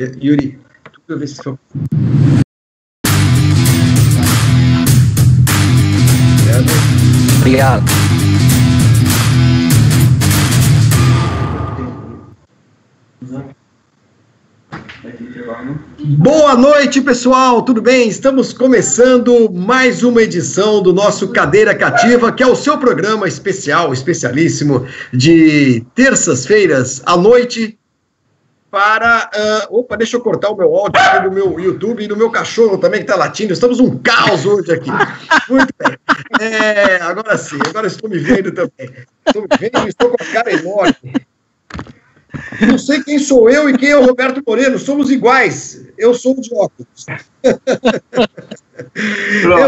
Yuri, tudo ver se for. Obrigado. Boa noite, pessoal. Tudo bem? Estamos começando mais uma edição do nosso Cadeira Cativa, que é o seu programa especial, especialíssimo de terças-feiras à noite para. Uh, opa, deixa eu cortar o meu áudio aqui do meu YouTube e do meu cachorro também, que está latindo. Estamos um caos hoje aqui. Muito bem. É, agora sim, agora estou me vendo também. Estou me vendo, estou com a cara enorme. Não sei quem sou eu e quem é o Roberto Moreno, somos iguais. Eu sou de óculos.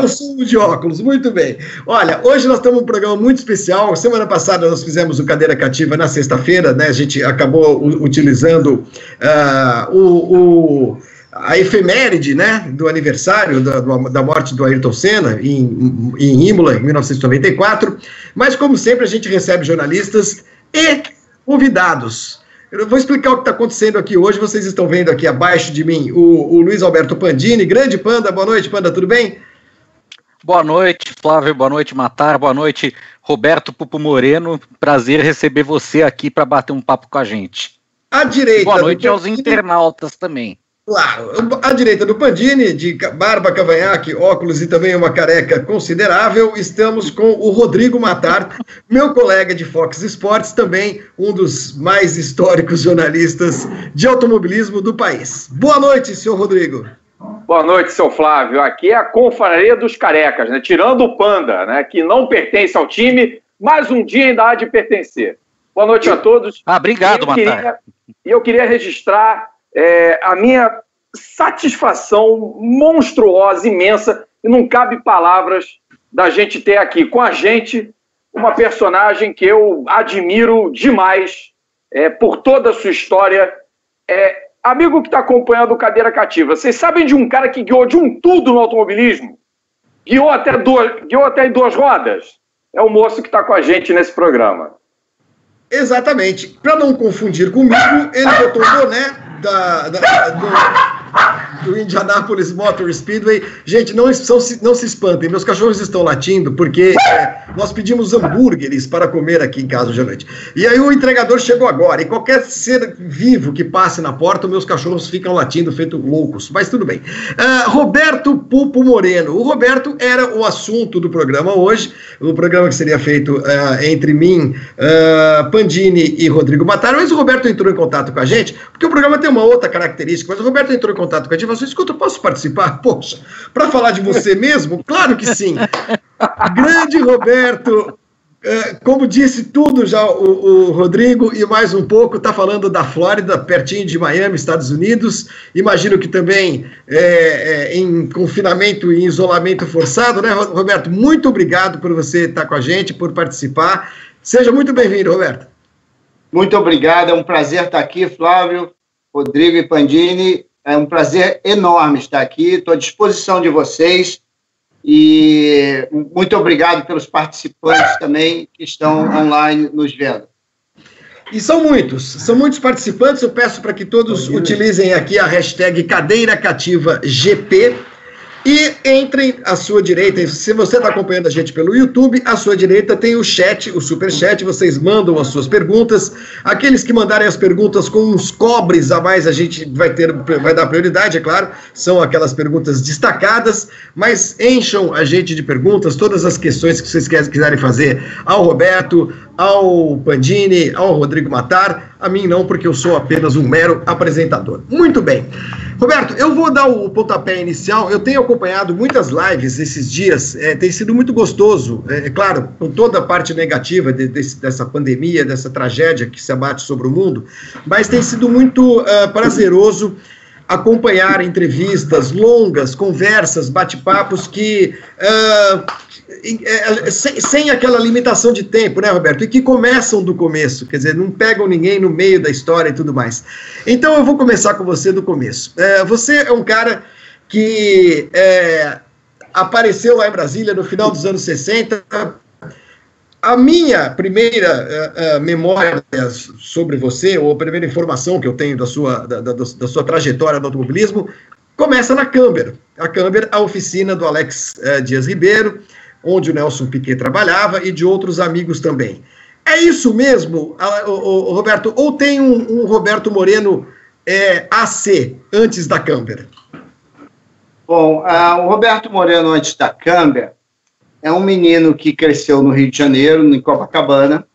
Eu sou o de óculos, muito bem. Olha, hoje nós temos um programa muito especial. Semana passada nós fizemos o Cadeira Cativa na sexta-feira, né? A gente acabou utilizando uh, o, o a efeméride né, do aniversário da, da morte do Ayrton Senna em, em Imola, em 1994. Mas, como sempre, a gente recebe jornalistas e convidados eu vou explicar o que está acontecendo aqui hoje. Vocês estão vendo aqui abaixo de mim o, o Luiz Alberto Pandini. Grande Panda, boa noite, Panda, tudo bem? Boa noite, Flávio. Boa noite, Matar. Boa noite, Roberto Pupo Moreno. Prazer receber você aqui para bater um papo com a gente. À direita. Boa noite aos internautas também. Claro, à direita do Pandini, de barba, cavanhaque, óculos e também uma careca considerável, estamos com o Rodrigo Matar, meu colega de Fox Sports, também um dos mais históricos jornalistas de automobilismo do país. Boa noite, senhor Rodrigo. Boa noite, seu Flávio. Aqui é a confraria dos carecas, né? Tirando o Panda, né? Que não pertence ao time, mas um dia ainda há de pertencer. Boa noite a todos. Ah, obrigado, Matar. E eu queria registrar é, a minha satisfação monstruosa, imensa, e não cabe palavras da gente ter aqui com a gente uma personagem que eu admiro demais é, por toda a sua história. É, amigo que está acompanhando o Cadeira Cativa, vocês sabem de um cara que guiou de um tudo no automobilismo? Guiou até, duas, guiou até em duas rodas? É o moço que está com a gente nesse programa. Exatamente. Para não confundir comigo, ele botou o boné da, da do, do, Indianapolis Motor Speedway. Gente, não, são, não se espantem, meus cachorros estão latindo porque é, nós pedimos hambúrgueres para comer aqui em casa hoje à noite. E aí o entregador chegou agora, e qualquer ser vivo que passe na porta, meus cachorros ficam latindo feito loucos, mas tudo bem. Uh, Roberto Pupo Moreno. O Roberto era o assunto do programa hoje, o programa que seria feito uh, entre mim, uh, Pandini e Rodrigo Mataro, mas o Roberto entrou em contato com a gente, porque o programa tem uma outra característica, mas o Roberto entrou em contato com a gente e falou assim, escuta, posso participar? Poxa, para falar de você mesmo? Claro que sim. Grande Roberto, é, como disse tudo já o, o, Rodrigo e mais um pouco, está falando da Flórida, pertinho de Miami, Estados Unidos. Imagino que também é, é, em confinamento e isolamento forçado, né, Roberto? Muito obrigado por você estar com a gente, por participar. Seja muito bem-vindo, Roberto. Muito obrigado, é um prazer estar aqui, Flávio. Rodrigo e Pandini. É um prazer enorme estar aqui. Estou à disposição de vocês. E muito obrigado pelos participantes também que estão online nos vendo. E são muitos, são muitos participantes. Eu peço para que todos utilizem aqui a hashtag Cadeira Cativa GP e entrem à sua direita, se você está acompanhando a gente pelo YouTube, à sua direita tem o chat, o super chat, vocês mandam as suas perguntas. Aqueles que mandarem as perguntas com uns cobres a mais, a gente vai ter, vai dar prioridade, é claro. São aquelas perguntas destacadas, mas encham a gente de perguntas, todas as questões que vocês quiserem fazer ao Roberto, ao Pandini, ao Rodrigo Matar. A mim não, porque eu sou apenas um mero apresentador. Muito bem. Roberto, eu vou dar o pontapé inicial. Eu tenho acompanhado muitas lives esses dias, é, tem sido muito gostoso. É, é claro, com toda a parte negativa de, de, dessa pandemia, dessa tragédia que se abate sobre o mundo, mas tem sido muito uh, prazeroso acompanhar entrevistas longas, conversas, bate-papos que uh, sem, sem, aquela limitação de tempo, né, Roberto? E que começam do começo, quer dizer, não pegam ninguém no meio da história e tudo mais. Então eu vou começar com você do começo. É, você é um cara que é, apareceu lá em Brasília no final dos anos 60, a minha primeira uh, memória sobre você, ou a primeira informação que eu tenho da sua, da, da, da sua trajetória no automobilismo, começa na Camber. A Camber, a oficina do Alex uh, Dias Ribeiro, onde o Nelson Piquet trabalhava e de outros amigos também. É isso mesmo, Roberto? Ou tem um, um Roberto Moreno é, AC antes da Camber? Bom, o Roberto Moreno antes da Camber é um menino que cresceu no Rio de Janeiro, em Copacabana.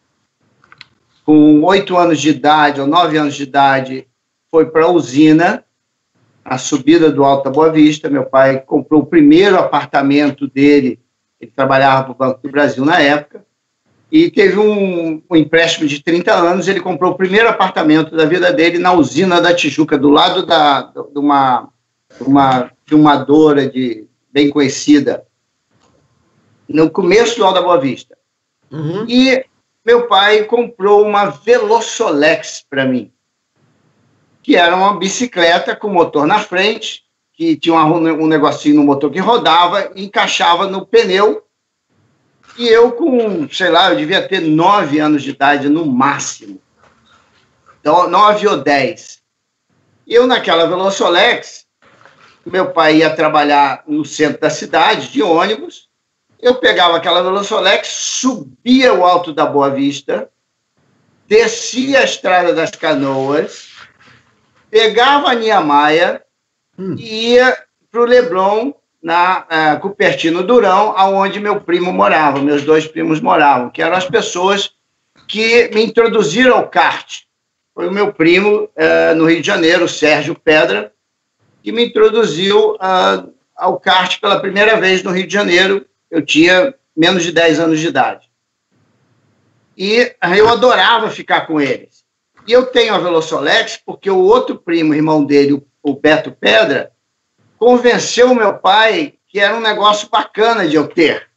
Com oito anos de idade, ou nove anos de idade, foi para a usina, a subida do Alta Boa Vista. Meu pai comprou o primeiro apartamento dele, ele trabalhava para o Banco do Brasil na época, e teve um, um, empréstimo de 30 anos. Ele comprou o primeiro apartamento da vida dele na usina da Tijuca, do lado da, de, uma, uma filmadora de, bem conhecida, no começo do Alto da Boa Vista. Uhum. E meu pai comprou uma Velosolex para mim, que era uma bicicleta com motor na frente, que tinha um negocinho no motor que rodava, encaixava no pneu. E eu, com, sei lá, eu devia ter nove anos de idade no máximo. Então, nove ou dez. Eu, naquela Velosolex, meu pai ia trabalhar no centro da cidade, de ônibus, eu pegava aquela Velosolex, subia o alto da Boa Vista, descia a estrada das Canoas, pegava a Niemeyer hum. e ia para o Leblon, na uh, Cupertino Durão, aonde meu primo morava, meus dois primos moravam, que eram as pessoas que me introduziram ao kart. Foi o meu primo uh, no Rio de Janeiro, Sérgio Pedra, que me introduziu uh, ao kart pela primeira vez no Rio de Janeiro, eu tinha menos de 10 anos de idade. E eu adorava ficar com eles. E eu tenho a Velosolex porque o outro primo, irmão dele, o Beto Pedra, convenceu o meu pai que era um negócio bacana de eu ter.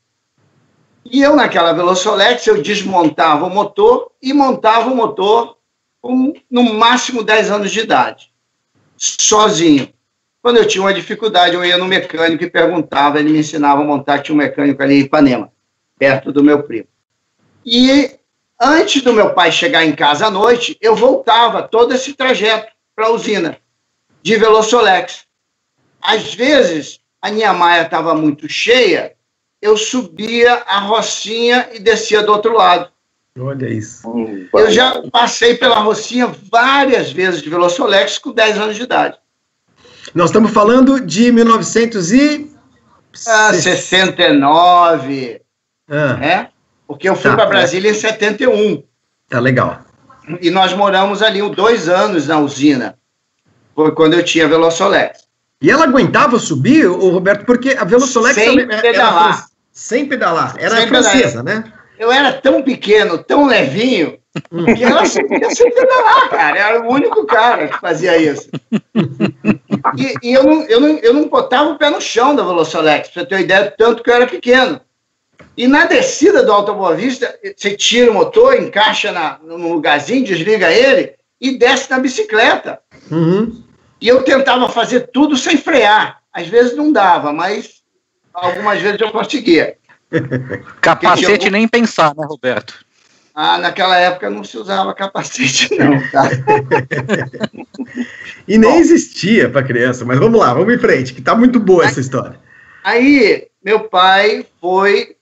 E eu, naquela Velosolex, eu desmontava o motor e montava o motor com, no máximo 10 anos de idade, sozinho. Quando eu tinha uma dificuldade, eu ia no mecânico e perguntava, ele me ensinava a montar, tinha um mecânico ali em Ipanema, perto do meu primo. E antes do meu pai chegar em casa à noite, eu voltava todo esse trajeto para a usina de Velosolex. Às vezes, a minha maia estava muito cheia, eu subia a Rocinha e descia do outro lado. Olha isso. Eu já passei pela Rocinha várias vezes de Velosolex com 10 anos de idade. Nós estamos falando de 1969. Ah. Né? Porque eu fui tá, para Brasília é. em 71. Tá legal. E nós moramos ali dois anos na usina. Foi quando eu tinha Velosolex. E ela aguentava subir, o Roberto, porque a Velosolex sem também, pedalar. Era, sem pedalar. Era sem francesa, pedalar. né? Eu era tão pequeno, tão levinho, que ela subia sem pedalar, cara. Era o único cara que fazia isso. E, e, eu, não, eu, não, eu não botava o pé no chão da Velosolex, pra você ter uma ideia, tanto que eu era pequeno. E na descida do Alta Boa Vista, você tira o motor, encaixa na, num lugarzinho, desliga ele e desce na bicicleta. Uhum. E eu tentava fazer tudo sem frear. Às vezes não dava, mas algumas vezes eu conseguia. Capacete nem pensar, né, Roberto? Ah, naquela época não se usava capacete, não, tá? e nem Bom, existia para criança, mas vamos lá, vamos em frente, que tá muito boa aí, essa história. Aí, meu pai foi.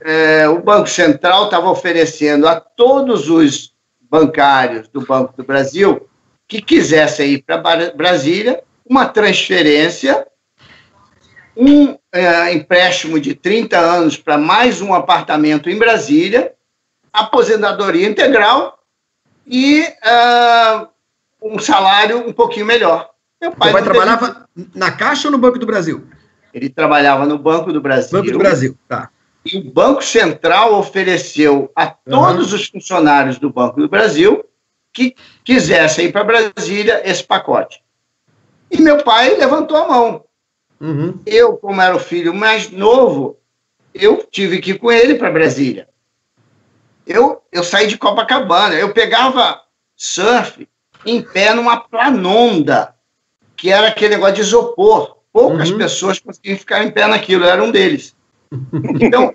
É, o Banco Central estava oferecendo a todos os bancários do Banco do Brasil que quisessem ir para Brasília uma transferência, um é, empréstimo de 30 anos para mais um apartamento em Brasília aposentadoria integral e uh, um salário um pouquinho melhor. Meu pai, pai trabalhava teve... na Caixa ou no Banco do Brasil? Ele trabalhava no Banco do Brasil. Banco do Brasil, tá. E o Banco Central ofereceu a todos uhum. os funcionários do Banco do Brasil que quisessem ir para Brasília esse pacote. E meu pai levantou a mão. Uhum. Eu, como era o filho mais novo, eu tive que ir com ele para Brasília. Eu, eu saí de Copacabana, eu pegava surf em pé numa planonda, que era aquele negócio de isopor. Poucas uhum. pessoas conseguiam ficar em pé naquilo, eu era um deles. Então,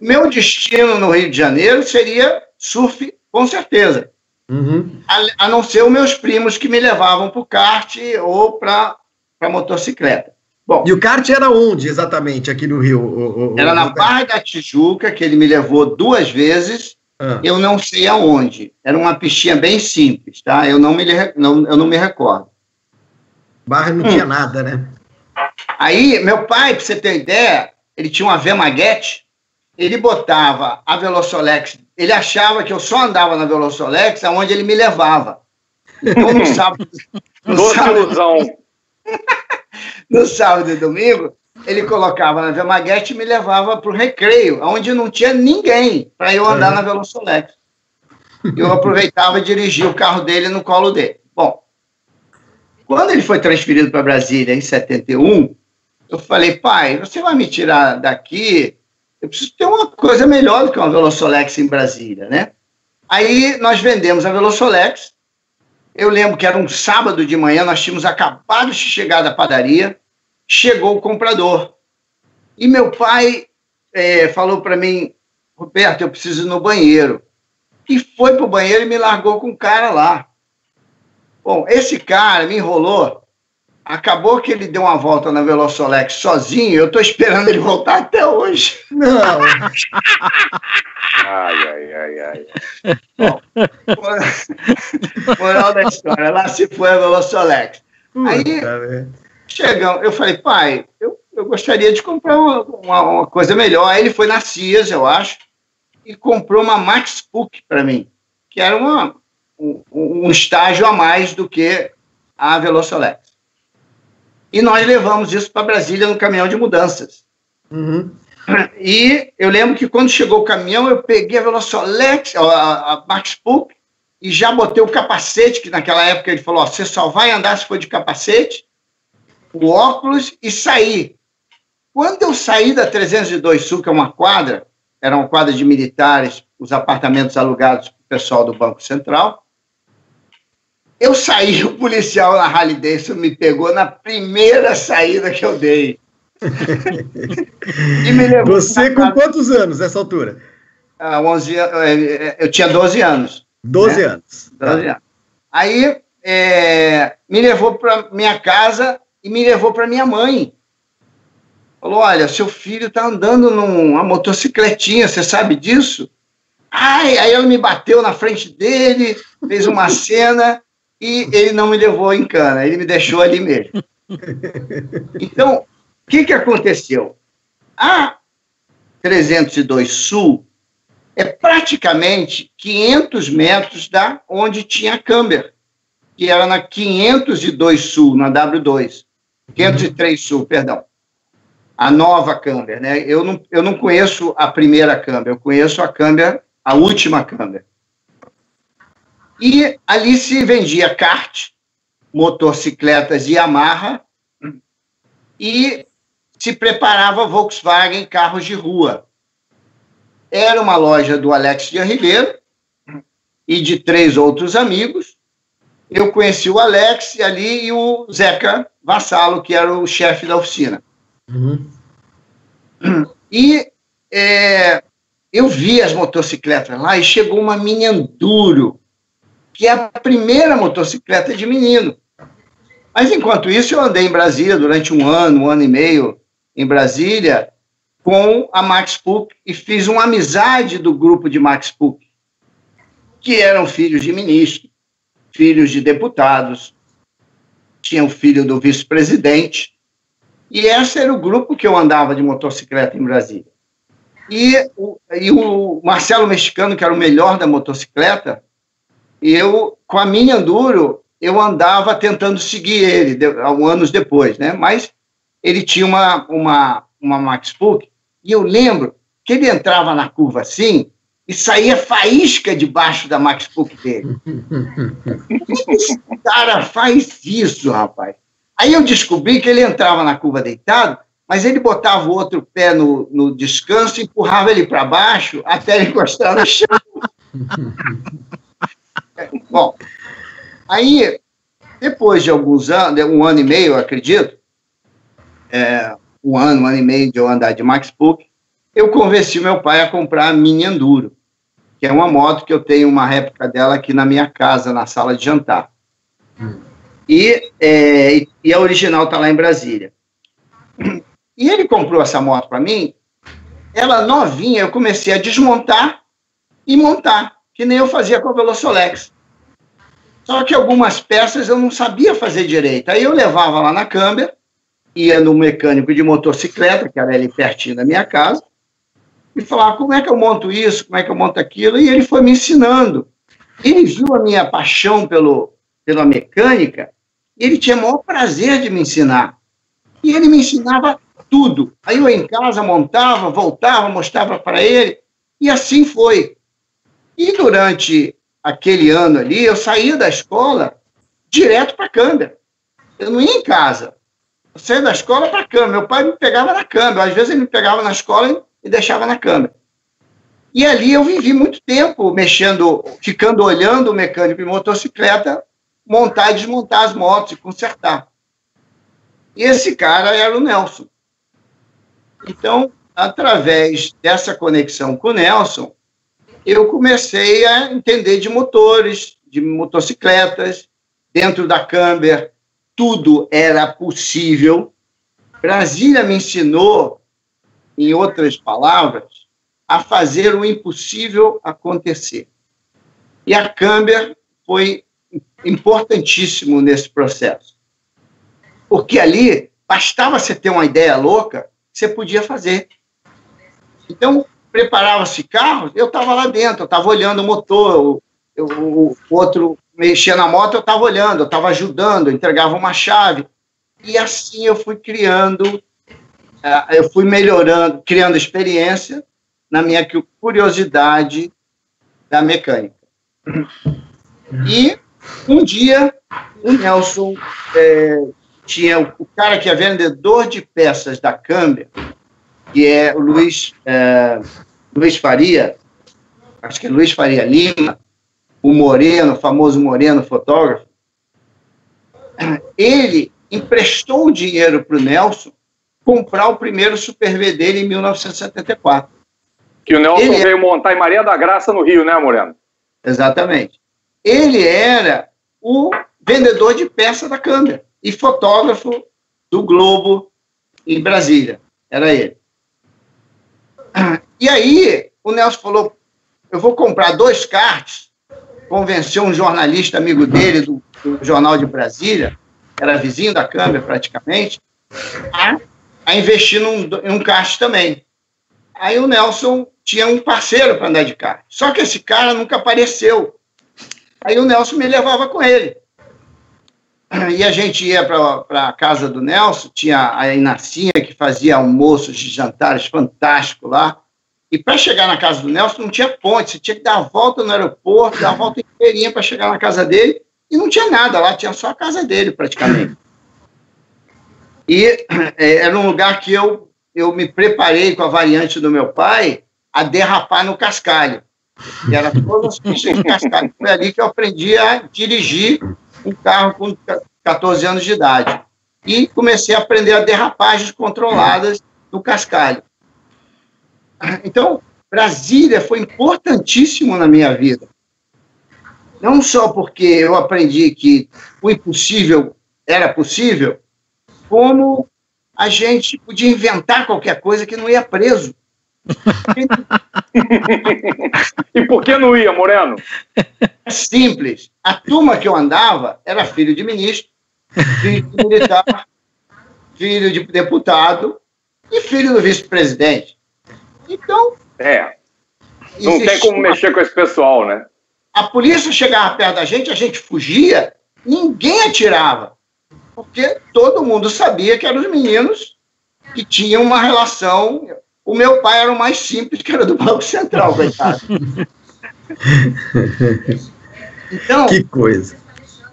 meu destino no Rio de Janeiro seria surf, com certeza. Uhum. A, a, não ser os meus primos que me levavam para o kart ou para a motocicleta. Bom, e o kart era onde exatamente aqui no Rio? O, o, era na Barra da Tijuca, que ele me levou duas vezes. Ah. Eu não sei aonde. Era uma pistinha bem simples, tá? Eu não me, não, eu não me recordo. Barra não hum. tinha nada, né? Aí, meu pai, para você ter ideia, ele tinha uma Vemaguete, ele botava a Velosolex, ele achava que eu só andava na Velosolex aonde ele me levava. Então, no sábado... No sábado, no sábado e domingo, ele colocava na Vemaguete e me levava para o recreio, onde não tinha ninguém para eu andar é. na Velosolex. Eu aproveitava e dirigia o carro dele no colo dele. Bom, quando ele foi transferido para Brasília em 71, eu falei, pai, você vai me tirar daqui? Eu preciso ter uma coisa melhor do que uma Velosolex em Brasília, né? Aí nós vendemos a Velosolex. Eu lembro que era um sábado de manhã, nós tínhamos acabado de chegar da padaria, chegou o comprador. E meu pai é, falou para mim, Roberto, eu preciso ir no banheiro. E foi para o banheiro e me largou com o cara lá. Bom, esse cara me enrolou Acabou que ele deu uma volta na Velosolex sozinho, eu estou esperando ele voltar até hoje. Não. ai, ai, ai, ai. Bom, moral da história, lá se foi a Velosolex. Aí, chegamos, eu falei, pai, eu, eu gostaria de comprar uma, uma, uma, coisa melhor. Aí ele foi na Cias, eu acho, e comprou uma Max Puck para mim, que era uma, um, um estágio a mais do que a Velosolex. E nós levamos isso para Brasília no caminhão de mudanças. Uhum. E eu lembro que quando chegou o caminhão, eu peguei a Velosolex, a, a Max Pulp, e já botei o capacete, que naquela época ele falou: ó, você só vai andar se for de capacete, o óculos e sair. Quando eu saí da 302 Sul, que é uma quadra, era uma quadra de militares, os apartamentos alugados para o pessoal do Banco Central, eu saí, o policial na Harley Davidson me pegou na primeira saída que eu dei. e me levou Você com quantos anos nessa altura? Ah, 11, é, é, eu tinha 12 anos. 12 né? anos. 12 anos. Aí é, me levou para minha casa e me levou para minha mãe. Falou: Olha, seu filho está andando numa motocicletinha, você sabe disso? Ai, aí ela me bateu na frente dele, fez uma cena e ele não me levou em cana, ele me deixou ali mesmo. Então, o que, que aconteceu? A 302 Sul é praticamente 500 metros da onde tinha a Camber, que era na 502 Sul, na W2. 503 Sul, perdão. A nova Camber, né? Eu não, eu não conheço a primeira Camber, eu conheço a Camber, a última Camber. E ali se vendia kart, motocicletas Yamaha e se preparava Volkswagen carros de rua. Era uma loja do Alex de Ribeiro e de três outros amigos. Eu conheci o Alex ali e o Zeca Vassalo, que era o chefe da oficina. Uhum. E é, eu vi as motocicletas lá e chegou uma mini Enduro que é a primeira motocicleta de menino. Mas enquanto isso, eu andei em Brasília durante um ano, um ano e meio em Brasília, com a Max Puck e fiz uma amizade do grupo de Max Puck, que eram filhos de ministros, filhos de deputados, tinha o filho do vice-presidente, e esse era o grupo que eu andava de motocicleta em Brasília. E e o Marcelo Mexicano, que era o melhor da motocicleta, eu, com a minha Enduro, eu andava tentando seguir ele, de, anos depois, né? Mas ele tinha uma, uma, uma Max Puck, e eu lembro que ele entrava na curva assim, e saía faísca debaixo da Max Puck dele. Esse cara faz isso, rapaz. Aí eu descobri que ele entrava na curva deitado, mas ele botava o outro pé no, no descanso e empurrava ele para baixo até ele encostar no chão. Bom, aí, depois de alguns anos, um ano e meio, acredito, é, um ano, um ano e meio de eu andar de Max Puck, eu convenci meu pai a comprar a minha Enduro, que é uma moto que eu tenho uma réplica dela aqui na minha casa, na sala de jantar. Hum. E, é, e a original está lá em Brasília. E ele comprou essa moto para mim, ela novinha, eu comecei a desmontar e montar, que nem eu fazia com a Velocilex. Só que algumas peças eu não sabia fazer direito. Aí eu levava lá na câmera, ia no mecânico de motocicleta, que era ali pertinho da minha casa, e falava como é que eu monto isso, como é que eu monto aquilo, e ele foi me ensinando. Ele viu a minha paixão pelo, pela mecânica, e ele tinha o maior prazer de me ensinar. E ele me ensinava tudo. Aí eu em casa montava, voltava, mostrava para ele, e assim foi. E durante aquele ano ali, eu saía da escola direto para a câmera. Eu não ia em casa. Eu saía da escola para a câmera. Meu pai me pegava na câmera. Às vezes ele me pegava na escola e deixava na câmera. E ali eu vivi muito tempo mexendo, ficando olhando o mecânico de motocicleta montar e desmontar as motos e consertar. E esse cara era o Nelson. Então, através dessa conexão com o Nelson, eu comecei a entender de motores, de motocicletas, dentro da Camber, tudo era possível. Brasília me ensinou, em outras palavras, a fazer o impossível acontecer. E a Camber foi importantíssimo nesse processo. Porque ali, bastava você ter uma ideia louca, você podia fazer. Então, preparava-se carros, eu estava lá dentro, eu estava olhando o motor, eu, o outro mexia na moto, eu estava olhando, eu estava ajudando, entregava uma chave. E assim eu fui criando, é, eu fui melhorando, criando experiência na minha curiosidade da mecânica. E um dia o Nelson é, tinha o cara que é vendedor de peças da câmera, que é o Luiz, é, Luiz Faria, acho que é Luiz Faria Lima, o Moreno, o famoso Moreno fotógrafo, ele emprestou o dinheiro para o Nelson comprar o primeiro Super V dele em 1974. Que o Nelson ele é veio montar em Maria da Graça, no Rio, né, Moreno? Exatamente. Ele era o vendedor de peça da câmera e fotógrafo do Globo em Brasília. Era ele. E aí, o Nelson falou: eu vou comprar dois cards, convenceu um jornalista amigo dele do, do Jornal de Brasília, era vizinho da câmera praticamente, a, a investir num, em um kart também. Aí o Nelson tinha um parceiro para andar de kart. Só que esse cara nunca apareceu. Aí o Nelson me levava com ele. E a gente ia para a casa do Nelson, tinha a Inacinha que fazia almoços de jantares fantásticos lá. E para chegar na casa do Nelson não tinha ponte, você tinha que dar a volta no aeroporto, dar a volta inteirinha para chegar na casa dele, e não tinha nada lá, tinha só a casa dele praticamente. E é, era um lugar que eu, eu me preparei com a variante do meu pai a derrapar no cascalho. E era todas as pistas de cascalho. Foi ali que eu aprendi a dirigir um carro com 14 anos de idade. E comecei a aprender a derrapagens controladas no cascalho. Então, Brasília foi importantíssimo na minha vida. Não só porque eu aprendi que o impossível era possível, como a gente podia inventar qualquer coisa que não ia preso. e por que não ia, Moreno? É simples. A turma que eu andava era filho de ministro, filho de militar, filho de deputado e filho do vice-presidente. Então. É. Não tem como mexer com esse pessoal, né? A polícia chegava perto da gente, a gente fugia, ninguém atirava. Porque todo mundo sabia que eram os meninos que tinham uma relação o meu pai era o mais simples, que era do Banco Central, coitado. Então, que coisa.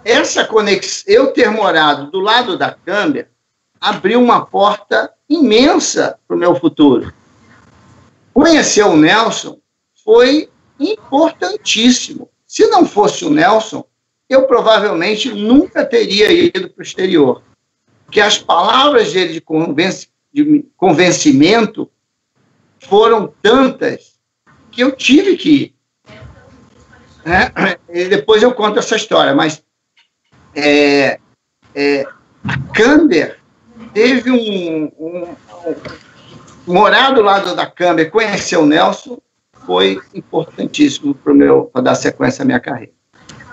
Essa conexão, eu ter morado do lado da câmera, abriu uma porta imensa para o meu futuro. Conhecer o Nelson foi importantíssimo. Se não fosse o Nelson, eu provavelmente nunca teria ido para o exterior. Porque as palavras dele de, de convencimento foram tantas que eu tive que ir. É, e depois eu conto essa história, mas é, é, a Camber teve um, um, um, morar do lado da Camber, conhecer o Nelson, foi importantíssimo para dar sequência à minha carreira.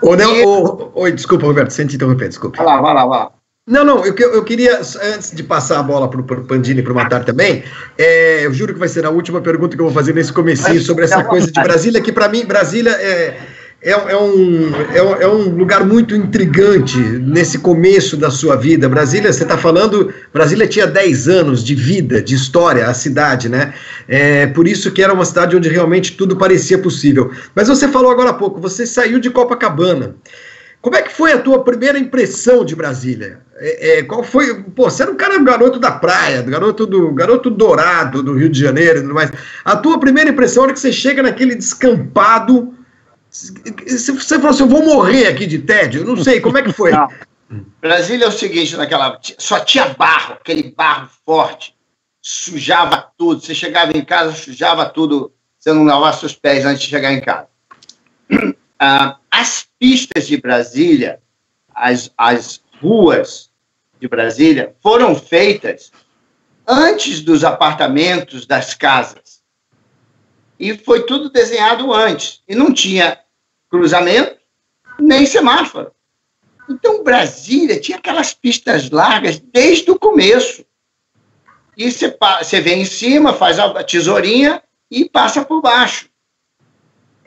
Ô, oi, desculpa, Roberto, sem te interromper, desculpa. Vai lá, vai lá, vai lá. Não, não, eu, eu queria, antes de passar a bola para o Pandini e para o Matar também, é, eu juro que vai ser a última pergunta que eu vou fazer nesse comecinho sobre essa coisa de Brasília, que para mim, Brasília é, é, é, um, é, é, um lugar muito intrigante nesse começo da sua vida. Brasília, você está falando, Brasília tinha 10 anos de vida, de história, a cidade, né? É, por isso que era uma cidade onde realmente tudo parecia possível. Mas você falou agora há pouco, você saiu de Copacabana. Como é que foi a tua primeira impressão de Brasília? É, é, qual foi? Pô, você era um cara garoto da praia, garoto do garoto dourado do Rio de Janeiro e tudo mais. A tua primeira impressão, hora que você chega naquele descampado, você falou assim: eu vou morrer aqui de tédio? Eu não sei, como é que foi? Não. Brasília é o seguinte, naquela. Só tinha barro, aquele barro forte, sujava tudo. Você chegava em casa, sujava tudo, você não lavava seus pés antes de chegar em casa. Ah, as pistas de Brasília, as, as ruas de Brasília, foram feitas antes dos apartamentos, das casas. E foi tudo desenhado antes. E não tinha cruzamento nem semáforo. Então, Brasília tinha aquelas pistas largas desde o começo. E você vem em cima, faz a tesourinha e passa por baixo.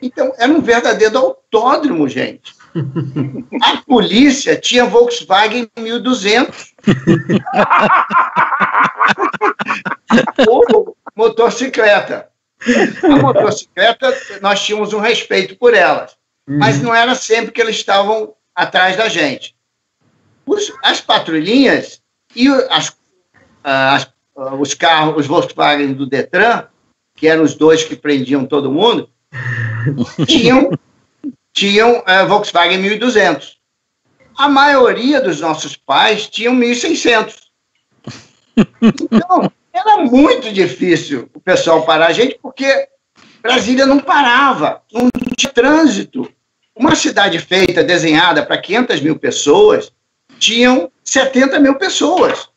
Então, era um verdadeiro autódromo, gente. A polícia tinha Volkswagen 1200. Ou motocicleta. A motocicleta, nós tínhamos um respeito por elas. Mas uhum. não era sempre que eles estavam atrás da gente. Os, as patrulhinhas e as, as, os carros, os Volkswagen do Detran, que eram os dois que prendiam todo mundo, tinham, tinham uh, Volkswagen 1200. A maioria dos nossos pais tinham 1600. Então, era muito difícil o pessoal parar a gente, porque Brasília não parava, não tinha trânsito. Uma cidade feita, desenhada para 500 mil pessoas, tinham 70 mil pessoas.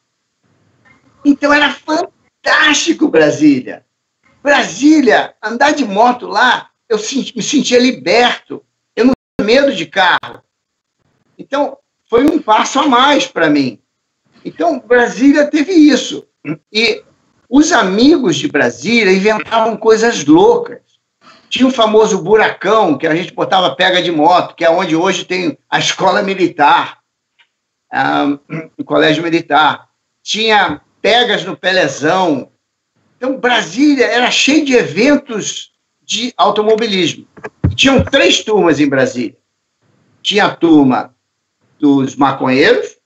Então era fantástico Brasília. Brasília, andar de moto lá, eu me sentia liberto. Eu não tinha medo de carro. Então, foi um passo a mais para mim. Então, Brasília teve isso. E os amigos de Brasília inventavam coisas loucas. Tinha o famoso buracão, que a gente botava pega de moto, que é onde hoje tem a escola militar, o colégio militar. Tinha pegas no Pelezão, então, Brasília era cheio de eventos de automobilismo. Tinham três turmas em Brasília. Tinha a turma dos maconheiros,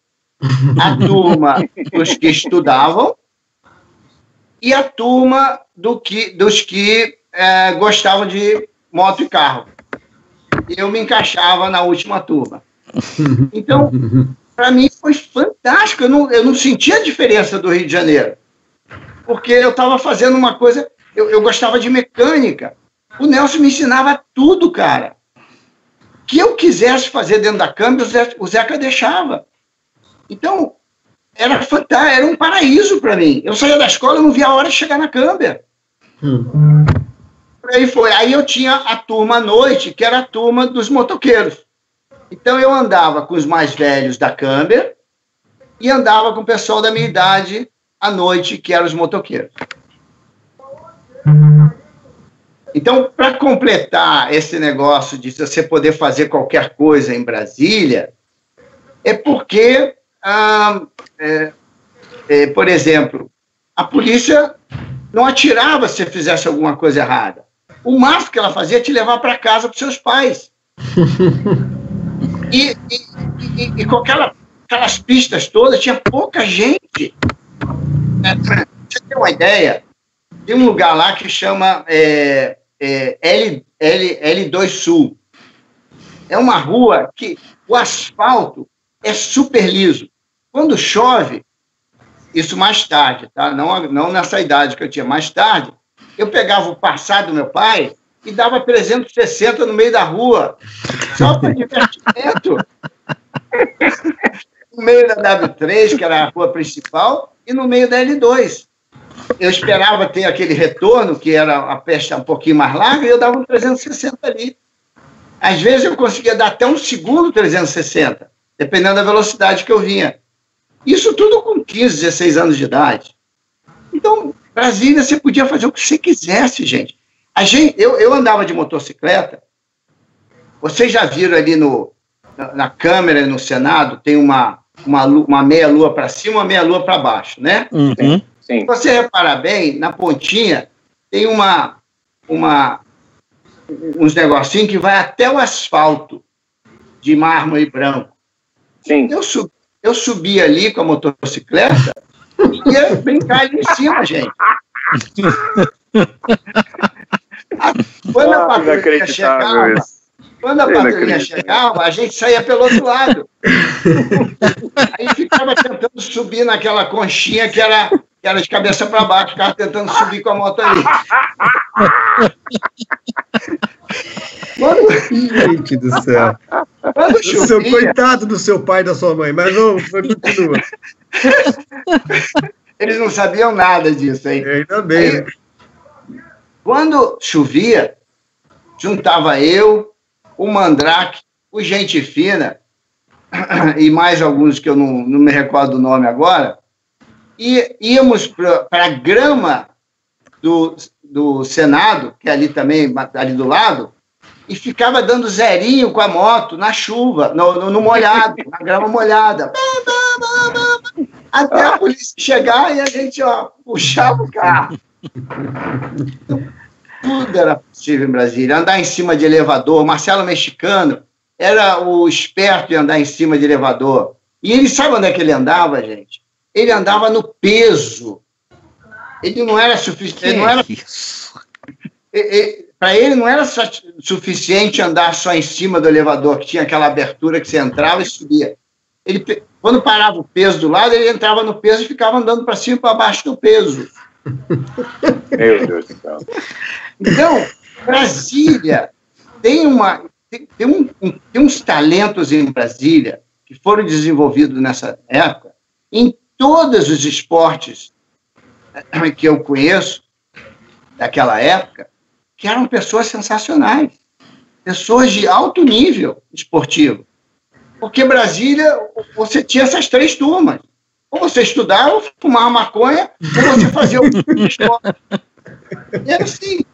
a turma dos que estudavam e a turma do que, dos que é, gostavam de moto e carro. Eu me encaixava na última turma. Então, para mim foi fantástico. Eu não, eu não sentia a diferença do Rio de Janeiro porque eu estava fazendo uma coisa, eu, eu gostava de mecânica. O Nelson me ensinava tudo, cara. Que eu quisesse fazer dentro da câmera, o, Zeca, o Zeca deixava. Então, era fantástico, era um paraíso para mim. Eu saía da escola, e não via a hora de chegar na câmera. Hum. Aí foi. Aí eu tinha a turma à noite, que era a turma dos motoqueiros. Então eu andava com os mais velhos da câmera e andava com o pessoal da minha idade à noite, que eram os motoqueiros. Então, para completar esse negócio de você poder fazer qualquer coisa em Brasília, é porque, ah, é, é, por exemplo, a polícia não atirava se fizesse alguma coisa errada. O máximo que ela fazia é te levar para casa para seus pais. E, e, e, e, com aquela, aquelas pistas todas, tinha pouca gente. Pra você ter uma ideia, tem um lugar lá que chama é, é, L, L, L2 Sul. É uma rua que o asfalto é super liso. Quando chove, isso mais tarde, tá? não, não nessa idade que eu tinha, mais tarde, eu pegava o passado do meu pai e dava 360 no meio da rua, só para divertimento. no meio da W3, que era a rua principal, e no meio da L2. Eu esperava ter aquele retorno, que era a peste um pouquinho mais larga, e eu dava um 360 ali. Às vezes eu conseguia dar até um segundo 360, dependendo da velocidade que eu vinha. Isso tudo com 15, 16 anos de idade. Então, Brasília, você podia fazer o que você quisesse, gente. A gente eu, eu andava de motocicleta. Vocês já viram ali no, na, na câmera no Senado, tem uma, uma, uma meia-lua para cima, uma meia-lua para baixo, né? Uhum. Sim. Se você reparar bem, na pontinha tem uma, uma, uns negocinhos que vai até o asfalto de mármore branco. Sim. Eu, sub, eu subi ali com a motocicleta e ia brincar ali em cima, gente. Quando a patrulha chegava, quando a patrulha chegava, a gente saía pelo outro lado. Aí ficava tentando subir naquela conchinha que era, que era de cabeça para baixo, ficava tentando subir com a moto ali. Quando... Gente do céu. Quando chovia... Seu coitado do seu pai e da sua mãe, mas não, continua. Eles não sabiam nada disso aí. Ainda bem. Aí, quando chovia, juntava eu, o Mandrake, o Gente Fina, e mais alguns que eu não, não me recordo o nome agora, e íamos para a grama do, do Senado, que é ali também, ali do lado, e ficava dando zerinho com a moto na chuva, no, no, no molhado, na grama molhada. Até a polícia chegar e a gente ó, puxava o carro. Tudo era possível em Brasília. Andar em cima de elevador. Marcelo Mexicano era o esperto em andar em cima de elevador. E ele sabe onde é que ele andava, gente? Ele andava no peso. Ele não era suficiente. Não era... Isso para ele não era suficiente andar só em cima do elevador, que tinha aquela abertura que você entrava e subia. Ele, quando parava o peso do lado, ele entrava no peso e ficava andando para cima e para baixo do peso. Meu Deus do céu. Então, Brasília tem, uma, tem, tem, um, tem uns talentos em Brasília que foram desenvolvidos nessa época, em todos os esportes que eu conheço, daquela época, que eram pessoas sensacionais, pessoas de alto nível esportivo. Porque Brasília, você tinha essas três turmas. Ou você estudava, ou fumava maconha, ou você fazia o esporte. Era assim.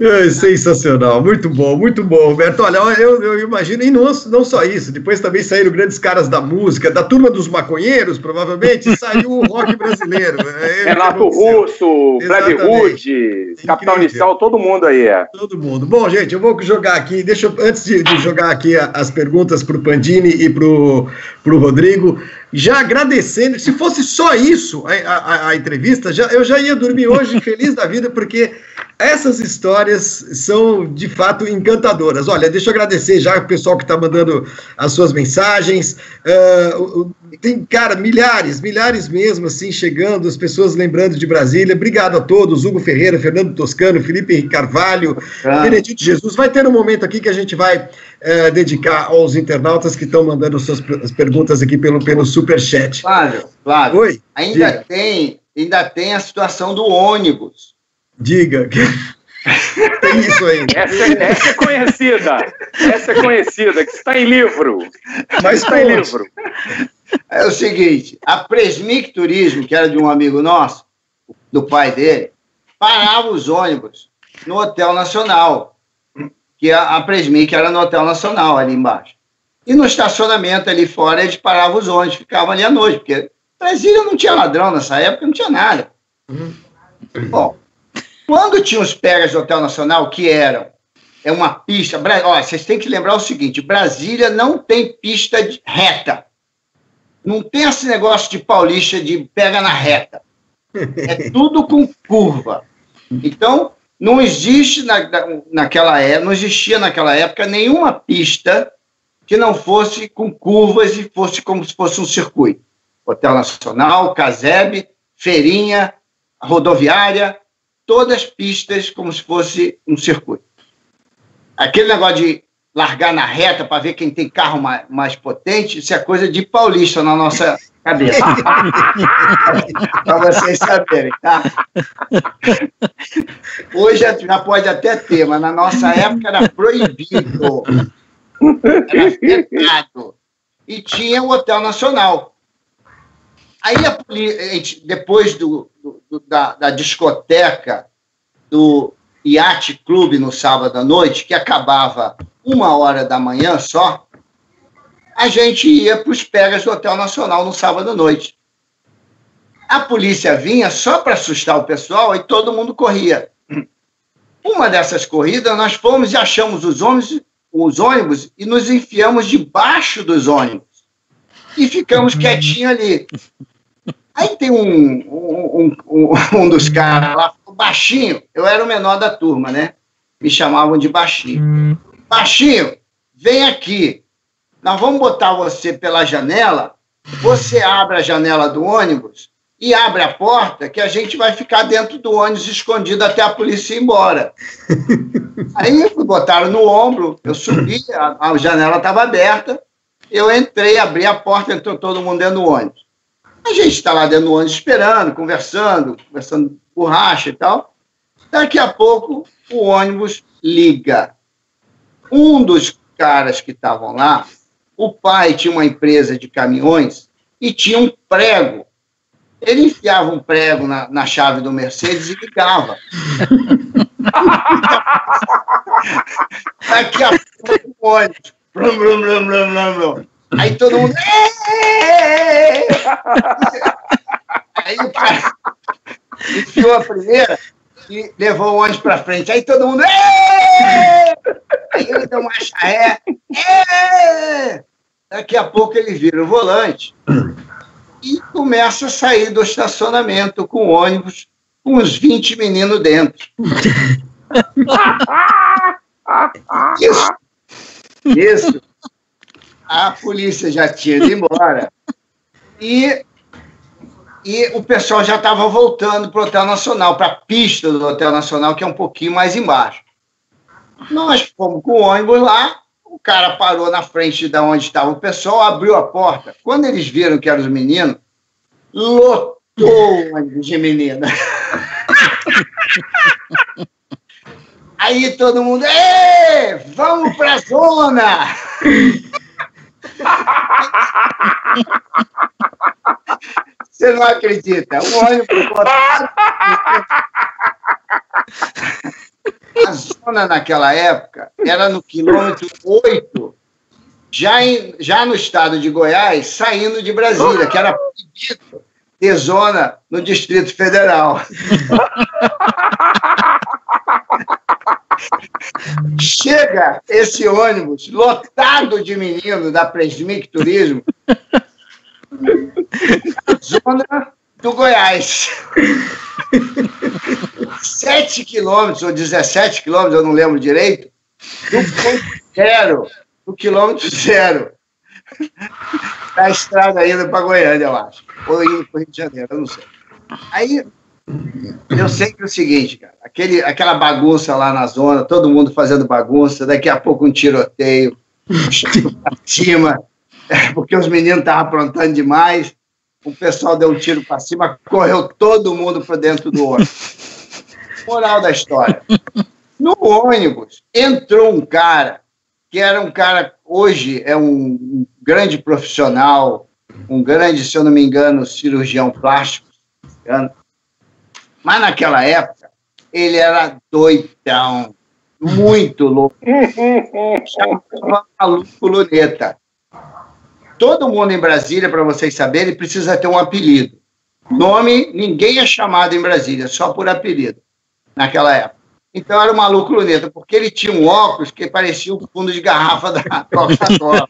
É, sensacional, muito bom, muito bom, Roberto. Olha, eu, eu imagino, e não, não só isso, depois também saíram grandes caras da música, da turma dos maconheiros, provavelmente, saiu o rock brasileiro. É, Renato Russo, Brad Hood, Capital Inicial, todo mundo aí. É. Todo mundo. Bom, gente, eu vou jogar aqui, deixa eu, antes de, de jogar aqui as perguntas para o Pandini e para o Rodrigo, já agradecendo, se fosse só isso, a, a, a entrevista, já, eu já ia dormir hoje feliz da vida, porque essas histórias são de fato encantadoras. Olha, deixa eu agradecer já o pessoal que está mandando as suas mensagens. Uh, tem, cara, milhares, milhares mesmo, assim, chegando, as pessoas lembrando de Brasília. Obrigado a todos, Hugo Ferreira, Fernando Toscano, Felipe Carvalho, ah. Benedito Jesus. Vai ter um momento aqui que a gente vai uh, dedicar aos internautas que estão mandando suas perguntas aqui pelo, pelo Superchat. Flávio, Flávio. Oi? Ainda tem, ainda tem a situação do ônibus Diga. Tem isso aí. Essa, essa, é conhecida. Essa é conhecida, que está em livro. Mas está em livro. É o seguinte: a Presmic Turismo, que era de um amigo nosso, do pai dele, parava os ônibus no Hotel Nacional. Que a, a Presmic era no Hotel Nacional, ali embaixo. E no estacionamento ali fora, eles paravam os ônibus, ficavam ali à noite, porque Brasília não tinha ladrão nessa época, não tinha nada. Uhum. Bom, quando tinha os pegas do Hotel Nacional, que eram é uma pista. Olha, vocês têm que lembrar o seguinte: Brasília não tem pista reta. Não tem esse negócio de paulista de pega na reta. É tudo com curva. Então, não existe na, naquela época, não existia naquela época nenhuma pista que não fosse com curvas e fosse como se fosse um circuito. Hotel Nacional, Caseb, Feirinha, Rodoviária, todas as pistas como se fosse um circuito. Aquele negócio de largar na reta para ver quem tem carro mais, mais, potente, isso é coisa de paulista na nossa cabeça. para vocês saberem, tá? Hoje já pode até ter, mas na nossa época era proibido. Era fechado. E tinha o Hotel Nacional. Aí, a, depois do, do da, da discoteca do Yacht Clube no sábado à noite, que acabava uma hora da manhã só, a gente ia para os pegas do Hotel Nacional no sábado à noite. A polícia vinha só para assustar o pessoal e todo mundo corria. Uma dessas corridas, nós fomos e achamos os ônibus, os ônibus e nos enfiamos debaixo dos ônibus. E ficamos quietinhos ali. Aí tem um, um, um, um dos caras lá, baixinho, eu era o menor da turma, né? Me chamavam de baixinho. Baixinho, vem aqui. Nós vamos botar você pela janela. Você abre a janela do ônibus e abre a porta que a gente vai ficar dentro do ônibus escondido até a polícia ir embora. Aí me botaram no ombro, eu subi, a, a janela estava aberta, eu entrei, abri a porta, entrou todo mundo dentro do ônibus. A gente está lá dentro do ônibus esperando, conversando, conversando borracha e tal. Daqui a pouco o ônibus liga. Um dos caras que estavam lá, o pai tinha uma empresa de caminhões e tinha um prego. Ele enfiava um prego na, na chave do Mercedes e ligava. Daqui a pouco o ônibus. Blum, blum, blum, blum, blum, blum. Aí todo mundo. Aí o cara enfiou a primeira e levou o ônibus para frente. Aí todo mundo. Aí ele deu uma ré. Daqui a pouco ele vira o volante e começa a sair do estacionamento com o ônibus com uns 20 meninos dentro. Isso. Isso a polícia já tinha ido embora e, e o pessoal já estava voltando para o Hotel Nacional, para a pista do Hotel Nacional, que é um pouquinho mais embaixo. Nós fomos com o ônibus lá, o cara parou na frente de onde estava o pessoal, abriu a porta. Quando eles viram que eram os meninos, lotou o ônibus de menina. Aí todo mundo, Ê, vamos para a zona! Você não acredita? Um ônibus A zona naquela época era no quilômetro 8, já, em, já no estado de Goiás, saindo de Brasília, que era proibido ter zona no Distrito Federal. Chega esse ônibus lotado de meninos da Presmic Turismo na zona do Goiás. 7 quilômetros ou 17 quilômetros, eu não lembro direito, do ponto zero, do quilômetro zero. Da estrada indo para Goiânia, eu acho. Ou indo para Rio de Janeiro, eu não sei. Aí eu sei que é o seguinte, cara, aquele, aquela bagunça lá na zona, todo mundo fazendo bagunça, daqui a pouco um tiroteio, pra cima, é, porque os meninos estavam aprontando demais, o pessoal deu um tiro para cima, correu todo mundo para dentro do ônibus. Moral da história. No ônibus entrou um cara que era um cara, hoje é um grande profissional, um grande, se eu não me engano, cirurgião plástico, mas naquela época, ele era doidão, muito louco. Maluco luneta. Todo mundo em Brasília, para vocês saberem, precisa ter um apelido. Nome, ninguém é chamado em Brasília, só por apelido, naquela época. Então era o maluco luneta, porque ele tinha um óculos que parecia o fundo de garrafa da Coca-Cola.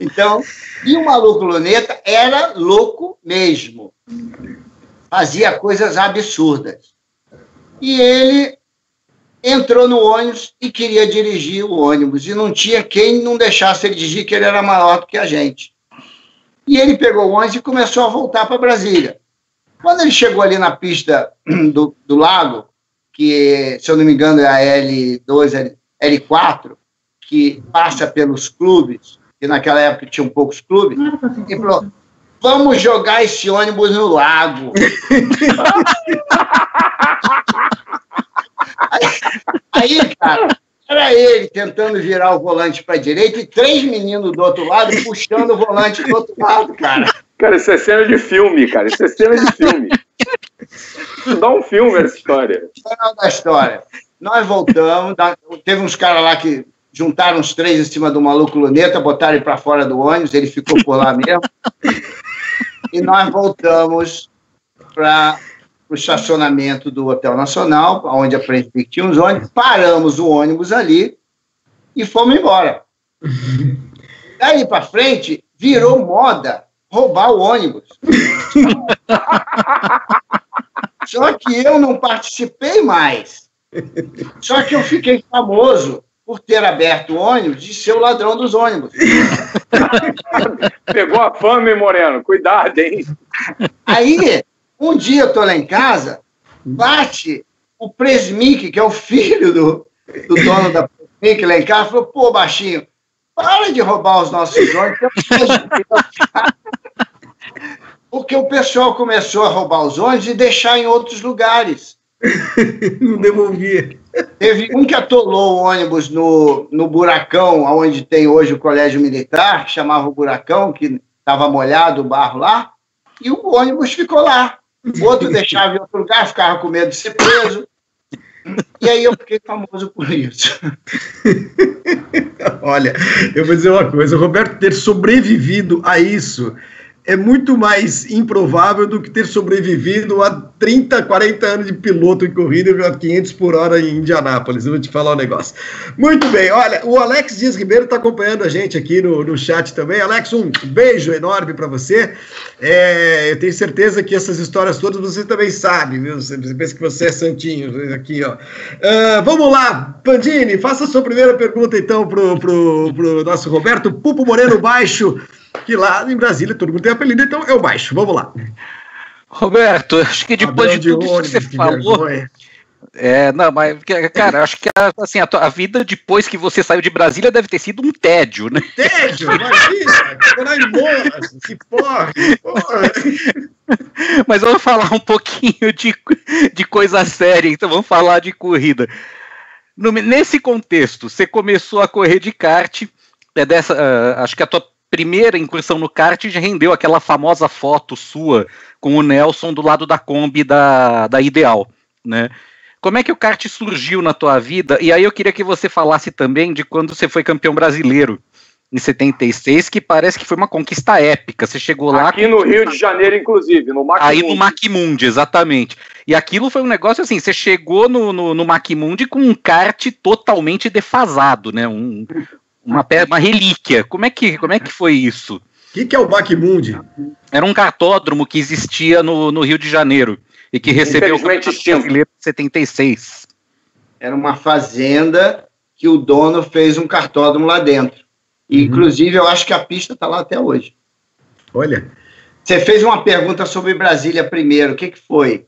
então, e o maluco luneta era louco mesmo fazia coisas absurdas. E ele entrou no ônibus e queria dirigir o ônibus, e não tinha quem não deixasse ele dirigir, que ele era maior do que a gente. E ele pegou o ônibus e começou a voltar para Brasília. Quando ele chegou ali na pista do, do lago, que, se eu não me engano, é a L2, L4, que passa pelos clubes, que naquela época tinham poucos clubes, e falou: vamos jogar esse ônibus no lago. aí, aí, cara, era ele tentando virar o volante para a direita e três meninos do outro lado puxando o volante do outro lado, cara. Cara, isso é cena de filme, cara. Isso é cena de filme. Isso dá um filme essa história. Final da história. Nós voltamos, teve uns caras lá que juntaram os três em cima do maluco luneta, botaram ele para fora do ônibus, ele ficou por lá mesmo. E nós voltamos para o estacionamento do Hotel Nacional, onde a Presbic tinha os ônibus, paramos o ônibus ali e fomos embora. Daí para frente, virou moda roubar o ônibus. Só que eu não participei mais. Só que eu fiquei famoso por ter aberto o ônibus e ser o ladrão dos ônibus. Pegou a fama, hein, Moreno? Cuidado, hein? Aí, um dia eu tô lá em casa, bate o Presmic, que é o filho do, do dono da Presmic lá em casa, falou, pô, baixinho, para de roubar os nossos ônibus. Porque o pessoal começou a roubar os ônibus e deixar em outros lugares. Não devolvia. Teve um que atolou o ônibus no, no buracão, onde tem hoje o colégio militar, que chamava o buracão, que estava molhado o barro lá, e o ônibus ficou lá. O outro deixava em outro lugar, ficava com medo de ser preso. E aí eu fiquei famoso por isso. Olha, eu vou dizer uma coisa: o Roberto ter sobrevivido a isso é muito mais improvável do que ter sobrevivido a 30, 40 anos de piloto em corrida a 500 por hora em Indianápolis. Eu vou te falar um negócio. Muito bem, olha, o Alex Dias Ribeiro está acompanhando a gente aqui no, no chat também. Alex, um beijo enorme para você. É, eu tenho certeza que essas histórias todas você também sabe, viu? Você pensa que você é santinho aqui, ó. Uh, vamos lá, Pandini, faça a sua primeira pergunta então pro, pro nosso Roberto Pupo Moreno Baixo que lá em Brasília todo mundo tem apelido, então é o baixo. Vamos lá. Roberto, acho que depois de, de tudo ônibus, que você falou. Vergonha. É, não, mas, cara, acho que a, assim, a, a, vida depois que você saiu de Brasília deve ter sido um tédio, né? Tédio, imagina, em Morras, que porra, porra. Mas vamos falar um pouquinho de, de coisa séria, então vamos falar de corrida. No, nesse contexto, você começou a correr de kart, é dessa, uh, acho que a tua primeira incursão no kart já rendeu aquela famosa foto sua com o Nelson do lado da Kombi da, da Ideal, né? Como é que o kart surgiu na tua vida? E aí eu queria que você falasse também de quando você foi campeão brasileiro em 76, que parece que foi uma conquista épica. Você chegou lá. Aqui no Rio de Janeiro, inclusive, no Macmundi. Aí no Macmundi, exatamente. E aquilo foi um negócio assim: você chegou no, no, no Macmundi com um kart totalmente defasado, né? Um, uma, uma relíquia. Como é que, como é que foi isso? O que, que é o Bacmundi? Era um cartódromo que existia no, no Rio de Janeiro e que recebeu o brasileiro em 76. Era uma fazenda que o dono fez um cartódromo lá dentro. E, uhum. Inclusive, eu acho que a pista está lá até hoje. Olha. Você fez uma pergunta sobre Brasília primeiro. O que, que foi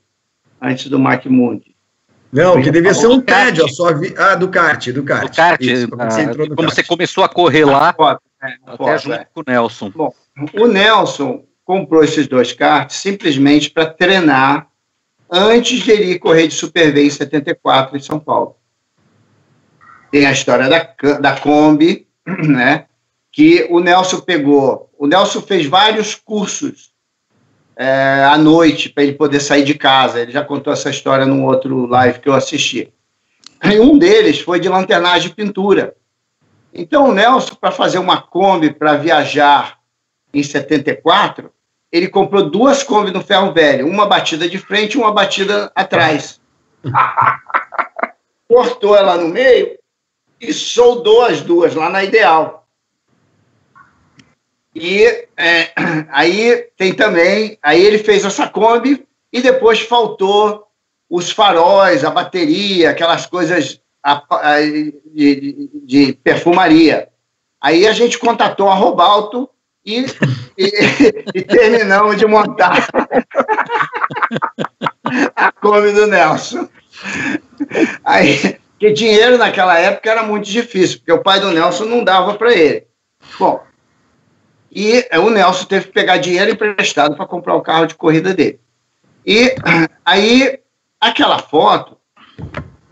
antes do Macmundi? Não, que devia ser um tédio a sua vida. Ah, do kart, do kart. Do kart, Isso, ah, você entrou no como kart. você começou a correr lá, é, até foto, junto é. com o Nelson. Bom, o Nelson comprou esses dois karts simplesmente para treinar antes de ele ir correr de Super V em 74 em São Paulo. Tem a história da, da Kombi, né? Que o Nelson pegou. O Nelson fez vários cursos é, à noite para ele poder sair de casa. Ele já contou essa história num outro live que eu assisti. E um deles foi de lanternagem de pintura. Então, o Nelson, para fazer uma Kombi para viajar em 74, ele comprou duas Kombi no ferro velho, uma batida de frente e uma batida atrás. Cortou ela no meio e soldou as duas lá na Ideal. E é, aí tem também, aí ele fez essa Kombi e depois faltou os faróis, a bateria, aquelas coisas de, de, de perfumaria. Aí a gente contatou a Robalto e, e, e terminamos de montar a Kombi do Nelson. Aí, que dinheiro naquela época era muito difícil, porque o pai do Nelson não dava para ele. Bom, e o Nelson teve que pegar dinheiro emprestado para comprar o carro de corrida dele. E aí, aquela foto,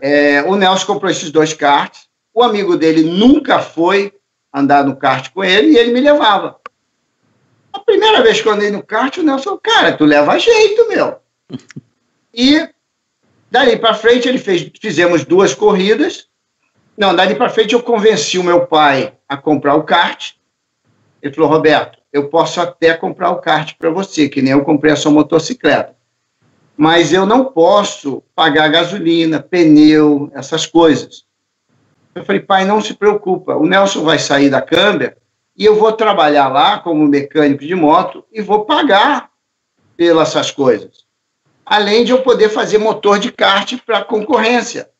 é, o Nelson comprou esses dois karts, o amigo dele nunca foi andar no kart com ele e ele me levava. A primeira vez que eu andei no kart, o Nelson falou, cara, tu leva jeito, meu. E dali para frente ele fez, fizemos duas corridas. Não, dali para frente eu convenci o meu pai a comprar o kart. Ele falou, Roberto, eu posso até comprar o kart para você, que nem eu comprei a sua motocicleta. Mas eu não posso pagar gasolina, pneu, essas coisas. Eu falei, pai, não se preocupa, o Nelson vai sair da câmera e eu vou trabalhar lá como mecânico de moto e vou pagar pelas essas coisas. Além de eu poder fazer motor de kart para concorrência.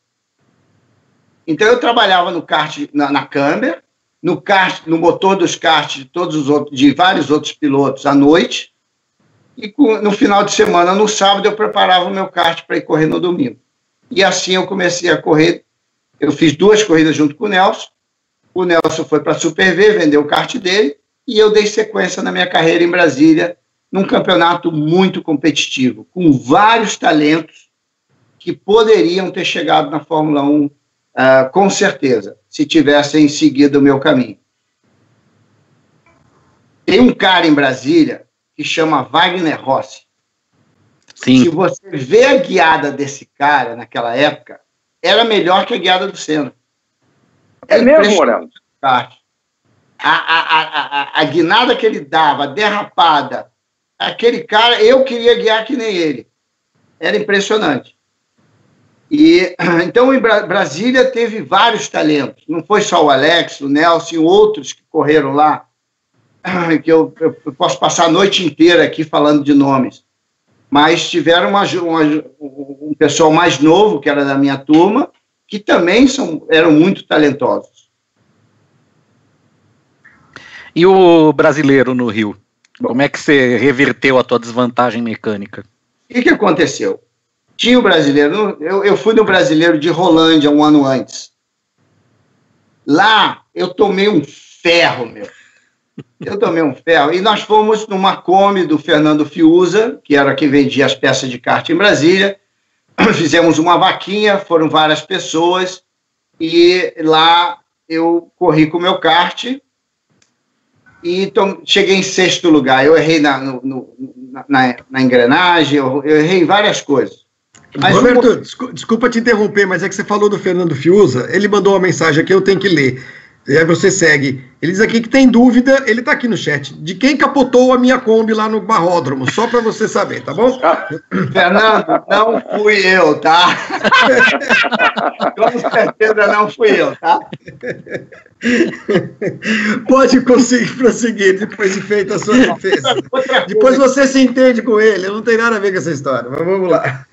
Então eu trabalhava no kart na, na câmera, no kart, no motor dos karts de todos os outros, de vários outros pilotos à noite. E no final de semana, no sábado, eu preparava o meu kart para ir correr no domingo. E assim eu comecei a correr. Eu fiz duas corridas junto com o Nelson. O Nelson foi para a Super V, vendeu o kart dele, e eu dei sequência na minha carreira em Brasília, num campeonato muito competitivo, com vários talentos que poderiam ter chegado na Fórmula 1 uh, com certeza, se tivessem seguido o meu caminho. Tem um cara em Brasília que chama Wagner Rossi. Sim. Se você vê a guiada desse cara naquela época, era melhor que a guiada do Senna. É mesmo, Moreno? A, a, a, a, a guinada que ele dava, a derrapada, aquele cara, eu queria guiar que nem ele. Era impressionante. E então em Brasília teve vários talentos. Não foi só o Alex, o Nelson, outros que correram lá. Que eu, eu posso passar a noite inteira aqui falando de nomes. Mas tiveram uma, uma, um pessoal mais novo que era da minha turma que também são, eram muito talentosos. E o brasileiro no Rio? Como é que você reverteu a tua desvantagem mecânica? O que, que aconteceu? Tinha o brasileiro, eu, eu fui no brasileiro de Rolândia um ano antes. Lá eu tomei um ferro, meu. Eu tomei um ferro. E nós fomos numa Kombi do Fernando Fiuza, que era quem vendia as peças de kart em Brasília. Fizemos uma vaquinha, foram várias pessoas, e lá eu corri com o meu kart e cheguei em sexto lugar. Eu errei na, no, no, na, na engrenagem, eu, eu errei várias coisas. Mas Roberto, o... desculpa te interromper, mas é que você falou do Fernando Fiuza, ele mandou uma mensagem aqui, eu tenho que ler. E aí você segue. Ele diz aqui que tem dúvida, ele está aqui no chat, de quem capotou a minha Kombi lá no Barródromo, só para você saber, tá bom? Fernando, não fui eu, tá? Com certeza não fui eu, tá? Pode conseguir prosseguir depois de feita a sua defesa. Depois você se entende com ele, não tem nada a ver com essa história, mas vamos lá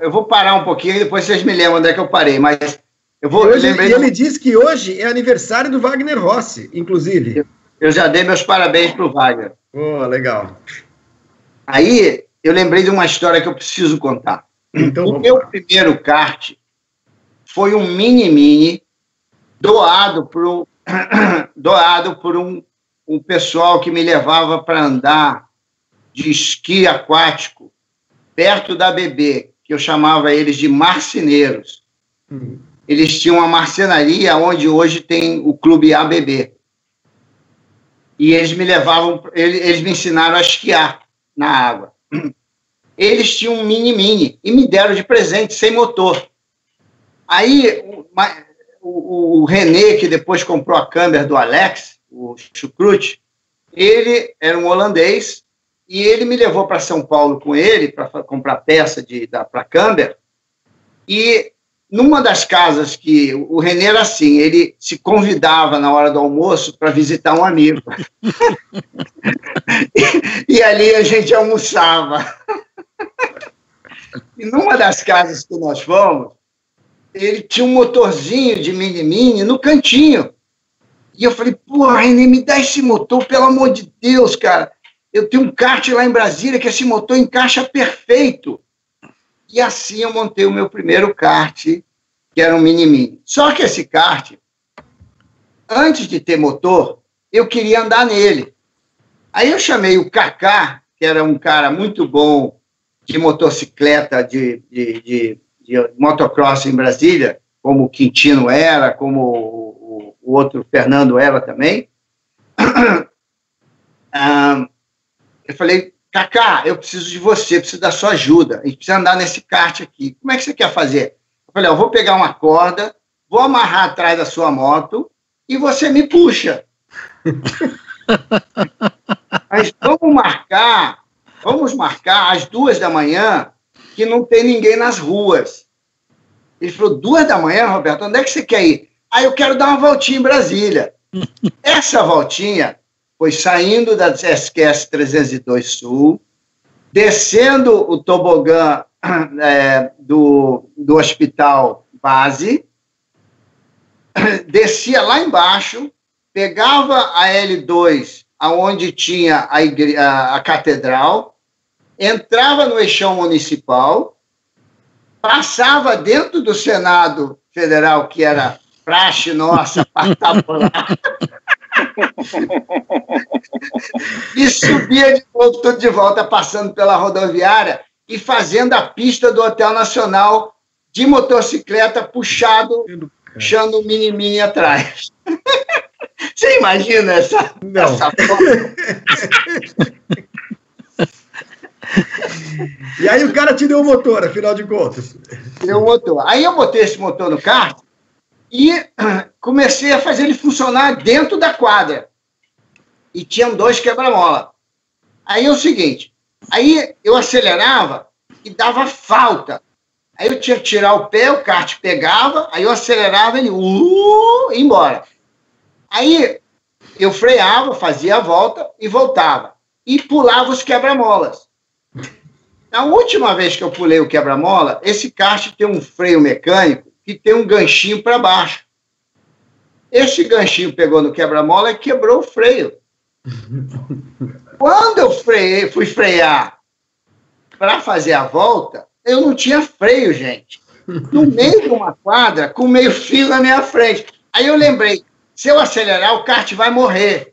eu vou parar um pouquinho e depois vocês me lembram onde é que eu parei, mas eu vou. Hoje, e ele diz que hoje é aniversário do Wagner Rossi, inclusive. Eu já dei meus parabéns para o Wagner. Oh, legal. Aí eu lembrei de uma história que eu preciso contar. Então, o meu lá. primeiro kart foi um mini-mini doado por um, doado por um, um pessoal que me levava para andar de esqui aquático perto da BB, que eu chamava eles de marceneiros. Uhum. Eles tinham uma marcenaria onde hoje tem o clube ABB. E eles me levavam, eles me ensinaram a esquiar na água. Eles tinham um mini-mini e me deram de presente, sem motor. Aí o, o, o René, que depois comprou a câmera do Alex, o Chucrute, ele era um holandês e ele me levou para São Paulo com ele para comprar peça para câmera. E numa das casas que o Renê era assim, ele se convidava na hora do almoço para visitar um amigo. e, e, ali a gente almoçava. e numa das casas que nós fomos, ele tinha um motorzinho de mini-mini no cantinho. E eu falei, porra, René, me dá esse motor, pelo amor de Deus, cara. Eu tenho um kart lá em Brasília que esse motor encaixa perfeito. E assim eu montei o meu primeiro kart, que era um mini mini. Só que esse kart, antes de ter motor, eu queria andar nele. Aí eu chamei o Kaká, que era um cara muito bom de motocicleta, de, de, de, de motocross em Brasília, como o Quintino era, como o, o outro Fernando era também. eu falei, Kaká, eu preciso de você, preciso da sua ajuda. A gente precisa andar nesse kart aqui. Como é que você quer fazer? Eu falei, eu vou pegar uma corda, vou amarrar atrás da sua moto e você me puxa. Mas vamos marcar, vamos marcar às duas da manhã que não tem ninguém nas ruas. Ele falou, duas da manhã, Roberto, onde é que você quer ir? Ah, eu quero dar uma voltinha em Brasília. Essa voltinha foi saindo da SQS 302 Sul, descendo o tobogã é, do, do hospital base, descia lá embaixo, pegava a L2, aonde tinha a, igre, a, catedral, entrava no eixão municipal, passava dentro do Senado Federal, que era praxe nossa, patapolar, e subia de novo, de volta, passando pela rodoviária e fazendo a pista do Hotel Nacional de motocicleta puxado, puxando o mini atrás. Você imagina essa, Não. essa E aí o cara te deu o motor, afinal de contas. Deu o motor. Aí eu botei esse motor no kart e comecei a fazer ele funcionar dentro da quadra. E tinham dois quebra-mola. Aí é o seguinte, aí eu acelerava e dava falta. Aí eu tinha que tirar o pé, o kart pegava, aí eu acelerava ele uh, ia embora. Aí eu freava, fazia a volta e voltava. E pulava os quebra-molas. Na última vez que eu pulei o quebra-mola, esse kart tem um freio mecânico que tem um ganchinho para baixo. Esse ganchinho pegou no quebra-mola e quebrou o freio. Quando eu freiei, fui frear para fazer a volta, eu não tinha freio, gente. No meio de uma quadra, com meio fio na minha frente. Aí eu lembrei, se eu acelerar, o kart vai morrer.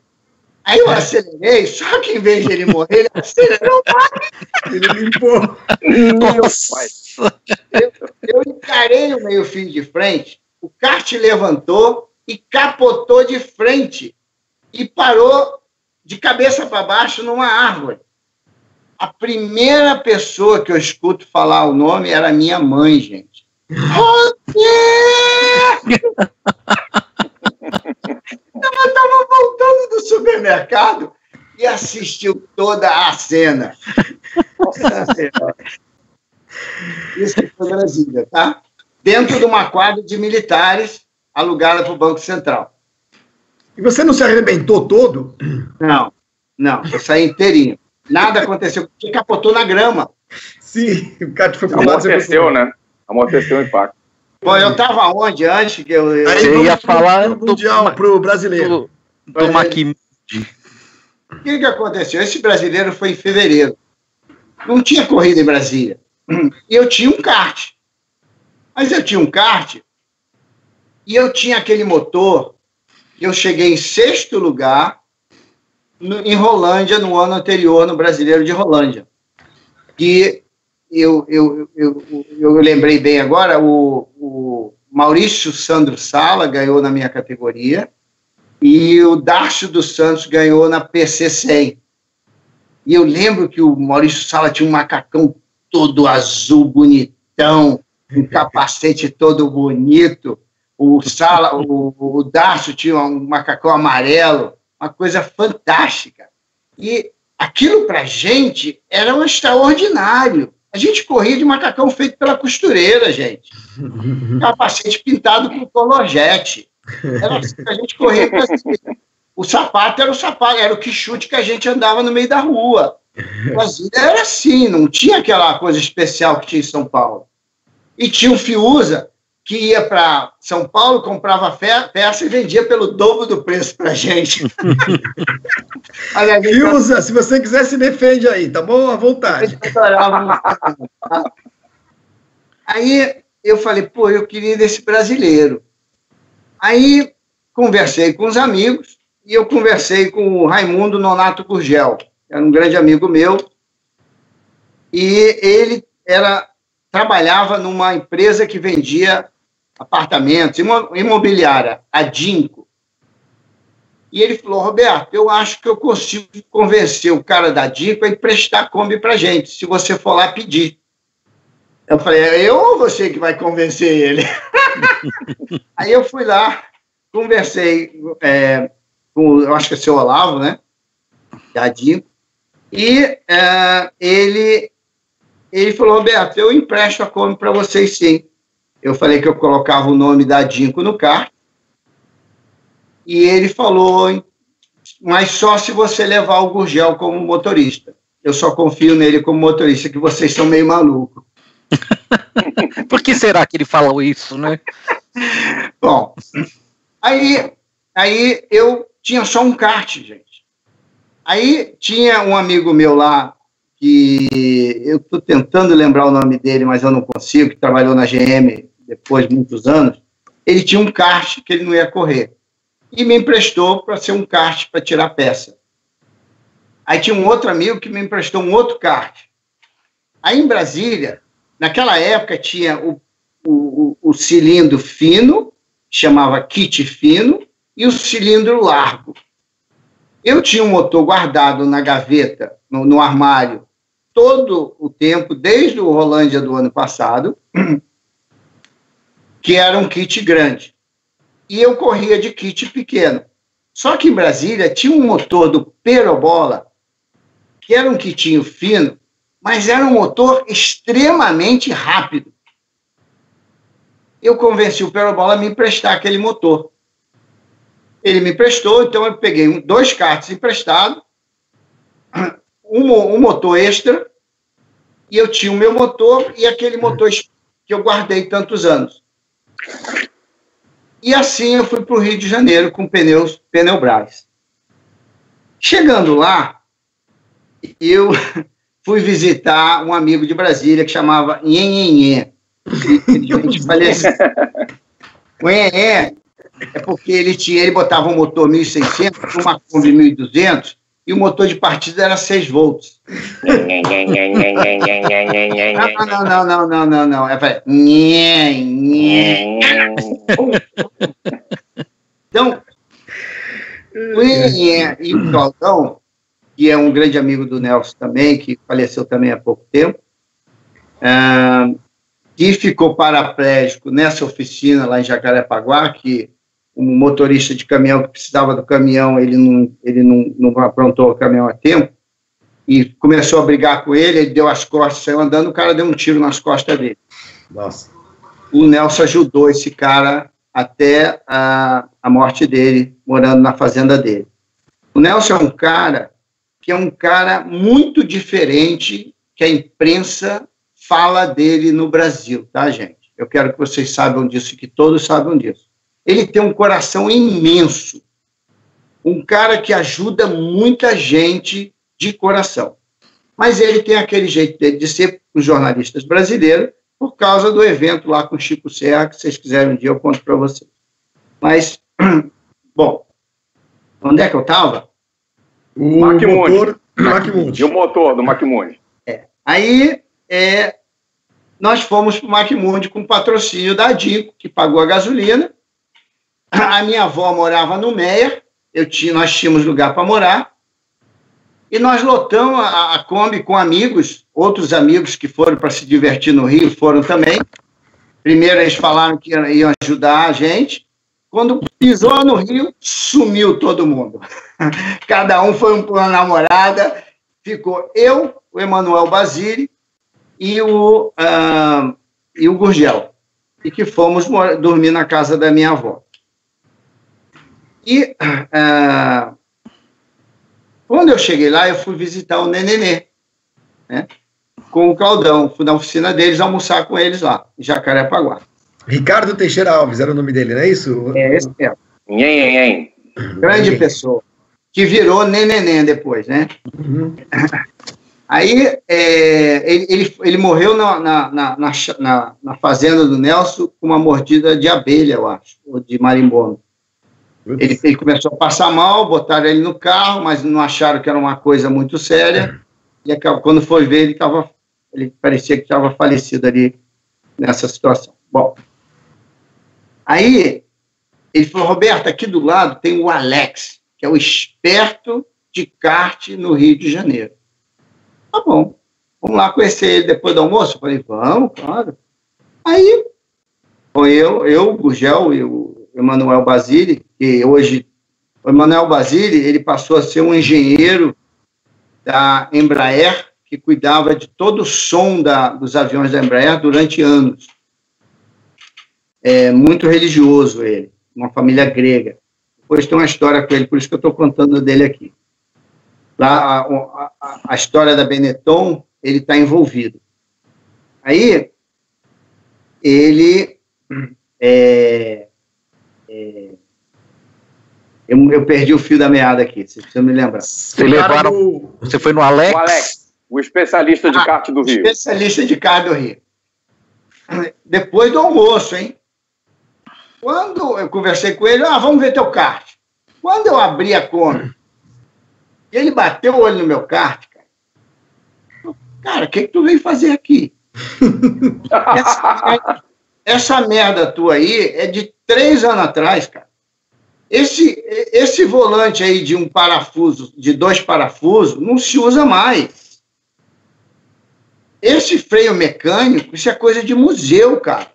Aí eu acelerei, só que em vez de ele morrer, ele acelerou mais. Ele limpou. Nossa. Eu, eu encarei o meio fio de frente, o kart levantou e capotou de frente e parou de cabeça para baixo numa árvore. A primeira pessoa que eu escuto falar o nome era minha mãe, gente. Ela estava voltando do supermercado e assistiu toda a cena. Isso foi Brasília, tá? Dentro de uma quadra de militares alugada para o Banco Central. E você não se arrebentou todo? Não, não, eu saí inteirinho. Nada aconteceu, porque capotou na grama. Sim, o cara foi pro lado. Amorteceu, né? Amorteceu o impacto. Bom, eu estava onde antes que eu. eu- Você ia falar do- mundial, pro brasileiro. Do, do Maquimud. O que, que aconteceu? Esse brasileiro foi em fevereiro. Não tinha corrida em Brasília. E eu tinha um kart. Mas eu tinha um kart e eu tinha aquele motor que eu cheguei em sexto lugar no- em Rolândia no ano anterior, no Brasileiro de Rolândia. Que eu, eu, eu, eu, lembrei bem agora, o, o Maurício Sandro Sala ganhou na minha categoria e o Darcio dos Santos ganhou na PC 100. E eu lembro que o Maurício Sala tinha um macacão todo azul, bonitão, um capacete todo bonito. O Sala, o, o Darcio tinha um macacão amarelo, uma coisa fantástica. E aquilo para gente era um extraordinário. A gente corria de macacão feito pela costureira, gente. Capacete pintado com colorjete. Era assim que a gente corria. esse- O sapato era o sapato, era o que chute que a gente andava no meio da rua. Brasília era assim, não tinha aquela coisa especial que tinha em São Paulo. E tinha o Fiuza, que ia para São Paulo, comprava peça e vendia pelo dobro do preço para a gente. Fiuza, se você quiser, se defende aí, tá bom? À vontade. aí eu falei, pô, eu queria desse brasileiro. Aí conversei com os amigos e eu conversei com o Raimundo Nonato Gurgel, era um grande amigo meu, e ele era trabalhava numa empresa que vendia apartamentos, imobiliária, a Dinco. E ele falou, Roberto, eu acho que eu consigo convencer o cara da Dinco a emprestar a Kombi para gente, se você for lá pedir. Eu falei, é eu ou você que vai convencer ele? Aí eu fui lá, conversei é, com, eu acho que é seu Olavo, né? Da Dinco. E é, ele, ele falou, Roberto, eu empresto a Kombi para vocês sim. Eu falei que eu colocava o nome da Dinco no carro. E ele falou, mas só se você levar o Gurgel como motorista. Eu só confio nele como motorista, que vocês são meio malucos. Por que será que ele falou isso, né? Bom, aí, aí eu tinha só um kart, gente. Aí tinha um amigo meu lá, que eu estou tentando lembrar o nome dele, mas eu não consigo, que trabalhou na GM depois de muitos anos, ele tinha um kart que ele não ia correr. E me emprestou para ser um kart para tirar peça. Aí tinha um outro amigo que me emprestou um outro kart. Aí em Brasília, naquela época tinha o, o, o cilindro fino, chamava kit fino, e o cilindro largo. Eu tinha um motor guardado na gaveta, no, no armário, todo o tempo, desde o Rolândia do ano passado, que era um kit grande. E eu corria de kit pequeno. Só que em Brasília tinha um motor do Perobola, que era um kitinho fino, mas era um motor extremamente rápido. Eu convenci o Perobola a me emprestar aquele motor. Ele me emprestou, então eu peguei dois karts emprestados, um, um motor extra, e eu tinha o meu motor e aquele motor que eu guardei tantos anos. E assim eu fui para o Rio de Janeiro com pneus Pneubras. Chegando lá, eu fui visitar um amigo de Brasília que chamava Nhenhenhê. Infelizmente faleceu. O Nhenhenhê é porque ele tinha, ele botava um motor 1600, uma Kombi 1200, e o motor de partida era 6 volts. não, não, não, não, não, não. É para. Então, o Iê e o Claudão, que é um grande amigo do Nelson também, que faleceu também há pouco tempo, que ficou paraplégico nessa oficina lá em Jacarepaguá, que um motorista de caminhão que precisava do caminhão, ele não, ele não, não aprontou o caminhão a tempo, e começou a brigar com ele, ele deu as costas, saiu andando, o cara deu um tiro nas costas dele. Nossa. O Nelson ajudou esse cara até a, a morte dele, morando na fazenda dele. O Nelson é um cara que é um cara muito diferente que a imprensa fala dele no Brasil, tá, gente? Eu quero que vocês saibam disso, que todos saibam disso. Ele tem um coração imenso. Um cara que ajuda muita gente de coração. Mas ele tem aquele jeito de ser os jornalistas brasileiros por causa do evento lá com o Chico Serra, que vocês quiserem um dia eu conto para vocês. Mas, bom, onde é que eu estava? O motor E o motor do Macmundi. É. Aí, é, nós fomos para o Macmundi com patrocínio da Dico, que pagou a gasolina, a minha avó morava no Meia, eu tinha, nós tínhamos lugar para morar, e nós lotamos a, a Kombi com amigos, outros amigos que foram para se divertir no Rio foram também. Primeiro eles falaram que iam ajudar a gente. Quando pisou no Rio, sumiu todo mundo. Cada um foi uma namorada. Ficou eu, o Emanuel Basile e o, uh, e o Gurgel. E que fomos dormir na casa da minha avó. E uh, quando eu cheguei lá, eu fui visitar o Nenenê, né? Com o Claudão. Fui na oficina deles almoçar com eles lá, em Jacarepaguá. Ricardo Teixeira Alves era o nome dele, não é isso? É, esse mesmo. Nhen, nhen. Grande pessoa. Que virou neneném depois, né? Uhum. Aí é, ele, ele, ele, morreu na, na, na, na, na fazenda do Nelson com uma mordida de abelha, eu acho, ou de marimbondo. Ele, ele, começou a passar mal, botaram ele no carro, mas não acharam que era uma coisa muito séria. E quando foi ver, ele, tava, ele parecia que estava falecido ali nessa situação. Bom, aí ele falou, Roberto, aqui do lado tem o Alex, que é o esperto de kart no Rio de Janeiro. Tá bom, vamos lá conhecer ele depois do almoço? Eu falei, vamos, claro. Aí, foi eu, eu, o Gurgel e o Emanuel Basile, que hoje, o Emanuel Basile, ele passou a ser um engenheiro da Embraer, que cuidava de todo o som da, dos aviões da Embraer durante anos. É muito religioso ele, uma família grega. Depois tem uma história com ele, por isso que eu estou contando dele aqui. Lá, a, a, a história da Benetton, ele está envolvido. Aí, ele é, é, eu, eu, perdi o fio da meada aqui, se você me lembrar. Você, levaram, você foi no Alex? O Alex, o especialista de ah, kart do Rio. Especialista de kart do Rio. Depois do almoço, hein? Quando eu conversei com ele, ah, vamos ver teu kart. Quando eu abri a Kombi, ele bateu o olho no meu kart, cara. Cara, o que, que tu veio fazer aqui? essa, essa merda tua aí é de três anos atrás, cara. Esse, esse volante aí de um parafuso, de dois parafusos, não se usa mais. Esse freio mecânico, isso é coisa de museu, cara.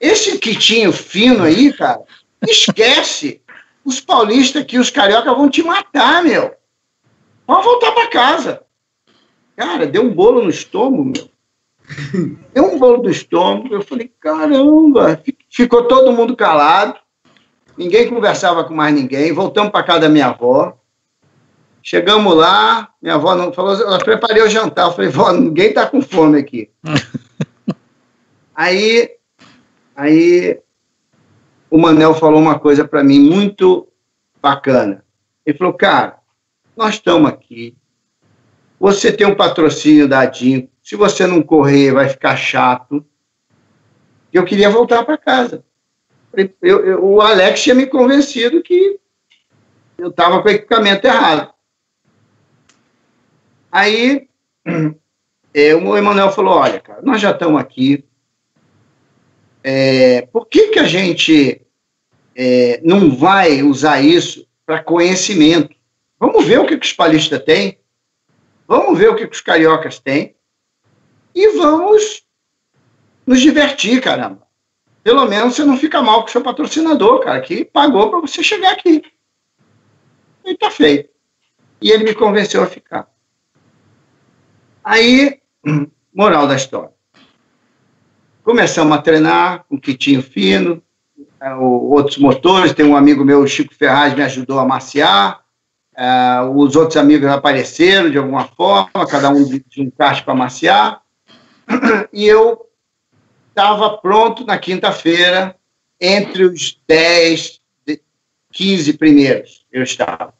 Esse quitinho fino aí, cara, esquece. Os paulistas aqui, os carioca vão te matar, meu. Vamos voltar para casa. Cara, deu um bolo no estômago, meu. Deu um bolo no estômago. Eu falei, caramba. Ficou todo mundo calado. Ninguém conversava com mais ninguém. Voltamos para casa da minha avó. Chegamos lá, minha avó não falou, ela preparei o jantar. Eu falei, vó, ninguém está com fome aqui. aí, aí o Manel falou uma coisa para mim muito bacana. Ele falou, cara, nós estamos aqui. Você tem um patrocínio da. Se você não correr, vai ficar chato. Eu queria voltar para casa. Eu, eu, o Alex tinha me convencido que eu estava com o equipamento errado. Aí é, o Emanuel falou: olha, cara, nós já estamos aqui. É, por que, que a gente é, não vai usar isso para conhecimento? Vamos ver o que, que os palistas têm, vamos ver o que, que os cariocas têm e vamos nos divertir, caramba pelo menos você não fica mal com o seu patrocinador, cara, que pagou para você chegar aqui. E tá feito. E ele me convenceu a ficar. Aí, moral da história. Começamos a treinar com kitinho fino, é, outros motores. Tem um amigo meu, Chico Ferraz, me ajudou a maciar. É, os outros amigos apareceram de alguma forma, cada um de, um kart para maciar. E eu estava pronto na quinta-feira, entre os 10, 15 primeiros, eu estava.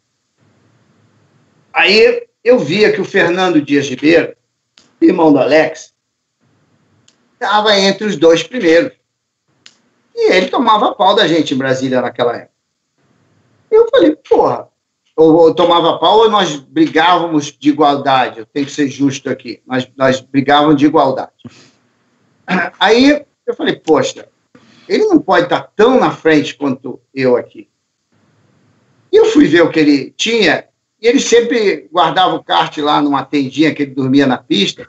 Aí eu via que o Fernando Dias Ribeiro, irmão do Alex, estava entre os dois primeiros. E ele tomava pau da gente em Brasília naquela época. Eu falei, porra, ou, tomava pau ou nós brigávamos de igualdade, eu tenho que ser justo aqui, nós, nós brigávamos de igualdade. Aí eu falei, poxa, ele não pode estar tão na frente quanto eu aqui. E eu fui ver o que ele tinha, e ele sempre guardava o kart lá numa tendinha que ele dormia na pista.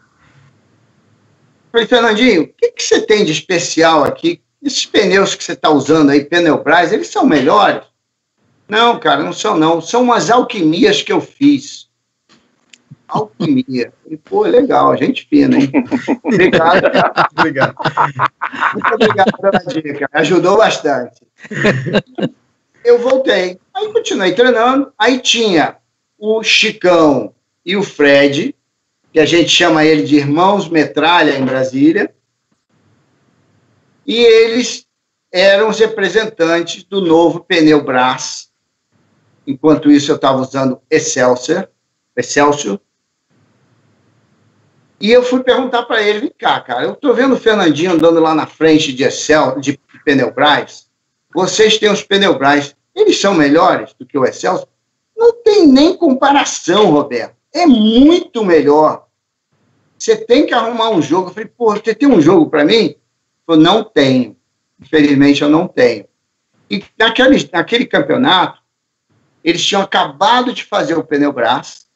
Falei, Fernandinho, o que, que você tem de especial aqui? Esses pneus que você está usando aí, Pneubras, eles são melhores? Não, cara, não são não. São umas alquimias que eu fiz. Alquimia. E, pô, legal, gente fina, hein? obrigado. obrigado. Muito obrigado pela dica, ajudou bastante. Eu voltei, aí continuei treinando, aí tinha o Chicão e o Fred, que a gente chama ele de irmãos metralha em Brasília, E eles eram os representantes do novo pneu Brás. Enquanto isso, eu estava usando Excelsior, Excelsior. E eu fui perguntar para ele, vem cá, cara, eu estou vendo o Fernandinho andando lá na frente de Excel, de pneu Brás. Vocês têm os pneu Brás. Eles são melhores do que o Excelsior? Não tem nem comparação, Roberto. É muito melhor. Você tem que arrumar um jogo. Eu falei, pô, você tem um jogo para mim? Ele falou, não tenho. Infelizmente, eu não tenho. E naquele, naquele campeonato, eles tinham acabado de fazer o pneu Brás,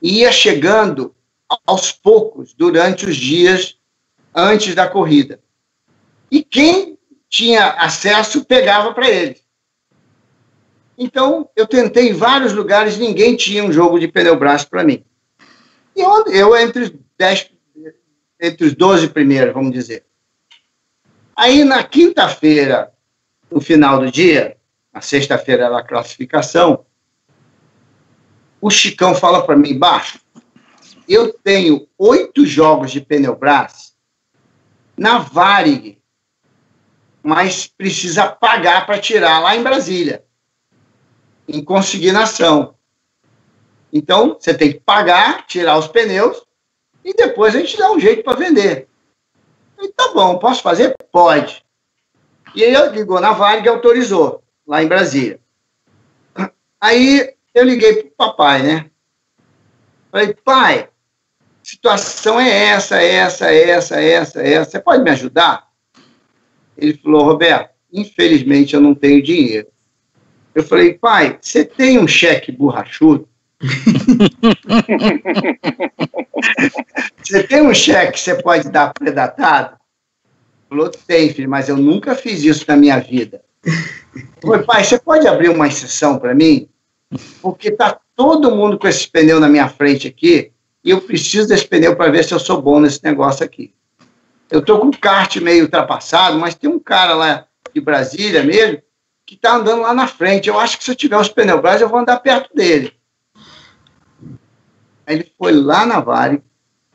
ia chegando aos poucos durante os dias antes da corrida. E quem tinha acesso pegava para eles. Então, eu tentei em vários lugares, ninguém tinha um jogo de pneu braço para mim. E eu, eu entre os dez, entre os 12 primeiros, vamos dizer. Aí, na quinta-feira, no final do dia, na sexta-feira era a classificação, o Chicão fala para mim, baixo, eu tenho oito jogos de pneu braço na Varig, mas precisa pagar para tirar lá em Brasília em consignação. Então, você tem que pagar, tirar os pneus e depois a gente dá um jeito para vender. E tá bom, posso fazer? Pode. E ele ligou na Varg e autorizou, lá em Brasília. Aí eu liguei pro papai, né? Falei, pai, situação é essa, essa, essa, essa, essa. Você pode me ajudar? Ele falou, Roberto, infelizmente eu não tenho dinheiro. Eu falei, pai, você tem um cheque borrachudo? você tem um cheque que você pode dar predatado? Falou, tem, filho, mas eu nunca fiz isso na minha vida. Falei, pai, você pode abrir uma exceção para mim? Porque tá todo mundo com esse pneu na minha frente aqui e eu preciso desse pneu para ver se eu sou bom nesse negócio aqui. Eu tô com o kart meio ultrapassado, mas tem um cara lá de Brasília mesmo que está andando lá na frente. Eu acho que se eu tiver os pneus Brás, eu vou andar perto dele. Ele foi lá na Vale,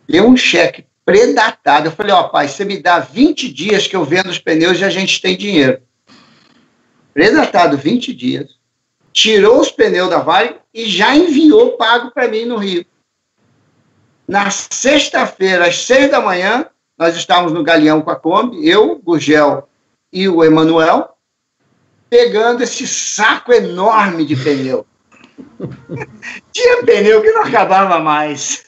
deu um cheque predatado. Eu falei, ó, oh, pai, você me dá 20 dias que eu vendo os pneus e a gente tem dinheiro. Predatado 20 dias. Tirou os pneus da Vale e já enviou pago para mim no Rio. Na sexta-feira, às seis da manhã, nós estávamos no Galeão com a Kombi, eu, o Gugel e o Emanuel, pegando esse saco enorme de pneu. Tinha pneu que não acabava mais.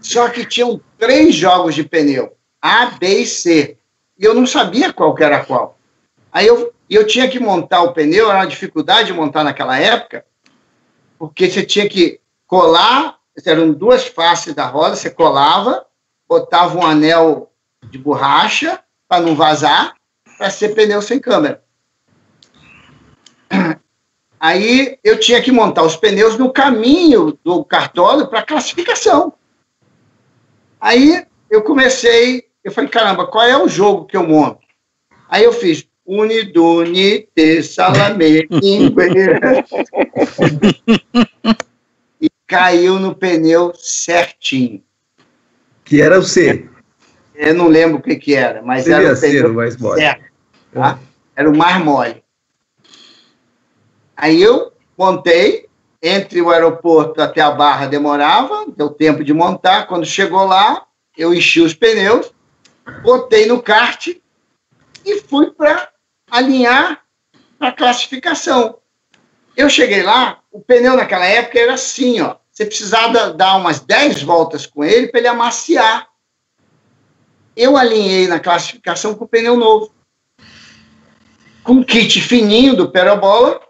Só que tinham três jogos de pneu, A, B e C. E eu não sabia qual era qual. Aí eu, eu tinha que montar o pneu, era uma dificuldade de montar naquela época, porque você tinha que colar, eram duas faces da roda, você colava, botava um anel de borracha para não vazar, para ser pneu sem câmera. Aí eu tinha que montar os pneus no caminho do cartório para classificação. Aí eu comecei, eu falei, caramba, qual é o jogo que eu monto? Aí eu fiz Uniduni te salame e caiu no pneu certinho. Que era o C. Eu não lembro o que, que era, mas Seria era o pneu o mais mole. certo. Tá? Era o mais mole. Aí eu montei, entre o aeroporto até a Barra demorava, deu tempo de montar. Quando chegou lá, eu enchi os pneus, botei no kart e fui para alinhar a classificação. Eu cheguei lá, o pneu naquela época era assim, ó. Você precisava dar umas 10 voltas com ele para ele amaciar. Eu alinhei na classificação com o pneu novo. Com kit fininho do Perabola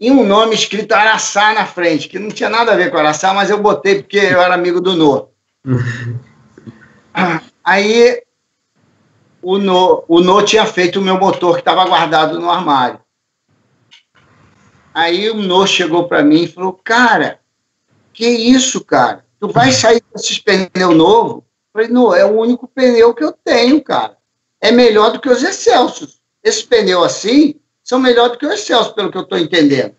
e um nome escrito Araçá na frente, que não tinha nada a ver com Araçá, mas eu botei porque eu era amigo do No. Aí o no, o no tinha feito o meu motor que estava guardado no armário. Aí o No chegou para mim e falou: Cara, que isso, cara? Tu vai sair com esses pneus novos? Falei: No, é o único pneu que eu tenho, cara. É melhor do que os Excelsior. Esse pneu assim, são melhores do que o Excelsior, pelo que eu estou entendendo.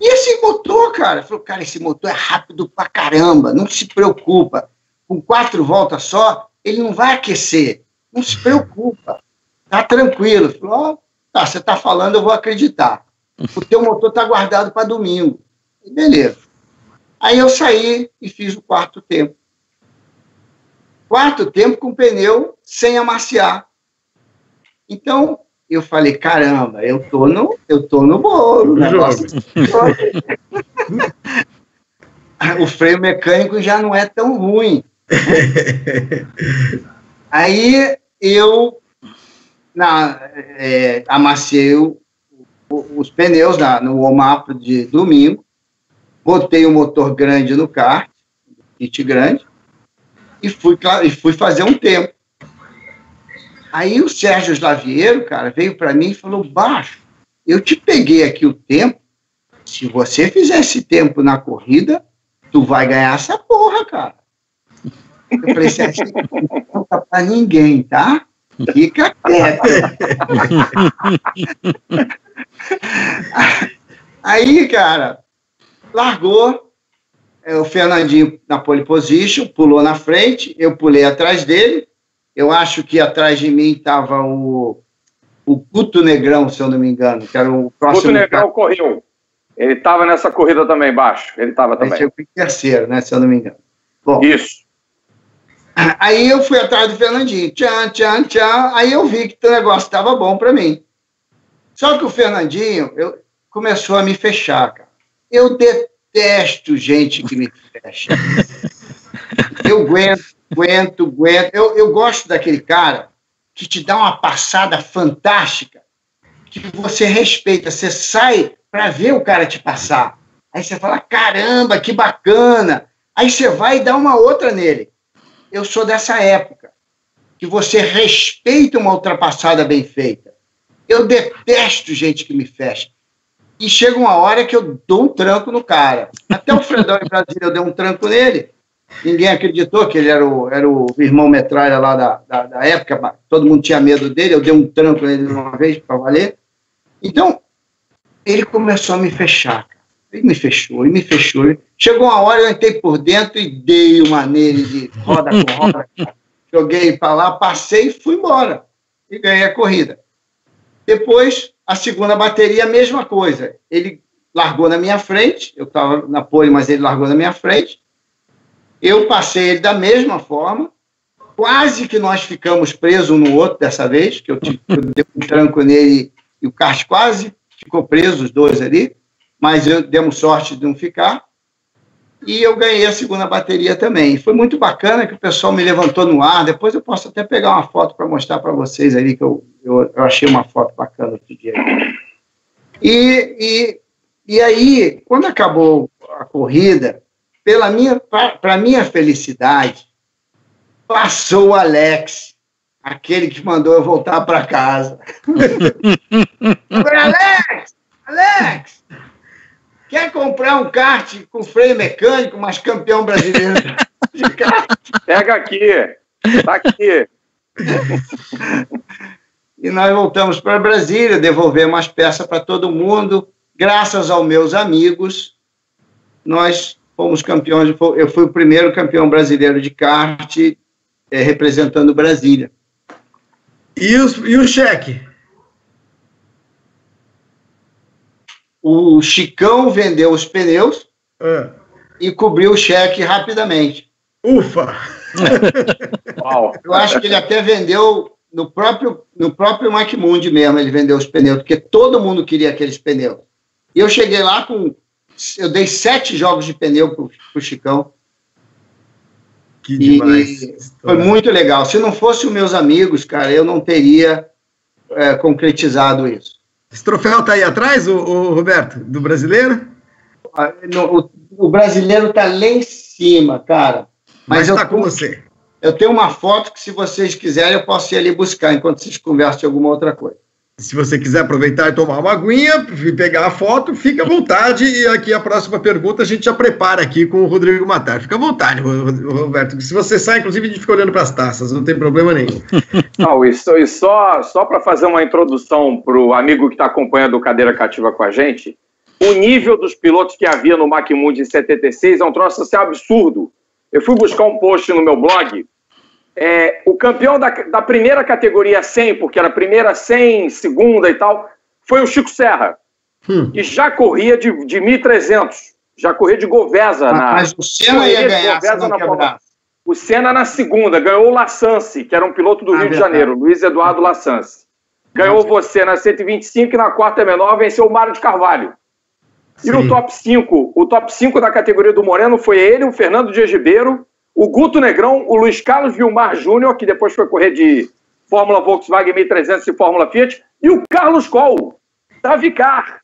E esse motor, cara, falou, cara, esse motor é rápido pra caramba, não se preocupa. Com quatro voltas só, ele não vai aquecer. Não se preocupa. Tá tranquilo. Falou, oh, tá, você tá falando, eu vou acreditar. O teu motor tá guardado para domingo. E beleza. Aí eu saí e fiz o quarto tempo. Quarto tempo com pneu sem amaciar. Então, eu falei, caramba, eu tô no, eu tô no bolo. Negócio. o freio mecânico já não é tão ruim. Aí eu na, é, amaciei o, o, os pneus na, no warm-up de domingo, botei o um motor grande no kart, kit grande, e fui, e fui fazer um tempo. Aí o Sérgio Slaviero, cara, veio para mim e falou: Baixo, eu te peguei aqui o tempo. Se você fizer esse tempo na corrida, tu vai ganhar essa porra, cara. Eu falei: Sérgio, não conta pra ninguém, tá? Fica quieto. Aí, cara, largou. É, o Fernandinho na pole position, pulou na frente, eu pulei atrás dele eu acho que atrás de mim estava o, o Guto Negrão, se eu não me engano, que era o próximo. Guto Negrão cara. correu. Ele estava nessa corrida também, baixo. Ele estava também. Ele foi terceiro, né, se eu não me engano. Bom, Isso. Aí eu fui atrás do Fernandinho. Tchan, tchan, tchan. Aí eu vi que o negócio estava bom para mim. Só que o Fernandinho eu, começou a me fechar, cara. Eu detesto gente que me fecha. eu aguento aguento, aguento. Eu, eu gosto daquele cara que te dá uma passada fantástica, que você respeita, você sai para ver o cara te passar. Aí você fala, caramba, que bacana. Aí você vai e dá uma outra nele. Eu sou dessa época, que você respeita uma ultrapassada bem feita. Eu detesto gente que me fecha. E chega uma hora que eu dou um tranco no cara. Até o Fredão em Brasília eu dei um tranco nele, Ninguém acreditou que ele era o, era o irmão metralha lá da, da, da época, todo mundo tinha medo dele, eu dei um tranco nele uma vez para valer. Então, ele começou a me fechar. Ele me fechou, ele me fechou. Chegou uma hora, eu entrei por dentro e dei uma nele de roda com roda. Joguei para lá, passei e fui embora. E ganhei a corrida. Depois, a segunda bateria, a mesma coisa. Ele largou na minha frente, eu estava na pole, mas ele largou na minha frente. Eu passei ele da mesma forma, quase que nós ficamos presos um no outro dessa vez, que eu, tive, eu dei um tranco nele e o Cars quase ficou preso, os dois ali, mas eu demos sorte de não ficar. E eu ganhei a segunda bateria também. Foi muito bacana que o pessoal me levantou no ar. Depois eu posso até pegar uma foto para mostrar para vocês ali, que eu, eu, eu, achei uma foto bacana outro dia. E, e, e aí, quando acabou a corrida, pela minha, para minha felicidade, passou o Alex, aquele que mandou eu voltar para casa. Alex, Alex, quer comprar um kart com freio mecânico, mas campeão brasileiro de kart? Pega aqui, tá aqui. e nós voltamos para Brasília, devolvemos as peças para todo mundo. Graças aos meus amigos, nós fomos campeões, eu fui o primeiro campeão brasileiro de kart é, representando Brasília. E, os, e o cheque? O Chicão vendeu os pneus é. e cobriu o cheque rapidamente. Ufa! eu acho que ele até vendeu no próprio, no próprio McMundi mesmo, ele vendeu os pneus, porque todo mundo queria aqueles pneus. E eu cheguei lá com eu dei sete jogos de pneu pro, pro Chicão. Que demais. foi muito legal. Se não fosse os meus amigos, cara, eu não teria é, concretizado isso. Esse troféu tá aí atrás, o, o Roberto, do brasileiro? Ah, no, o, o, brasileiro tá lá em cima, cara. Mas, Mas eu tá com você. Eu tenho uma foto que, se vocês quiserem, eu posso ir ali buscar enquanto vocês conversam de alguma outra coisa. Se você quiser aproveitar e tomar uma aguinha e pegar a foto, fique à vontade. E aqui a próxima pergunta a gente já prepara aqui com o Rodrigo Matar. Fica à vontade, Roberto. Se você sai, inclusive, a gente fica olhando para as taças, não tem problema nenhum. Não, e só, só, só para fazer uma introdução para o amigo que está acompanhando o Cadeira Cativa com a gente, o nível dos pilotos que havia no Macmundi em 76 é um troço assim absurdo. Eu fui buscar um post no meu blog É, o campeão da, da primeira categoria 100, porque era primeira 100, segunda e tal, foi o Chico Serra, hum. que já corria de, de 1.300, já corria de Govesa. Mas, na, mas o Senna ia ganhar, na O Senna na segunda, ganhou o Lassance, que era um piloto do ah, Rio verdade. de Janeiro, Luiz Eduardo Lassance. Ganhou você na 125 e na quarta menor venceu o Mário de Carvalho. E Sim. no top 5, o top 5 da categoria do Moreno foi ele, o Fernando de Egibeiro, o Guto Negrão, o Luiz Carlos Vilmar Júnior, que depois foi correr de Fórmula Volkswagen 1300 e Fórmula Fiat, e o Carlos Coll, da Vicar.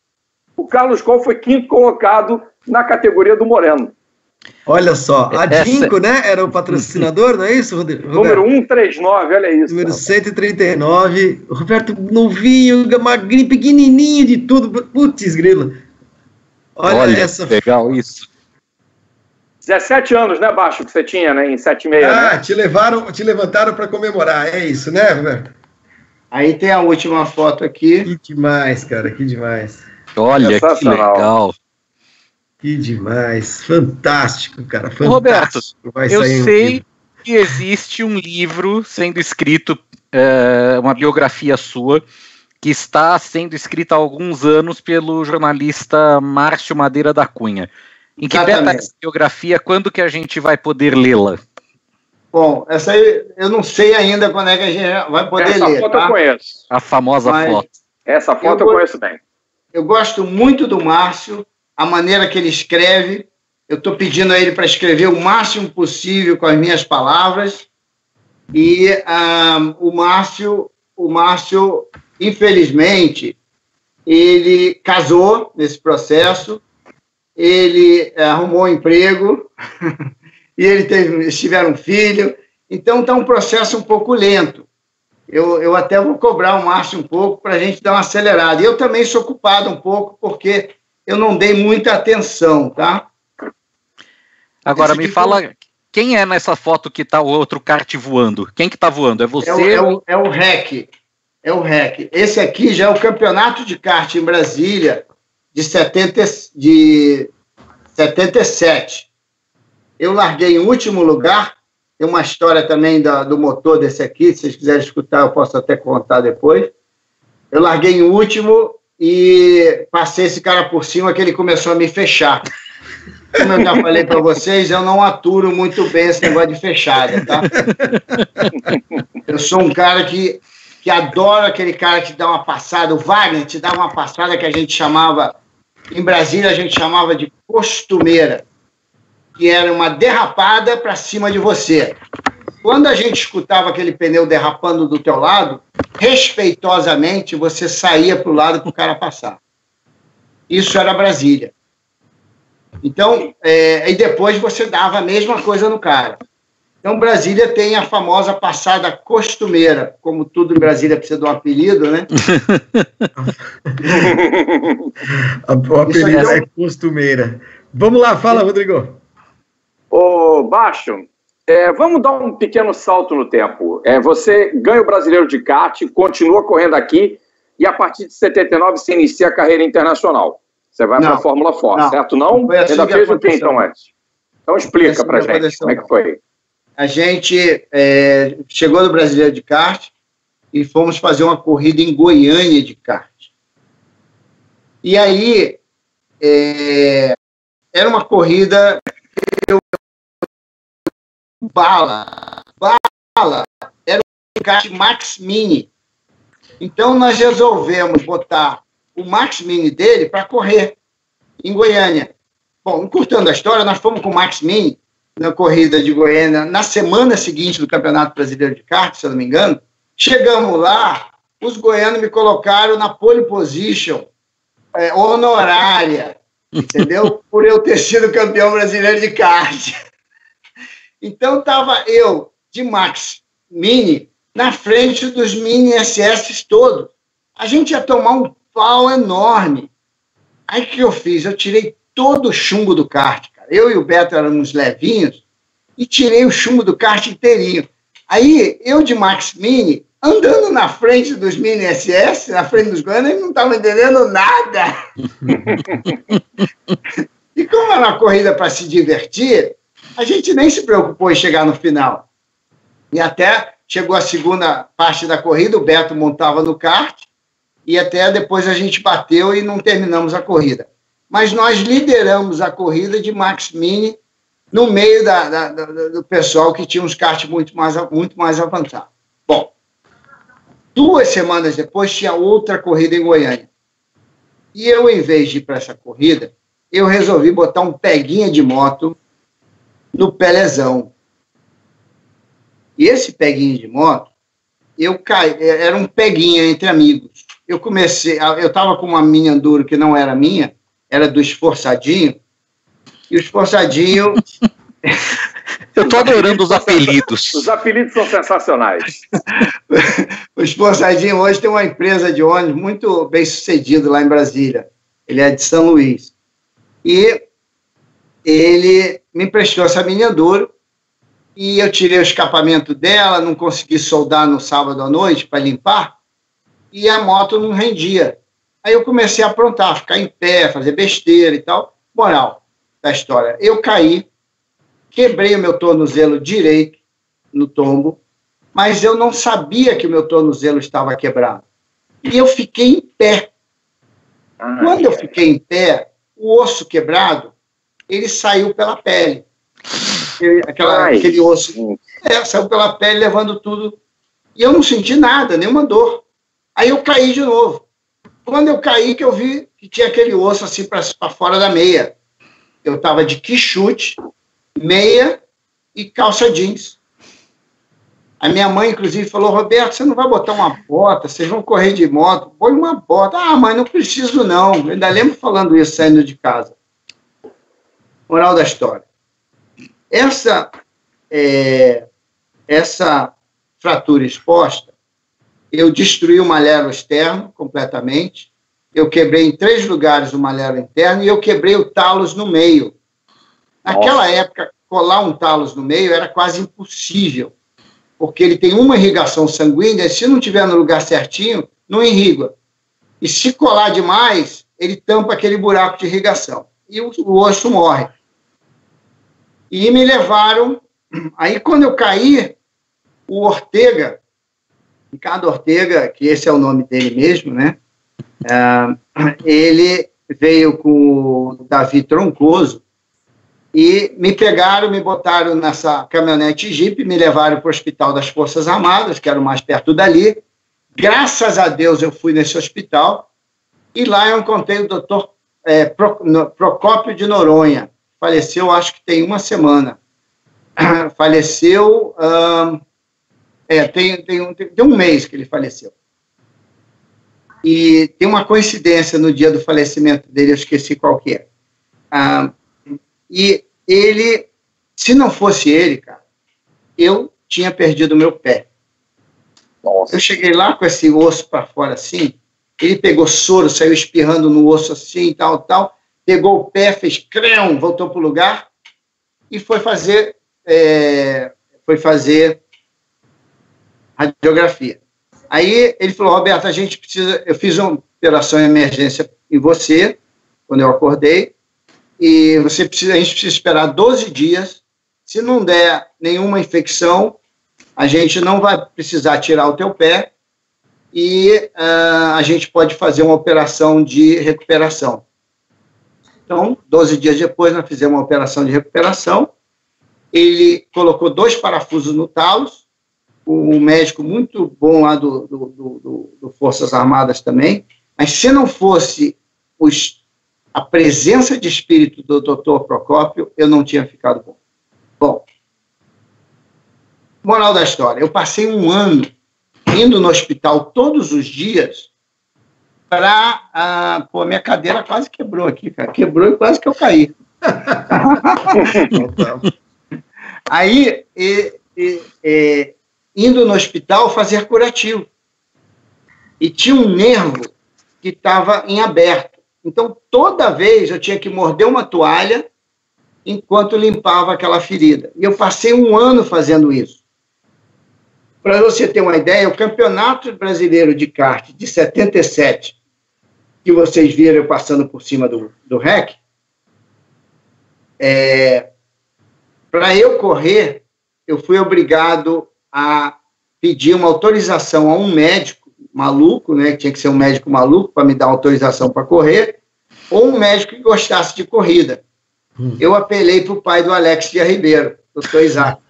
O Carlos Coll foi quinto colocado na categoria do Moreno. Olha só, a Dinco, né? Era o patrocinador, não é isso, Rodrigo? Número 139, olha isso. Número cara. 139. Roberto novinho, magrinho, pequenininho de tudo. Putz, grilo. Olha, olha essa. Legal isso. 17 anos, né, Baixo, que você tinha, né, em 7 e meia. Ah, né? te levaram, te levantaram para comemorar, é isso, né, Roberto? Aí tem a última foto aqui. Que demais, cara, que demais. Olha, que legal. Que demais, fantástico, cara, fantástico. Roberto, eu sei um que existe um livro sendo escrito, é, uma biografia sua, que está sendo escrita há alguns anos pelo jornalista Márcio Madeira da Cunha. Em que está essa biografia? Quando que a gente vai poder lê-la? Bom, essa aí eu não sei ainda quando é que a gente vai poder essa ler. Essa foto tá? eu conheço. A famosa Mas foto. Essa foto eu, eu conheço bem. Eu gosto muito do Márcio, a maneira que ele escreve. Eu estou pedindo a ele para escrever o máximo possível com as minhas palavras. E um, o Márcio, o Márcio, infelizmente, ele casou nesse processo ele eh, arrumou um emprego e ele teve, eles tiveram um filho. Então está um processo um pouco lento. Eu, eu até vou cobrar o Márcio um pouco para a gente dar uma acelerada. E eu também sou culpado um pouco porque eu não dei muita atenção, tá? Agora Esse me fala, quem é nessa foto que está o outro kart voando? Quem que está voando? É você? É o, é o, é o REC. É o REC. Esse aqui já é o campeonato de kart em Brasília, de, 70, de 77. Eu larguei em último lugar. Tem uma história também da, do motor desse aqui, se vocês quiserem escutar, eu posso até contar depois. Eu larguei em último e passei esse cara por cima que ele começou a me fechar. Como eu já falei para vocês, eu não aturo muito bem esse negócio de fechada, tá? Eu sou um cara que, que adora aquele cara que dá uma passada. O Wagner te dá uma passada que a gente chamava em Brasília a gente chamava de costumeira, que era uma derrapada para cima de você. Quando a gente escutava aquele pneu derrapando do teu lado, respeitosamente você saía para o lado para o cara passar. Isso era Brasília. Então, é, e depois você dava a mesma coisa no cara. Então, Brasília tem a famosa passada costumeira, como tudo em Brasília precisa de um apelido, né? o apelido é costumeira. Vamos lá, fala, Rodrigo. Ô, Baixo, é, vamos dar um pequeno salto no tempo. É, você ganha o Brasileiro de kart, continua correndo aqui, e a partir de 79 você inicia a carreira internacional. Você vai para a Fórmula Ford, certo? Não? Assim Ainda fez o que então antes? Então explica para gente como é que foi a gente é, chegou no Brasileiro de Kart e fomos fazer uma corrida em Goiânia de kart. E aí, é, era uma corrida eu, bala, bala, era um kart Max Mini. Então nós resolvemos botar o Max Mini dele para correr em Goiânia. Bom, encurtando a história, nós fomos com o Max Mini na corrida de Goiânia, na semana seguinte do Campeonato Brasileiro de Kart, se eu não me engano. Chegamos lá, os goianos me colocaram na pole position é, honorária, entendeu? Por eu ter sido campeão brasileiro de kart. Então estava eu de Max Mini na frente dos Mini SS todos. A gente ia tomar um pau enorme. Aí o que eu fiz? Eu tirei todo o chumbo do kart eu e o Beto éramos levinhos e tirei o chumbo do kart inteirinho. Aí, eu de Max Mini, andando na frente dos Mini SS, na frente dos Goiânia, não estava entendendo nada. e como era uma corrida para se divertir, a gente nem se preocupou em chegar no final. E até chegou a segunda parte da corrida, o Beto montava no kart, e até depois a gente bateu e não terminamos a corrida. Mas nós lideramos a corrida de Max Mini no meio da, da, da, do pessoal que tinha uns karts muito mais, muito mais avançados. Bom, duas semanas depois tinha outra corrida em Goiânia. E eu, em vez de ir para essa corrida, eu resolvi botar um peguinha de moto no Pelezão. E esse peguinho de moto, eu caí, era um peguinha entre amigos. Eu comecei, eu estava com uma minha Enduro que não era minha, era do Esforçadinho, e o Esforçadinho... Eu estou adorando os apelidos. Os apelidos são sensacionais. o Esforçadinho hoje tem uma empresa de ônibus muito bem sucedida lá em Brasília. Ele é de São Luís. E ele me emprestou essa mini e eu tirei o escapamento dela, não consegui soldar no sábado à noite para limpar e a moto não rendia. Aí eu comecei a aprontar, ficar em pé, fazer besteira e tal. Moral da história, eu caí, quebrei o meu tornozelo direito no tombo, mas eu não sabia que o meu tornozelo estava quebrado. E eu fiquei em pé. Quando eu fiquei em pé, o osso quebrado, ele saiu pela pele. Aquela, aquele osso é, saiu pela pele, levando tudo. E eu não senti nada, nenhuma dor. Aí eu caí de novo. Quando eu caí, que eu vi que tinha aquele osso assim para fora da meia. Eu estava de quichute, meia e calça jeans. A minha mãe, inclusive, falou: Roberto, você não vai botar uma bota, vocês vão correr de moto, põe uma bota. Ah, mãe, não preciso não. Eu ainda lembro falando isso saindo de casa. Moral da história. Essa, é, essa fratura exposta, eu destruí o malhero externo completamente, eu quebrei em três lugares o malhero interno e eu quebrei o talos no meio. Naquela Nossa. época, colar um talos no meio era quase impossível porque ele tem uma irrigação sanguínea, e se não tiver no lugar certinho, não irriga. E se colar demais, ele tampa aquele buraco de irrigação. E o, o osso morre. E me levaram. Aí, quando eu caí, o Ortega, Ricardo Ortega, que esse é o nome dele mesmo, né? Uh, ele veio com o Davi Troncoso, e me pegaram, me botaram nessa caminhonete Jeep, me levaram para o Hospital das Forças Armadas, que era o mais perto dali. Graças a Deus eu fui nesse hospital e lá eu encontrei o doutor é, Procópio de Noronha. Faleceu, acho que tem uma semana. Faleceu, é, tem, tem, tem, tem um mês que ele faleceu. E tem uma coincidência no dia do falecimento dele, eu esqueci qual que é. Ah, e ele, se não fosse ele, cara, eu tinha perdido meu pé. Nossa. Eu cheguei lá com esse osso para fora assim, ele pegou soro, saiu espirrando no osso assim, tal, tal, pegou o pé, fez crão, voltou para o lugar e foi fazer, é, foi fazer radiografia. Aí ele falou, Roberto, a gente precisa, eu fiz uma operação em emergência em você, quando eu acordei, e você precisa, a gente precisa esperar 12 dias. Se não der nenhuma infecção, a gente não vai precisar tirar o teu pé e uh, a gente pode fazer uma operação de recuperação. Então, 12 dias depois, nós fizemos uma operação de recuperação. Ele colocou dois parafusos no talos, um médico muito bom lá do, do, do, do Forças Armadas também. Mas se não fosse os a presença de espírito do Dr. Procópio, eu não tinha ficado bom. Bom, moral da história, eu passei um ano indo no hospital todos os dias para. Ah, pô, minha cadeira quase quebrou aqui, cara. Quebrou e quase que eu caí. Aí, e, e, e, indo no hospital fazer curativo. E tinha um nervo que estava em aberto. Então, toda vez eu tinha que morder uma toalha enquanto limpava aquela ferida. E eu passei um ano fazendo isso. Para você ter uma ideia, o Campeonato Brasileiro de Kart de 77, que vocês viram eu passando por cima do, do REC, é, para eu correr, eu fui obrigado a pedir uma autorização a um médico maluco, né, que tinha que ser um médico maluco para me dar autorização para correr, ou um médico que gostasse de corrida. Hum. Eu apelei para o pai do Alex de Ribeiro, doutor Isaac.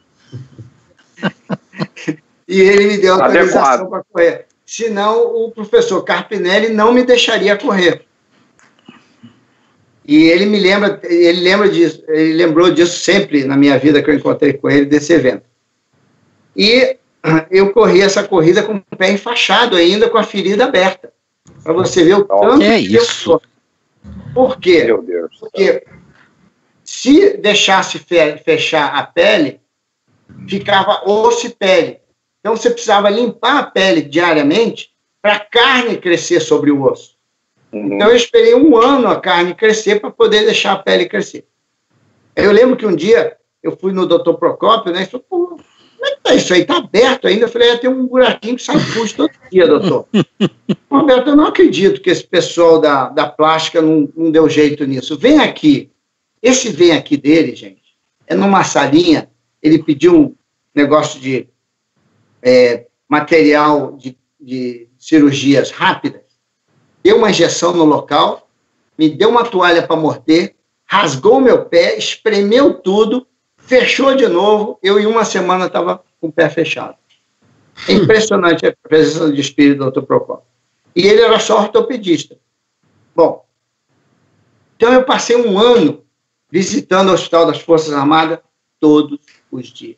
e ele me deu autorização para correr. Senão, o professor Carpinelli não me deixaria correr. E ele me lembra, ele lembra disso, ele lembrou disso sempre na minha vida que eu encontrei com ele desse evento. E eu corri essa corrida com o pé enfaixado ainda, com a ferida aberta. Para você ver o tanto que é isso. Eu... Por quê? Meu Deus. Porque se deixasse fechar a pele, ficava osso e pele. Então você precisava limpar a pele diariamente para a carne crescer sobre o osso. Uhum. Então eu esperei um ano a carne crescer para poder deixar a pele crescer. Eu lembro que um dia eu fui no doutor Procópio, né? E falou, Pô, como é que tá isso aí? Tá aberto ainda? Eu falei, é, tem um buraquinho que sai pus todo dia, doutor. Roberto, eu não acredito que esse pessoal da, da plástica não, não deu jeito nisso. Vem aqui. Esse vem aqui dele, gente, é numa salinha, ele pediu um negócio de é, material de, de cirurgias rápidas deu uma injeção no local, me deu uma toalha para morder, rasgou meu pé, espremeu tudo, fechou de novo. Eu, em uma semana, estava com o pé fechado. É impressionante a presença de espírito do Dr. Procopio. E ele era só ortopedista. Bom, então eu passei um ano visitando o Hospital das Forças Armadas todos os dias.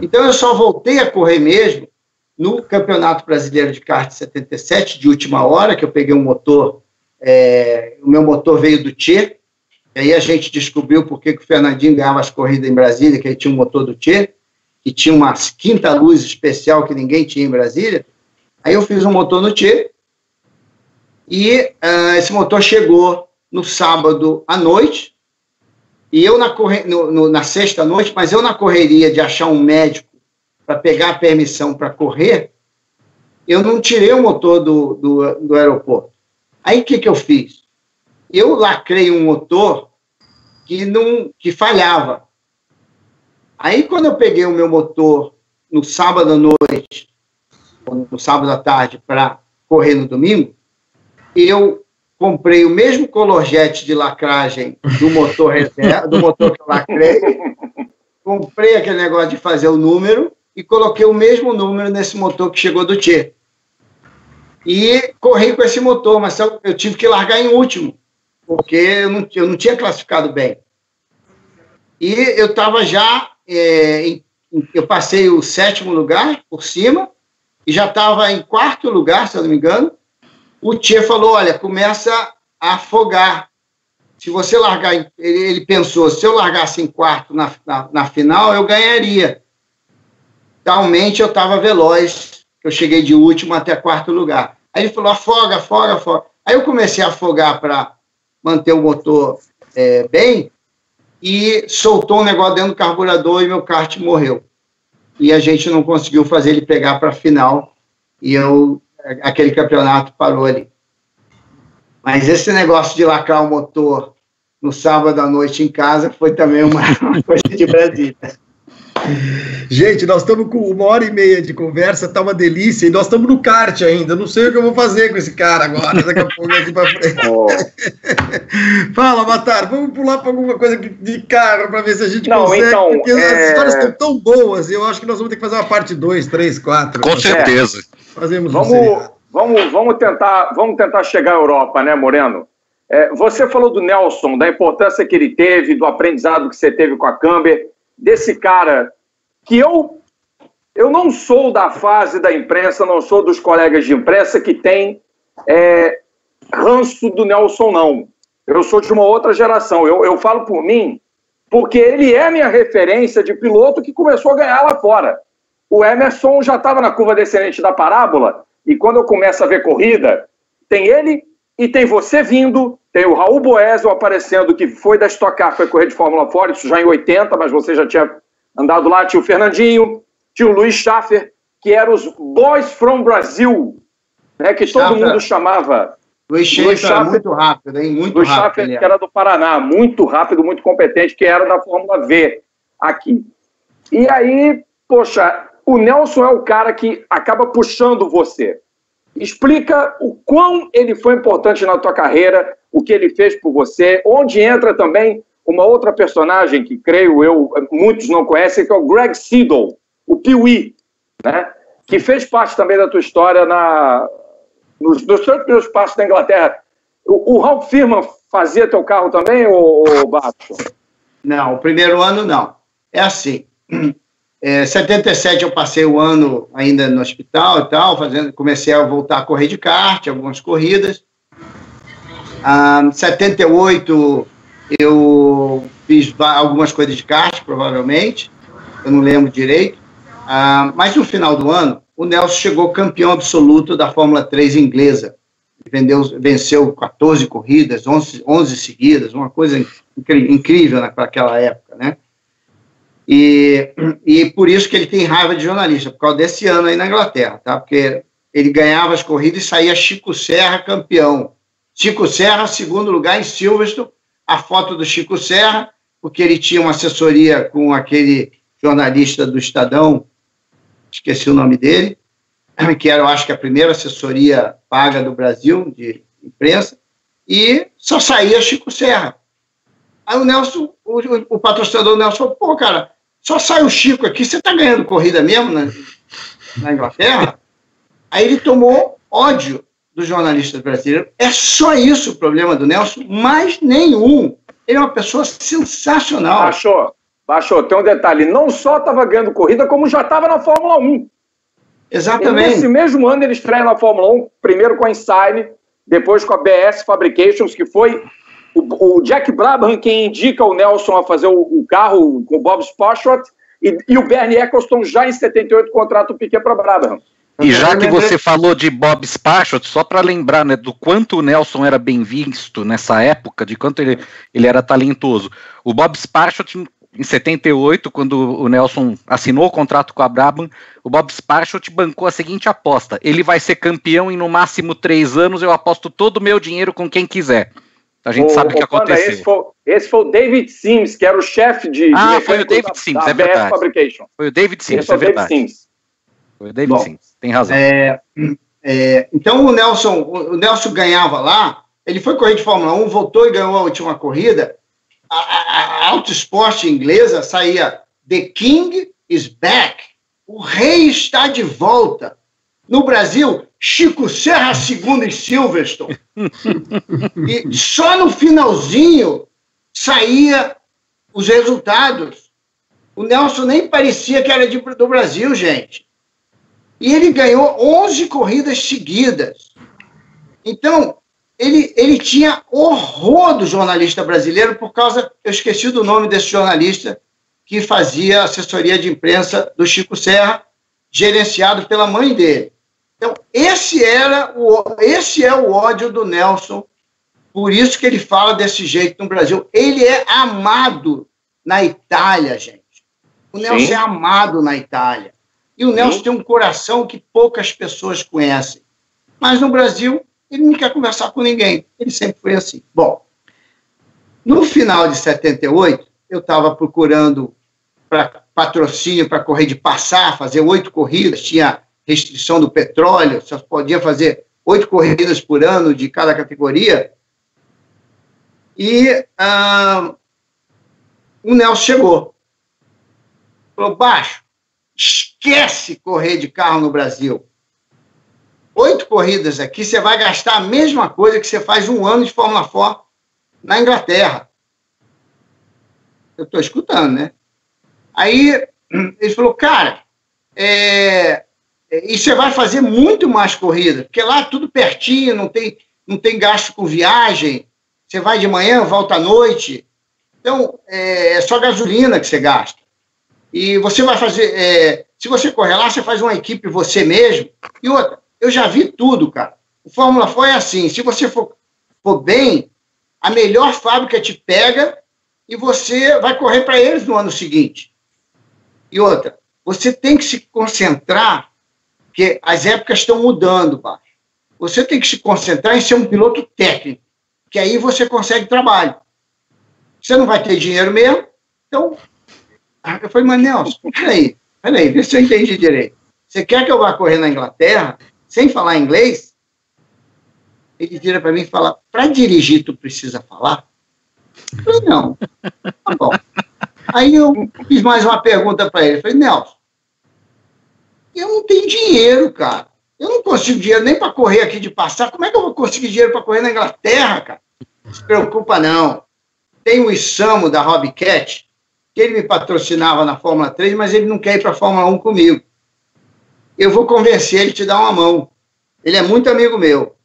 Então eu só voltei a correr mesmo no Campeonato Brasileiro de Kart 77, de última hora, que eu peguei um motor, é, o meu motor veio do Tchê, e aí a gente descobriu por que o Fernandinho ganhava as corridas em Brasília, que ele tinha um motor do Tchê, que tinha uma quinta luz especial que ninguém tinha em Brasília. Aí eu fiz um motor no Tchê, e uh, esse motor chegou no sábado à noite, e eu na, corre... no, no, na sexta noite, mas eu na correria de achar um médico para pegar a permissão para correr, eu não tirei o motor do, do, do aeroporto. Aí o que, que eu fiz? Eu lacrei um motor que não que falhava. Aí quando eu peguei o meu motor no sábado à noite, ou no sábado à tarde para correr no domingo, eu comprei o mesmo colorjete de lacragem do motor reserva, do motor que eu lacrei, comprei aquele negócio de fazer o número e coloquei o mesmo número nesse motor que chegou do Tchê. E corri com esse motor, mas eu, eu tive que largar em último, porque eu não, eu não tinha classificado bem. E eu estava já, é, em, eu passei o sétimo lugar por cima, e já estava em quarto lugar, se eu não me engano. O Tchê falou: olha, começa a afogar. Se você largar, ele, ele pensou, se eu largasse em quarto na, na, na final, eu ganharia talmente eu estava veloz, eu cheguei de último até quarto lugar. Aí ele falou, afoga, afoga, afoga. Aí eu comecei a afogar para manter o motor é, bem e soltou um negócio dentro do carburador e meu kart morreu. E a gente não conseguiu fazer ele pegar para a final e eu aquele campeonato parou ali. Mas esse negócio de lacrar o motor no sábado à noite em casa foi também uma, coisa de Brasília. Gente, nós estamos com uma hora e meia de conversa, tá uma delícia, e nós estamos no kart ainda. Não sei o que eu vou fazer com esse cara agora, daqui a pouco aqui para frente. Oh. Fala, Matar, vamos pular para alguma coisa de carro para ver se a gente Não, consegue, então, porque é... as histórias estão tão boas, eu acho que nós vamos ter que fazer uma parte 2, 3, 4. Com certeza. É. Fazemos vamos, um vamos, vamos, tentar, vamos tentar chegar à Europa, né, Moreno? É, você falou do Nelson, da importância que ele teve, do aprendizado que você teve com a Camber desse cara que eu eu não sou da fase da imprensa, não sou dos colegas de imprensa que tem é, ranço do Nelson, não. Eu sou de uma outra geração. Eu, eu falo por mim, porque ele é minha referência de piloto que começou a ganhar lá fora. O Emerson já estava na curva descendente da parábola, e quando eu começo a ver corrida, tem ele e tem você vindo, tem o Raul Boesel aparecendo, que foi da Stock Car, foi correr de Fórmula Ford, isso já em 80, mas você já tinha andado lá. Tinha o Fernandinho, tinha o Luiz Schaffer, que eram os Boys from Brasil, né, que todo mundo chamava. Luiz Schaffer, muito rápido, hein? Muito Luiz rápido. Schaffer, que era do Paraná, muito rápido, muito competente, que era da Fórmula V aqui. E aí, poxa, o Nelson é o cara que acaba puxando você. Explica o quão ele foi importante na tua carreira, o que ele fez por você, onde entra também uma outra personagem que creio eu muitos não conhecem, que é o Greg Seedle, o Piuí, né? que fez parte também da tua história na, nos, seus primeiros passos da Inglaterra. O, o Ralph Firman fazia teu carro também, ou Bato? Não, o primeiro ano não. É assim. É, 77 eu passei o ano ainda no hospital e tal, fazendo, comecei a voltar a correr de kart, algumas corridas. Ah, 78 eu fiz algumas coisas de kart, provavelmente, eu não lembro direito. Ah, mas no final do ano, o Nelson chegou campeão absoluto da Fórmula 3 inglesa. Vendeu, venceu 14 corridas, 11, 11 seguidas, uma coisa incrível naquela época? E, e por isso que ele tem raiva de jornalista, por causa desse ano aí na Inglaterra, tá? Porque ele ganhava as corridas e saía Chico Serra campeão. Chico Serra, segundo lugar em Silverstone, a foto do Chico Serra, porque ele tinha uma assessoria com aquele jornalista do Estadão, esqueci o nome dele, que era, eu acho que a primeira assessoria paga do Brasil de imprensa, e só saía Chico Serra. Aí o Nelson, o, o patrocinador Nelson falou, pô, cara, só sai o Chico aqui, você está ganhando corrida mesmo na, na Inglaterra? Aí ele tomou ódio dos jornalistas brasileiros. É só isso o problema do Nelson, mais nenhum. Ele é uma pessoa sensacional. Baixou, baixou. Tem um detalhe: não só estava ganhando corrida, como já estava na Fórmula 1. Exatamente. nesse mesmo ano ele estreia na Fórmula 1, primeiro com a Insign, depois com a BS Fabrications, que foi o, o, Jack Brabham quem indica o Nelson a fazer o, o carro com o Bob Sparshott e, e, o Bernie Eccleston já em 78 contrata o Piquet para Brabham. E já que você falou de Bob Sparshott, só para lembrar né, do quanto o Nelson era bem visto nessa época, de quanto ele, ele era talentoso. O Bob Sparshott, em 78, quando o Nelson assinou o contrato com a Brabham, o Bob Sparshott bancou a seguinte aposta: ele vai ser campeão em no máximo três anos, eu aposto todo o meu dinheiro com quem quiser. A gente o, sabe o que Panda, aconteceu. Esse foi, esse foi, o David Sims, que era o chefe de. Ah, de foi o David da, Sims, da é verdade. Fabrication. Foi o David Sims, esse é verdade. David Sims. Foi o David Bom, Sims, tem razão. É, é, então o Nelson, o Nelson ganhava lá, ele foi correr de Fórmula 1, voltou e ganhou a última corrida. A, a, a Auto Sport inglesa saía The King is back. O rei está de volta. No Brasil, Chico Serra segundo em Silverstone. e só no finalzinho saía os resultados. O Nelson nem parecia que era de, do Brasil, gente. E ele ganhou 11 corridas seguidas. Então, ele, ele tinha horror do jornalista brasileiro por causa, eu esqueci do nome desse jornalista que fazia assessoria de imprensa do Chico Serra, gerenciado pela mãe dele. Então, esse, era o, esse é o ódio do Nelson, por isso que ele fala desse jeito no Brasil. Ele é amado na Itália, gente. O Nelson Sim. é amado na Itália. E o Nelson Sim. tem um coração que poucas pessoas conhecem. Mas no Brasil, ele não quer conversar com ninguém. Ele sempre foi assim. Bom, no final de 78, eu estava procurando para patrocínio para correr de passar, fazer oito corridas, tinha restrição do petróleo, só podia fazer oito corridas por ano de cada categoria. E ah, o Nelson chegou. Falou, baixo, esquece correr de carro no Brasil. Oito corridas aqui, você vai gastar a mesma coisa que você faz um ano de Fórmula 4 na Inglaterra. Eu estou escutando, né? Aí ele falou, cara, é, e você vai fazer muito mais corrida, porque lá tudo pertinho, não tem, não tem gasto com viagem, você vai de manhã, volta à noite, então é, é só gasolina que você gasta. E você vai fazer, é, se você correr lá, você faz uma equipe você mesmo, e outra, eu já vi tudo, cara. O Fórmula foi é assim, se você for, for bem, a melhor fábrica te pega e você vai correr para eles no ano seguinte. E outra, você tem que se concentrar porque as épocas estão mudando, Baixo. Você tem que se concentrar em ser um piloto técnico, que aí você consegue trabalho. Você não vai ter dinheiro mesmo, então. Eu falei, mas Nelson, peraí. peraí, vê se eu entendi direito. Você quer que eu vá correr na Inglaterra sem falar inglês? Ele vira para mim e fala: para dirigir, tu precisa falar? Eu falei: não. Tá bom. Aí eu fiz mais uma pergunta para ele. falei: Nelson, eu não tenho dinheiro, cara. Eu não consigo dinheiro nem para correr aqui de passar. Como é que eu vou conseguir dinheiro para correr na Inglaterra, cara? Não se preocupa, não. Tem o Isamo da Hobbycat, que ele me patrocinava na Fórmula 3, mas ele não quer ir para a Fórmula 1 comigo. Eu vou convencer ele a te dar uma mão. Ele é muito amigo meu.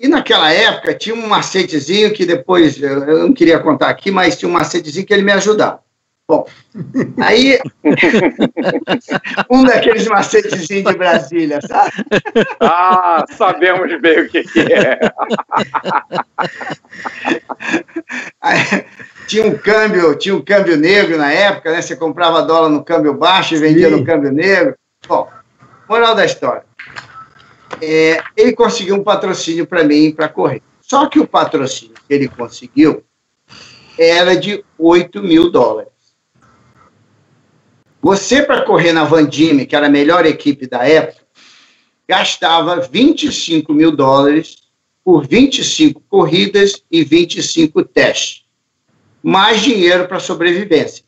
E naquela época tinha um macetezinho que depois, eu não queria contar aqui, mas tinha um macetezinho que ele me ajudava. Bom, aí um daqueles macetezinhos de Brasília, sabe? Ah, sabemos bem o que, que é. Aí, tinha um câmbio, tinha um câmbio negro na época, né? Você comprava dólar no câmbio baixo e vendia Sim. no câmbio negro. Bom, moral da história. É, ele conseguiu um patrocínio para mim para correr. Só que o patrocínio que ele conseguiu era de 8 mil dólares. Você, para correr na Vandime, que era a melhor equipe da época, gastava 25 mil dólares por 25 corridas e 25 testes. Mais dinheiro para sobrevivência.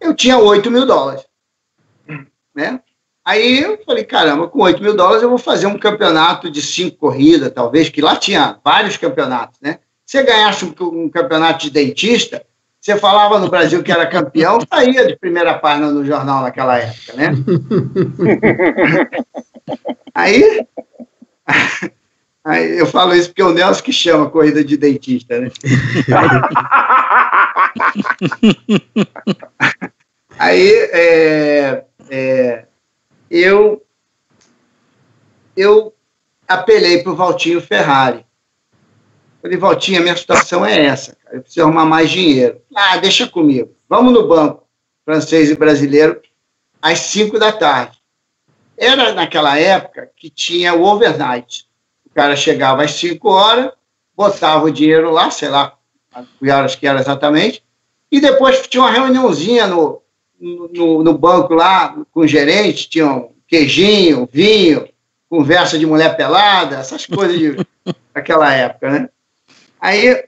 Eu tinha 8 mil dólares. Né? Aí eu falei, caramba, com 8 mil dólares eu vou fazer um campeonato de cinco corridas, talvez, que lá tinha vários campeonatos, né? Se ganhasse um, um campeonato de dentista, você falava no Brasil que era campeão, saía de primeira página no jornal naquela época, né? aí, aí eu falo isso porque é o Nelson que chama corrida de dentista, né? aí é, é, eu eu apelei para o Valtinho Ferrari. Falei, Valtinho, a minha situação é essa eu preciso arrumar mais dinheiro. Ah, deixa comigo. Vamos no banco francês e brasileiro às 5 da tarde. Era naquela época que tinha o overnight. O cara chegava às 5 horas, botava o dinheiro lá, sei lá que horas que era exatamente, e depois tinha uma reuniãozinha no, no, no banco lá com o gerente, tinha um queijinho, vinho, conversa de mulher pelada, essas coisas de, daquela época, né? Aí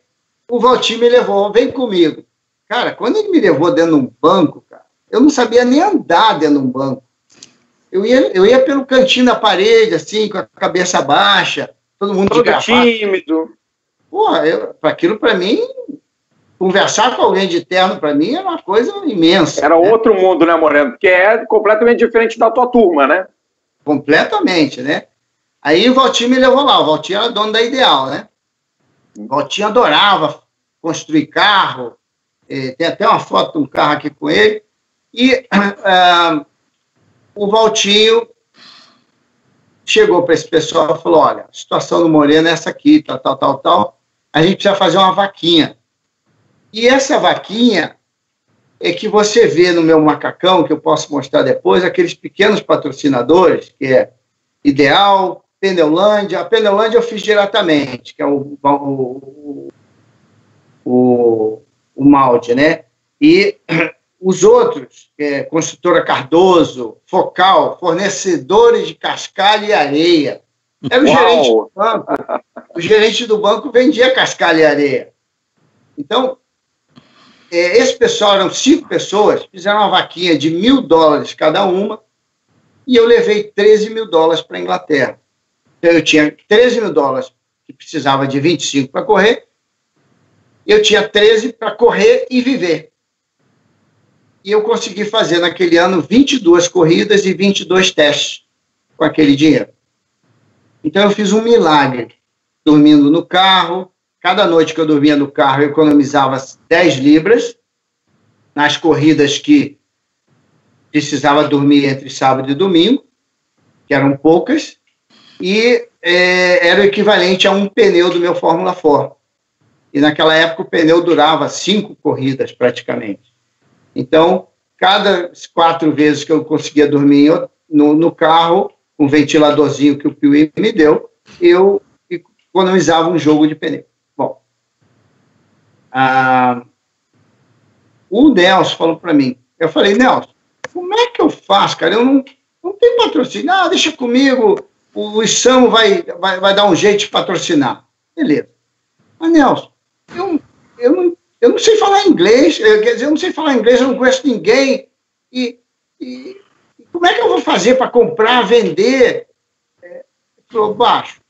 o Valtinho me levou, vem comigo. Cara, quando ele me levou dentro de um banco, cara, eu não sabia nem andar dentro de um banco. Eu ia, eu ia pelo cantinho da parede, assim, com a cabeça baixa, todo mundo todo tímido. Porra, aquilo para mim, conversar com alguém de terno para mim era uma coisa imensa. Era né? outro mundo, né, Moreno? Que é completamente diferente da tua turma, né? Completamente, né? Aí o Valtinho me levou lá. O Valtinho era dono da Ideal, né? Valtinho adorava construir carro, é, tem até uma foto de um carro aqui com ele, e uh, o Valtinho chegou para esse pessoal e falou, olha, a situação do Moreno é essa aqui, tal, tal, tal, tal, a gente precisa fazer uma vaquinha. E essa vaquinha é que você vê no meu macacão, que eu posso mostrar depois, aqueles pequenos patrocinadores, que é Ideal, Pneulândia. A Pneulândia eu fiz diretamente, que é o, o, o, o Malde, né? E os outros, é, construtora Cardoso, Focal, fornecedores de cascalho e areia. Era o Uau. gerente do banco. O gerente do banco vendia cascalho e areia. Então, é, esse pessoal, eram cinco pessoas, fizeram uma vaquinha de mil dólares cada uma, e eu levei 13 mil dólares para a Inglaterra. Eu tinha 13 mil dólares, que precisava de 25 para correr, eu tinha 13 para correr e viver. E eu consegui fazer naquele ano 22 corridas e 22 testes com aquele dinheiro. Então eu fiz um milagre, dormindo no carro. Cada noite que eu dormia no carro, eu economizava 10 libras nas corridas que precisava dormir entre sábado e domingo, que eram poucas, e é, era o equivalente a um pneu do meu Fórmula 4 e naquela época o pneu durava cinco corridas praticamente. Então, cada quatro vezes que eu conseguia dormir no, no carro, um ventiladorzinho que o Piuí me deu, eu economizava um jogo de pneu. Bom, o Nelson falou para mim. Eu falei, Nelson, como é que eu faço, cara? Eu não, não tenho patrocínio. Ah, deixa comigo, o, Isamo vai, vai, vai dar um jeito de patrocinar. Beleza. Mas, Nelson, eu, eu, não, eu não sei falar inglês, quer dizer, eu não sei falar inglês, eu não conheço ninguém. E, e como é que eu vou fazer para comprar, vender? É, falou, baixo.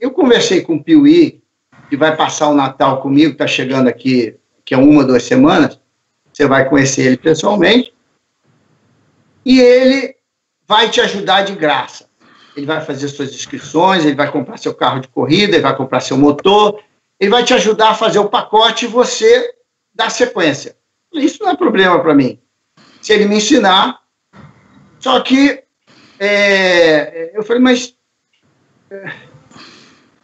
Eu conversei com o Piuí, que vai passar o Natal comigo, está chegando aqui, que é uma, duas semanas. Você vai conhecer ele pessoalmente. E ele vai te ajudar de graça. Ele vai fazer suas inscrições, ele vai comprar seu carro de corrida, ele vai comprar seu motor, ele vai te ajudar a fazer o pacote e você dá sequência. Isso não é problema para mim. Se ele me ensinar, só que é, eu falei, mas. É,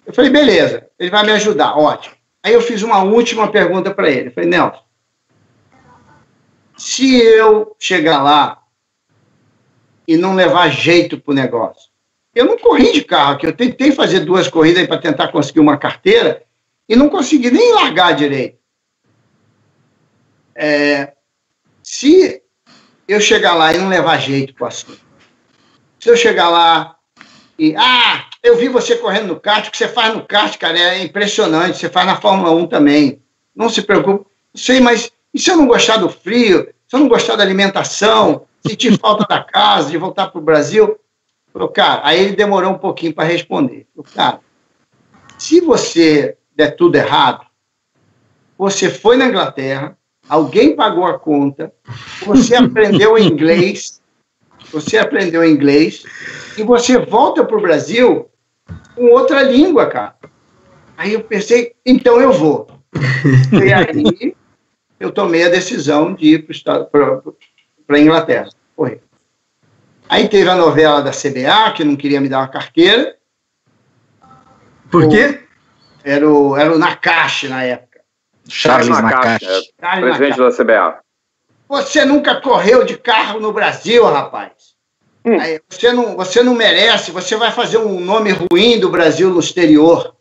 eu falei, beleza, ele vai me ajudar, ótimo. Aí eu fiz uma última pergunta para ele. Eu falei, Nelson, se eu chegar lá e não levar jeito para o negócio, eu não corri de carro aqui, eu tentei fazer duas corridas para tentar conseguir uma carteira e não consegui nem largar direito. É, se eu chegar lá e não levar jeito para o assunto. Se eu chegar lá e, ah, eu vi você correndo no kart, o que você faz no kart, cara, é impressionante, você faz na Fórmula 1 também. Não se preocupe. Sei, mas e se eu não gostar do frio, se eu não gostar da alimentação, sentir falta da casa, de voltar para o Brasil? Falou, cara, aí ele demorou um pouquinho para responder. Falou, cara, se você der tudo errado, você foi na Inglaterra, alguém pagou a conta, você aprendeu inglês, você aprendeu inglês, e você volta para o Brasil com outra língua, cara. Aí eu pensei, então eu vou. e aí eu tomei a decisão de ir para a Inglaterra. Correr. Aí teve a novela da CBA, que não queria me dar uma carteira. Por quê? Era o, era o Nakashi na época. Charles Nakashi, é, presidente da CBA. Você nunca correu de carro no Brasil, rapaz. Hum. Aí, você, não, você não merece, você vai fazer um nome ruim do Brasil no exterior.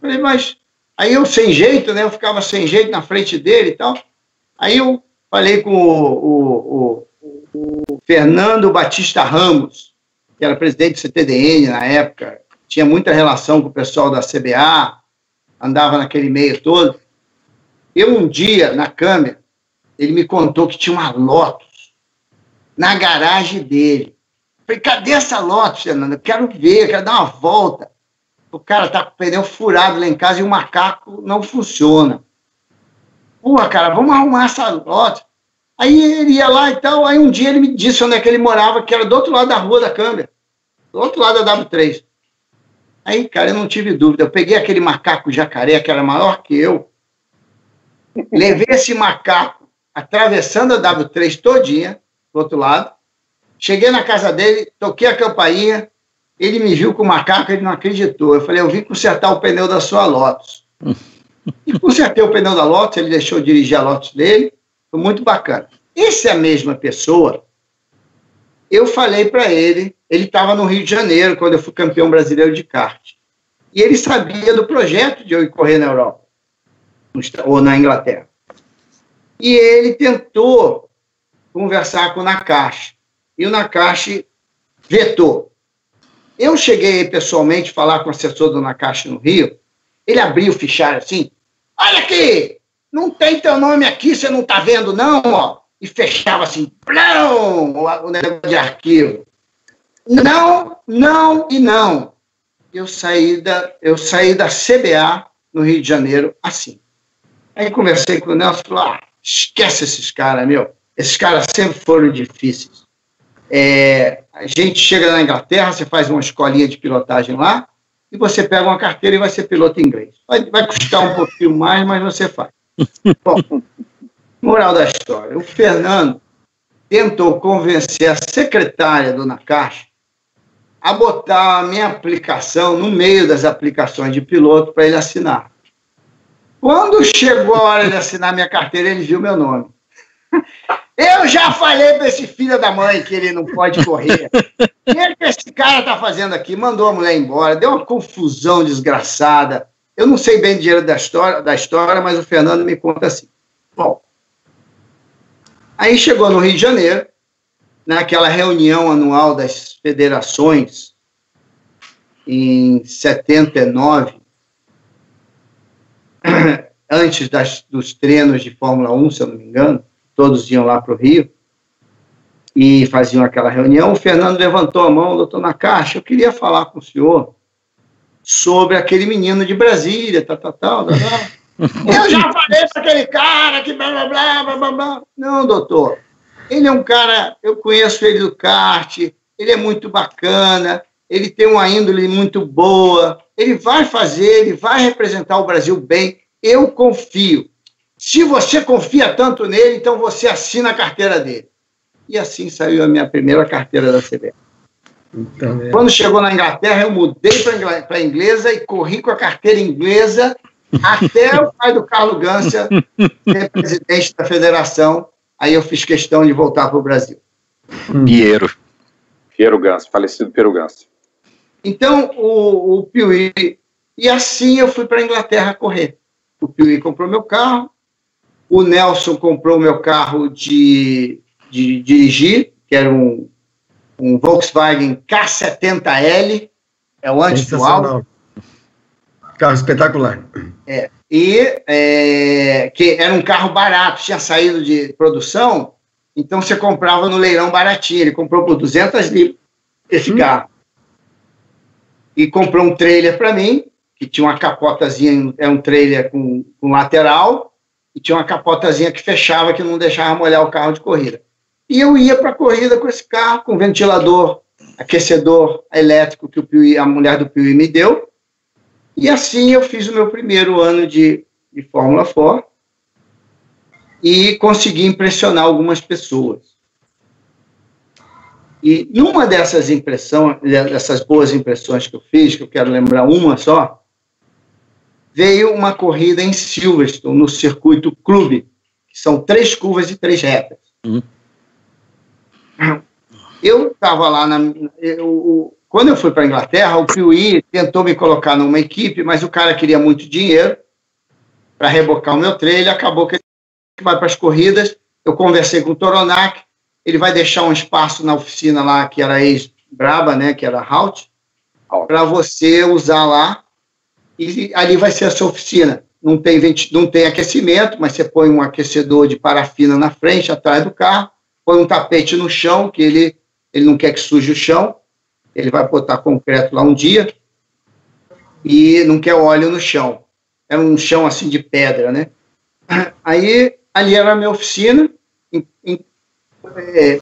Falei, mas aí eu sem jeito, né? Eu ficava sem jeito na frente dele e tal. Aí eu falei com o, o, o, o Fernando Batista Ramos, que era presidente do CTDN na época, tinha muita relação com o pessoal da CBA, andava naquele meio todo. Eu, um dia, na câmera, ele me contou que tinha uma Lotus na garagem dele. Falei, cadê essa Lotus, Fernando? Eu quero ver, quero dar uma volta. O cara tá com o pneu furado lá em casa e o macaco não funciona. Pô, cara, vamos arrumar essa Lotus. Aí ele ia lá e tal, aí um dia ele me disse onde é que ele morava, que era do outro lado da rua da câmera, do outro lado da W3. Aí, cara, eu não tive dúvida. Eu peguei aquele macaco jacaré, que era maior que eu, levei esse macaco atravessando a W3 todinha, do outro lado, cheguei na casa dele, toquei a campainha, ele me viu com o macaco, ele não acreditou. Eu falei, eu vim consertar o pneu da sua Lotus. E consertei o pneu da Lotus, ele deixou dirigir a Lotus dele, foi muito bacana. Essa é a mesma pessoa eu falei para ele, ele estava no Rio de Janeiro, quando eu fui campeão brasileiro de kart. E ele sabia do projeto de eu ir correr na Europa, ou na Inglaterra. E ele tentou conversar com o Nakashi. E o Nakashi vetou. Eu cheguei pessoalmente falar com o assessor do Nakashi no Rio, ele abriu o fichário assim, olha aqui, não tem teu nome aqui, você não está vendo não, ó e fechava assim, plão, o negócio de arquivo. Não, não e não. Eu saí da, eu saí da CBA no Rio de Janeiro assim. Aí conversei com o Nelson falou: ah, esquece esses caras, meu. Esses caras sempre foram difíceis. É, a gente chega na Inglaterra, você faz uma escolinha de pilotagem lá, e você pega uma carteira e vai ser piloto inglês. Vai, vai custar um pouquinho mais, mas você faz. Bom, Moral da história: o Fernando tentou convencer a secretária do Nakashi a botar a minha aplicação no meio das aplicações de piloto para ele assinar. Quando chegou a hora de assinar minha carteira, ele viu meu nome. Eu já falei para esse filho da mãe que ele não pode correr. O que, é que esse cara está fazendo aqui? Mandou a mulher embora, deu uma confusão desgraçada. Eu não sei bem dinheiro da história, da história, mas o Fernando me conta assim. Bom, Aí chegou no Rio de Janeiro, naquela reunião anual das federações, em 79, antes das, dos treinos de Fórmula 1, se eu não me engano, todos iam lá para o Rio e faziam aquela reunião. O Fernando levantou a mão, doutor Nakashi, eu queria falar com o senhor sobre aquele menino de Brasília, tal, tal, tal. tal, tal. Eu já falei para aquele cara que blá, blá, blá, blá, blá, blá. Não, doutor, ele é um cara, eu conheço ele do kart, ele é muito bacana, ele tem uma índole muito boa, ele vai fazer, ele vai representar o Brasil bem, eu confio. Se você confia tanto nele, então você assina a carteira dele. E assim saiu a minha primeira carteira da CBF. Então, é. Quando chegou na Inglaterra, eu mudei para a inglesa e corri com a carteira inglesa até o pai do Carlos Gância ser presidente da federação. Aí eu fiz questão de voltar para o Brasil. Piero. Piero Gância, falecido Piero Gância. Então, o, o Piuí. E assim eu fui para a Inglaterra correr. O Piuí comprou meu carro, o Nelson comprou meu carro de, de dirigir, que era um, um Volkswagen K70L, é o anti-dual. Carro espetacular. É, e é, que era um carro barato, tinha saído de produção, então você comprava no leilão baratinho. Ele comprou por 200 libras esse hum. carro. E comprou um trailer para mim, que tinha uma capotazinha, é um trailer com, com lateral, e tinha uma capotazinha que fechava, que não deixava molhar o carro de corrida. E eu ia para a corrida com esse carro, com ventilador, aquecedor elétrico que Piuí, a mulher do Piuí me deu, e assim eu fiz o meu primeiro ano de, de Fórmula 4 e consegui impressionar algumas pessoas. E numa dessas impressões, dessas boas impressões que eu fiz, que eu quero lembrar uma só, veio uma corrida em Silverstone, no circuito clube, que são três curvas e três retas. Uhum. Eu estava lá na. Eu, quando eu fui para a Inglaterra, o Piuí tentou me colocar numa equipe, mas o cara queria muito dinheiro para rebocar o meu trailer. Acabou que ele vai para as corridas. Eu conversei com o Toronac, ele vai deixar um espaço na oficina lá, que era ex-Braba, né, que era Halt, para você usar lá. E ali vai ser a sua oficina. Não tem, não tem aquecimento, mas você põe um aquecedor de parafina na frente, atrás do carro, põe um tapete no chão, que ele, ele não quer que suje o chão ele vai botar concreto lá um dia e não quer óleo no chão. É um chão assim de pedra, né? Aí, ali era a minha oficina, em, em, é,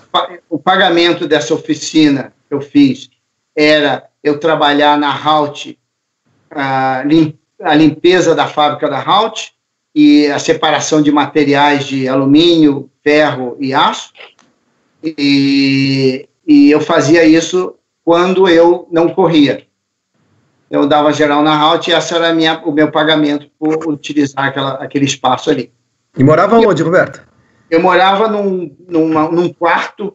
o pagamento dessa oficina que eu fiz era eu trabalhar na Halt, a, a limpeza da fábrica da Halt e a separação de materiais de alumínio, ferro e aço. E, e eu fazia isso quando eu não corria. Eu dava geral na Halt e esse era minha, o meu pagamento por utilizar aquela, aquele espaço ali. E morava eu, onde, Roberto? Eu morava num, numa, num quarto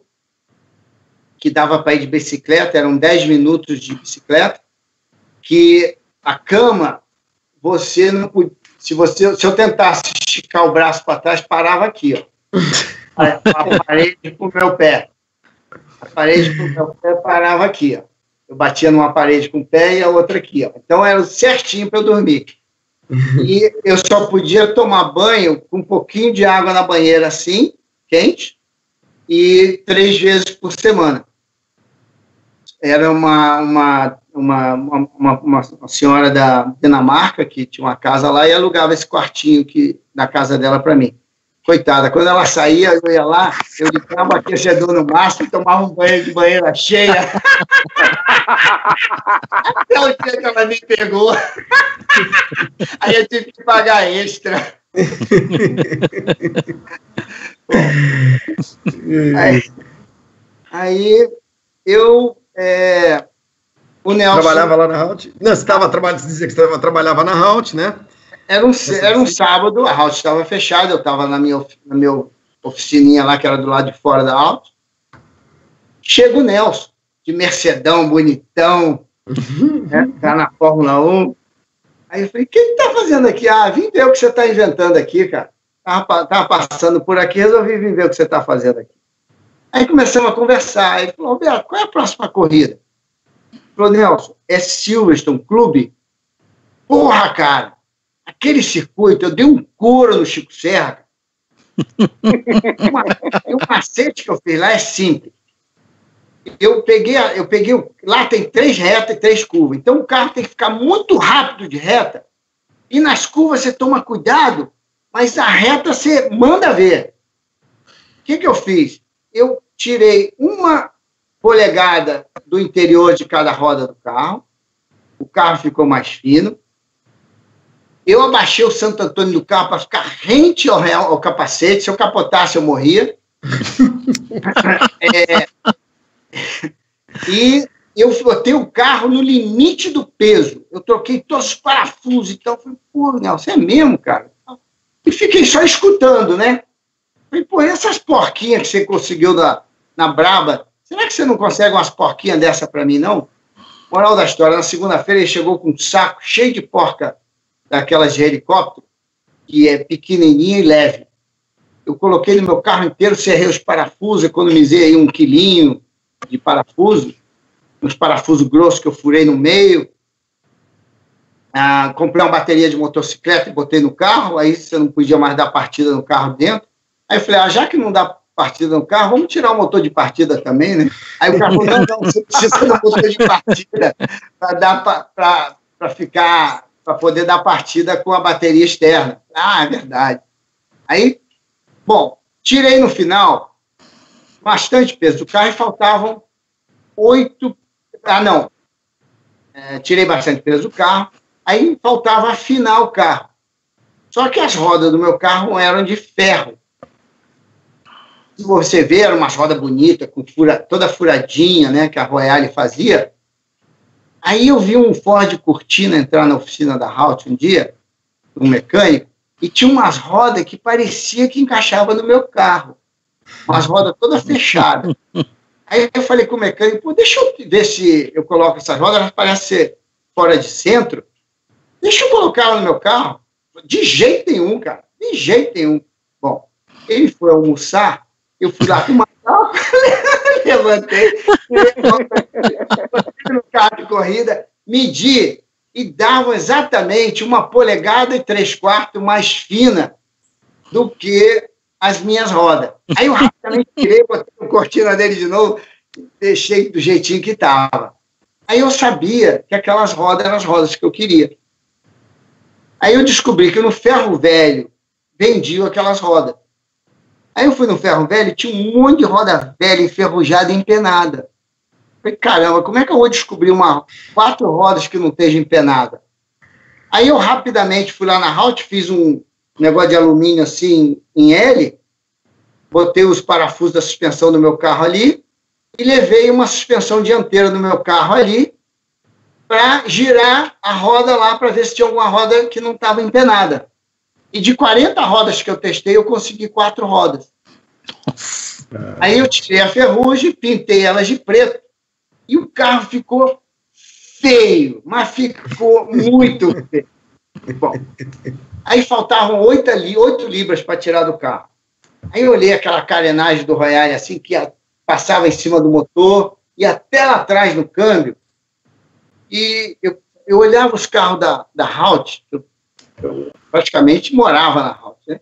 que dava para ir de bicicleta, eram 10 minutos de bicicleta, que a cama, você não podia, se, você, se eu tentasse esticar o braço para trás, parava aqui, ó. a, parede para o meu pé. A parede com o meu pé parava aqui, ó. Eu batia numa parede com o pé e a outra aqui, ó. Então era certinho para eu dormir. E eu só podia tomar banho com um pouquinho de água na banheira assim, quente, e três vezes por semana. Era uma, uma, uma, uma, uma, uma senhora da Dinamarca que tinha uma casa lá e alugava esse quartinho que, da casa dela para mim. Coitada, quando ela saía, eu ia lá, eu ligava o aquecedor no máximo e tomava um banho de banheira cheia. Até o dia que ela me pegou. Aí eu tive que pagar extra. aí, aí, eu. É, o Nelson. Trabalhava lá na Halt? Não, você você dizia que você trabalhava na Halt, né? Era um, era um sábado, a house estava fechada, eu estava na minha, na minha oficininha lá, que era do lado de fora da house. Chega o Nelson, de Mercedão, bonitão, né, tá na Fórmula 1. Aí eu falei, o que ele tá fazendo aqui? Ah, vim ver o que você está inventando aqui, cara. estava passando por aqui, resolvi vir ver o que você está fazendo aqui. Aí começamos a conversar. Ele falou, Roberto, qual é a próxima corrida? Ele falou, Nelson, é Silverstone Clube? Porra, cara, aquele circuito, eu dei um couro no Chico Serra. o macete que eu fiz lá é simples. Eu peguei, eu peguei, lá tem três retas e três curvas. Então o carro tem que ficar muito rápido de reta. E nas curvas você toma cuidado, mas a reta você manda ver. O que, que eu fiz? Eu tirei uma polegada do interior de cada roda do carro, o carro ficou mais fino. Eu abaixei o Santo Antônio do carro para ficar rente ao, real, ao capacete. Se eu capotasse, eu morria. é, e eu botei o carro no limite do peso. Eu troquei todos os parafusos e tal. Falei, pô, Nelson, é mesmo, cara? E fiquei só escutando, né? Falei, pô, essas porquinhas que você conseguiu na, na Braba, será que você não consegue umas porquinhas dessa para mim, não? Moral da história, na segunda-feira ele chegou com um saco cheio de porca daquelas de helicóptero, que é pequenininha e leve. Eu coloquei no meu carro inteiro, cerrei os parafusos, economizei aí um quilinho de parafuso, uns parafusos grossos que eu furei no meio. Ah, comprei uma bateria de motocicleta e botei no carro, aí você não podia mais dar partida no carro dentro. Aí eu falei, ah, já que não dá partida no carro, vamos tirar o motor de partida também, né? Aí o carro falou, não, não, você precisa do motor de partida para ficar, para poder dar partida com a bateria externa. Ah, é verdade. Aí, bom, tirei no final bastante peso do carro e faltavam oito. Ah, não. É, tirei bastante peso do carro, aí faltava afinar o carro. Só que as rodas do meu carro eram de ferro se você vê, era uma roda bonita, com fura, toda furadinha, né, que a Royale fazia. Aí eu vi um Ford Cortina entrar na oficina da Halt um dia, um mecânico, e tinha umas rodas que parecia que encaixava no meu carro. Umas rodas todas fechadas. Aí eu falei com o mecânico, pô, deixa eu ver se eu coloco essas rodas, elas parecem ser fora de centro. Deixa eu colocar ela no meu carro. De jeito nenhum, cara. De jeito nenhum. Bom, ele foi almoçar, eu fui lá com uma levantei, no carro de corrida, medi e dava exatamente uma polegada e três quartos mais fina do que as minhas rodas. Aí eu rapidamente tirei, botei a cortina dele de novo, deixei do jeitinho que estava. Aí eu sabia que aquelas rodas eram as rodas que eu queria. Aí eu descobri que no ferro velho vendiam aquelas rodas. Aí eu fui no ferro velho tinha um monte de roda velha enferrujada e empenada. Falei, caramba, como é que eu vou descobrir uma quatro rodas que não esteja empenada? Aí eu rapidamente fui lá na Halt, fiz um negócio de alumínio assim em L, botei os parafusos da suspensão do meu carro ali e levei uma suspensão dianteira do meu carro ali para girar a roda lá para ver se tinha alguma roda que não estava empenada. E de 40 rodas que eu testei, eu consegui quatro rodas. Nossa. Aí eu tirei a ferrugem, pintei elas de preto. E o carro ficou feio, mas ficou muito feio. Bom, aí faltavam oito, ali, oito libras para tirar do carro. Aí eu olhei aquela carenagem do Royale assim, que passava em cima do motor, e até lá atrás no câmbio. E eu, eu olhava os carros da, da Halt, eu eu praticamente morava na House, né?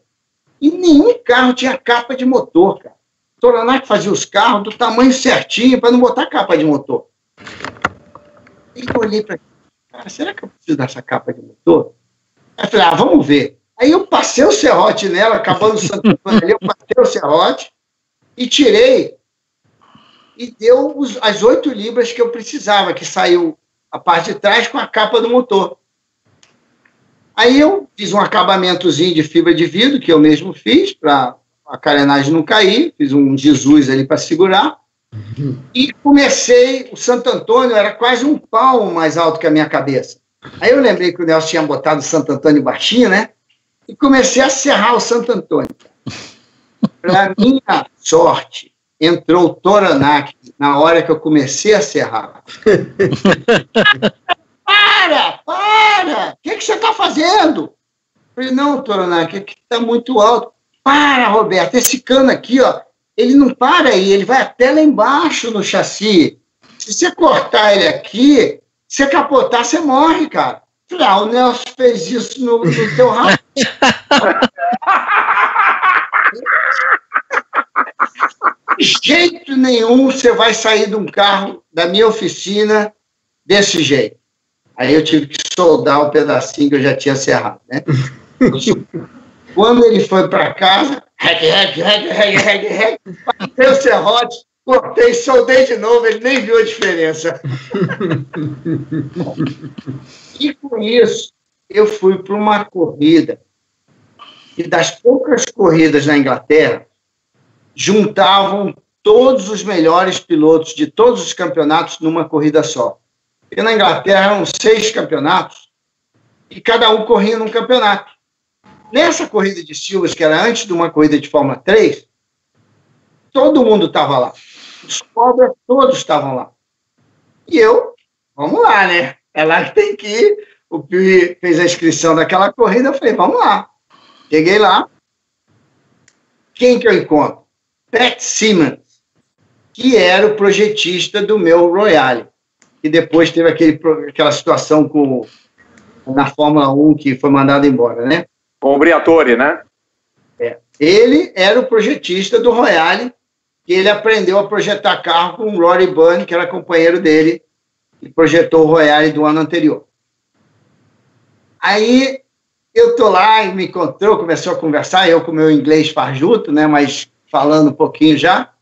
E nenhum carro tinha capa de motor, cara. Toronac fazia os carros do tamanho certinho para não botar capa de motor. E eu olhei para cara, será que eu preciso dessa capa de motor? Aí falei, ah, vamos ver. Aí eu passei o serrote nela, acabando o Santo Antônio ali, eu passei o serrote e tirei. E deu os, as oito libras que eu precisava, que saiu a parte de trás com a capa do motor. Aí eu fiz um acabamentozinho de fibra de vidro, que eu mesmo fiz, para a carenagem não cair, fiz um Jesus ali para segurar. E comecei, o Santo Antônio era quase um palmo mais alto que a minha cabeça. Aí eu lembrei que o Nelson tinha botado o Santo Antônio baixinho, né? E comecei a serrar o Santo Antônio. Para minha sorte, entrou o Toranac na hora que eu comecei a serrar. para, para! O que, que você está fazendo? falei, não, Toronac, aqui está muito alto. Para, Roberto, esse cano aqui, ó, ele não para aí, ele vai até lá embaixo no chassi. Se você cortar ele aqui, se capotar, você morre, cara. Falei, ah, o Nelson fez isso no, no teu rabo. De jeito nenhum você vai sair de um carro da minha oficina desse jeito. Aí eu tive que soldar o pedacinho que eu já tinha serrado, né? Quando ele foi para casa, reg, reg, reg, reg, reg, reg, bateu o serrote, cortei, soldei de novo, ele nem viu a diferença. e com isso, eu fui para uma corrida, e das poucas corridas na Inglaterra, juntavam todos os melhores pilotos de todos os campeonatos numa corrida só. E na Inglaterra eram seis campeonatos, e cada um corria num campeonato. Nessa corrida de Silvas, que era antes de uma corrida de Fórmula 3, todo mundo estava lá. Os cobras todos estavam lá. E eu, vamos lá, né? É lá que tem que ir. O Piuí fez a inscrição daquela corrida, eu falei, vamos lá. Cheguei lá. Quem que eu encontro? Pat Simmons, que era o projetista do meu Royale. E depois teve aquele, aquela situação com na Fórmula 1 que foi mandado embora, né? Com o Briatore, né? É. Ele era o projetista do Royale, que ele aprendeu a projetar carro com o Rory Bunn, que era companheiro dele, e projetou o Royale do ano anterior. Aí eu tô lá e me encontrou, começou a conversar, eu com meu inglês farjuto, né, mas falando um pouquinho já.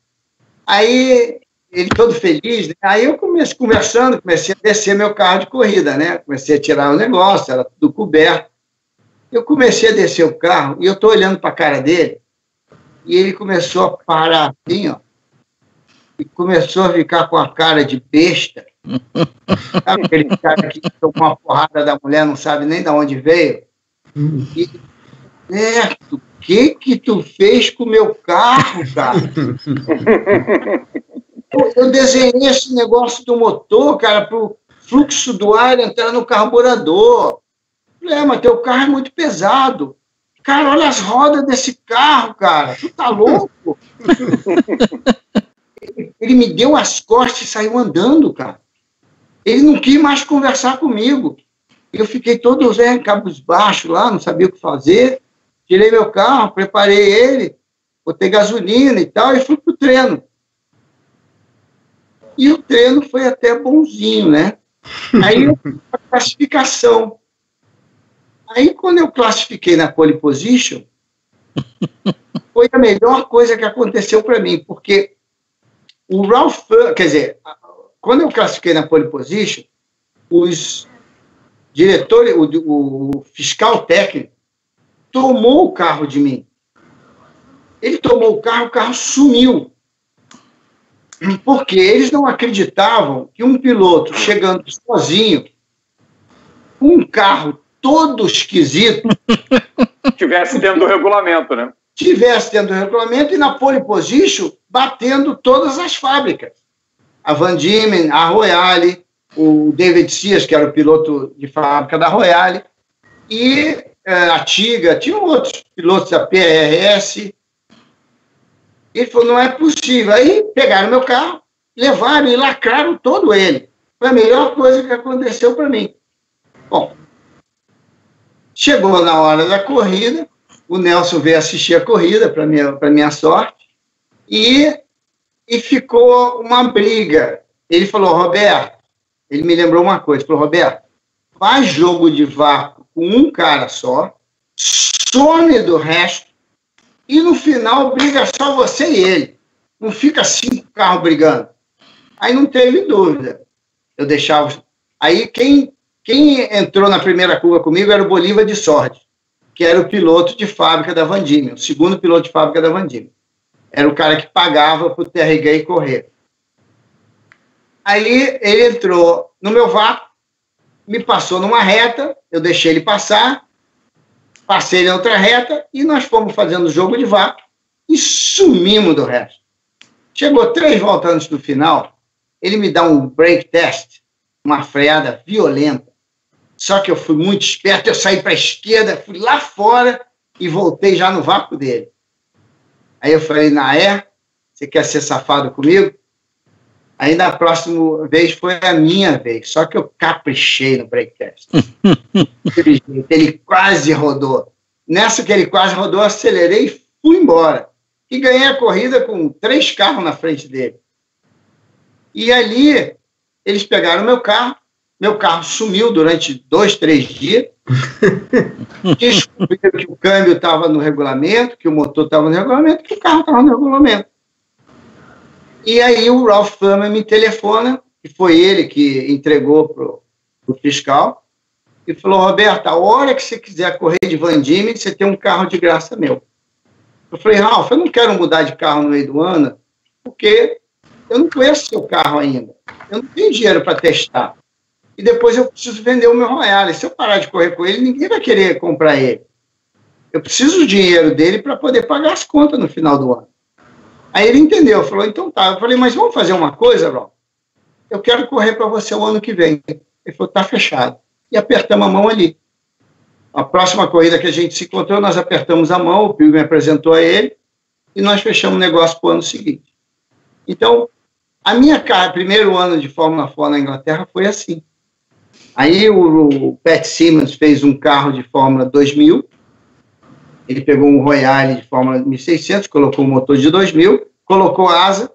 Aí ele todo feliz, né? aí eu comecei conversando, comecei a descer meu carro de corrida, né? Comecei a tirar o negócio, era tudo coberto. Eu comecei a descer o carro e eu estou olhando para a cara dele e ele começou a parar assim, ó, e começou a ficar com a cara de besta. Sabe aquele cara que tomou uma porrada da mulher, não sabe nem de onde veio? E, Neto, o que que tu fez com o meu carro, cara? eu desenhei esse negócio do motor, cara, para o fluxo do ar entrar no carburador. É, mas teu carro é muito pesado. Cara, olha as rodas desse carro, cara. Tu tá louco? Ele me deu as costas e saiu andando, cara. Ele não quis mais conversar comigo. Eu fiquei todo né, cabisbaixo lá, não sabia o que fazer. Tirei meu carro, preparei ele, botei gasolina e tal, e fui pro treino. E o treino foi até bonzinho, né? Aí a classificação. Aí, quando eu classifiquei na pole position, foi a melhor coisa que aconteceu para mim, porque o Ralph, quer dizer, quando eu classifiquei na pole position, os diretores, o, o fiscal técnico tomou o carro de mim. Ele tomou o carro, o carro sumiu. Porque eles não acreditavam que um piloto chegando sozinho, com um carro todo esquisito. Tivesse dentro do regulamento, né? Tivesse dentro do regulamento e na pole position batendo todas as fábricas. A Van Diemen, a Royale, o David Sears, que era o piloto de fábrica da Royale, e é, a Tiga, tinham outros pilotos da PRS. Ele falou, não é possível. Aí pegaram meu carro, levaram e lacraram todo ele. Foi a melhor coisa que aconteceu para mim. Bom, Chegou na hora da corrida, o Nelson veio assistir a corrida, para minha, minha sorte, e, e ficou uma briga. Ele falou, Roberto, ele me lembrou uma coisa, falou, Roberto, faz jogo de vácuo com um cara só, some do resto, e no final briga só você e ele. Não fica cinco carros brigando. Aí não teve dúvida. Eu deixava. Aí quem quem entrou na primeira curva comigo era o Bolívar de Sorte, que era o piloto de fábrica da Vandime, o segundo piloto de fábrica da Vandime. Era o cara que pagava para o TRG correr. Aí ele entrou no meu vácuo, me passou numa reta, eu deixei ele passar, passei na outra reta e nós fomos fazendo o jogo de vácuo e sumimos do resto. Chegou três voltas antes do final, ele me dá um break test, uma freada violenta Só que eu fui muito esperto, eu saí para a esquerda, fui lá fora e voltei já no vácuo dele. Aí eu falei, Naé, você quer ser safado comigo? Aí na próxima vez foi a minha vez, só que eu caprichei no breakcast. ele quase rodou. Nessa que ele quase rodou, acelerei e fui embora. E ganhei a corrida com três carros na frente dele. E ali, eles pegaram meu carro, meu carro sumiu durante dois, três dias. Descobriram que o câmbio estava no regulamento, que o motor estava no regulamento, que o carro estava no regulamento. E aí o Ralph Furman me telefona, que foi ele que entregou para o fiscal, e falou, Roberto, a hora que você quiser correr de Van Diemen, você tem um carro de graça meu. Eu falei, Ralph, eu não quero mudar de carro no meio do ano, porque eu não conheço seu carro ainda. Eu não tenho dinheiro para testar. E depois eu preciso vender o meu Royale. Se eu parar de correr com ele, ninguém vai querer comprar ele. Eu preciso do dinheiro dele para poder pagar as contas no final do ano. Aí ele entendeu, falou, então tá. Eu falei, mas vamos fazer uma coisa, Ron? Eu quero correr para você o ano que vem. Ele falou, tá fechado. E apertamos a mão ali. A próxima corrida que a gente se encontrou, nós apertamos a mão, o Pio me apresentou a ele, e nós fechamos o negócio para o ano seguinte. Então, a minha cara, primeiro ano de Fórmula 4 na Inglaterra foi assim. Aí o, o Pat Simmons fez um carro de Fórmula 2000, ele pegou um Royale de Fórmula 1600, colocou um motor de 2000, colocou asa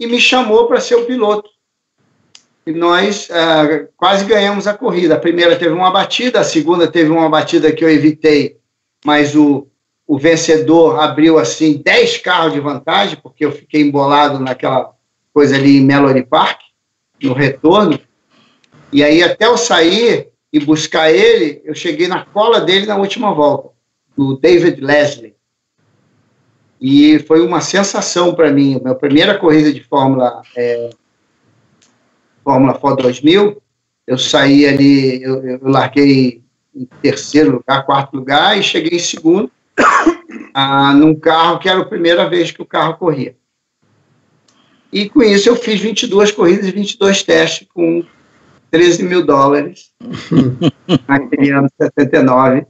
e me chamou para ser o piloto. E nós uh, quase ganhamos a corrida. A primeira teve uma batida, a segunda teve uma batida que eu evitei, mas o, o vencedor abriu assim 10 carros de vantagem, porque eu fiquei embolado naquela coisa ali em Melody Park, no retorno. E aí, até eu sair e buscar ele, eu cheguei na cola dele na última volta do David Leslie. E foi uma sensação para mim. A minha primeira corrida de Fórmula, é, Fórmula 4 2000, eu saí ali, eu, eu larguei em terceiro lugar, quarto lugar, e cheguei em segundo, ah, num carro que era a primeira vez que o carro corria. E com isso eu fiz 22 corridas e 22 testes com 13 mil dólares naquele ano 79.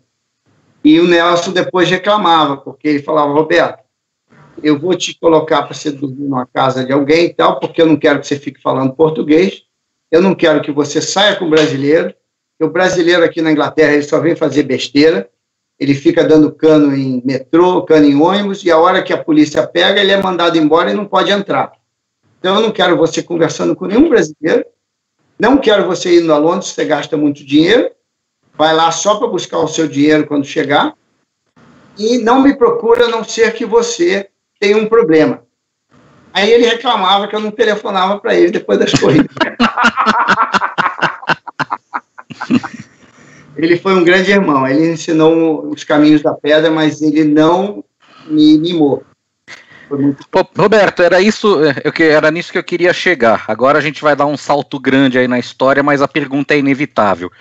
E o Nelson depois reclamava, porque ele falava, Roberto, eu vou te colocar para você dormir numa casa de alguém e tal, porque eu não quero que você fique falando português, eu não quero que você saia com o brasileiro, o brasileiro aqui na Inglaterra ele só vem fazer besteira, ele fica dando cano em metrô, cano em ônibus, e a hora que a polícia pega, ele é mandado embora e não pode entrar. Então eu não quero você conversando com nenhum brasileiro, não quero você indo a Londres, você gasta muito dinheiro, vai lá só para buscar o seu dinheiro quando chegar, e não me procura a não ser que você tenha um problema. Aí ele reclamava que eu não telefonava para ele depois das corridas. ele foi um grande irmão, ele ensinou os caminhos da pedra, mas ele não me mimou. Muito... Roberto, era isso, eu, era nisso que eu queria chegar. Agora a gente vai dar um salto grande aí na história, mas a pergunta é inevitável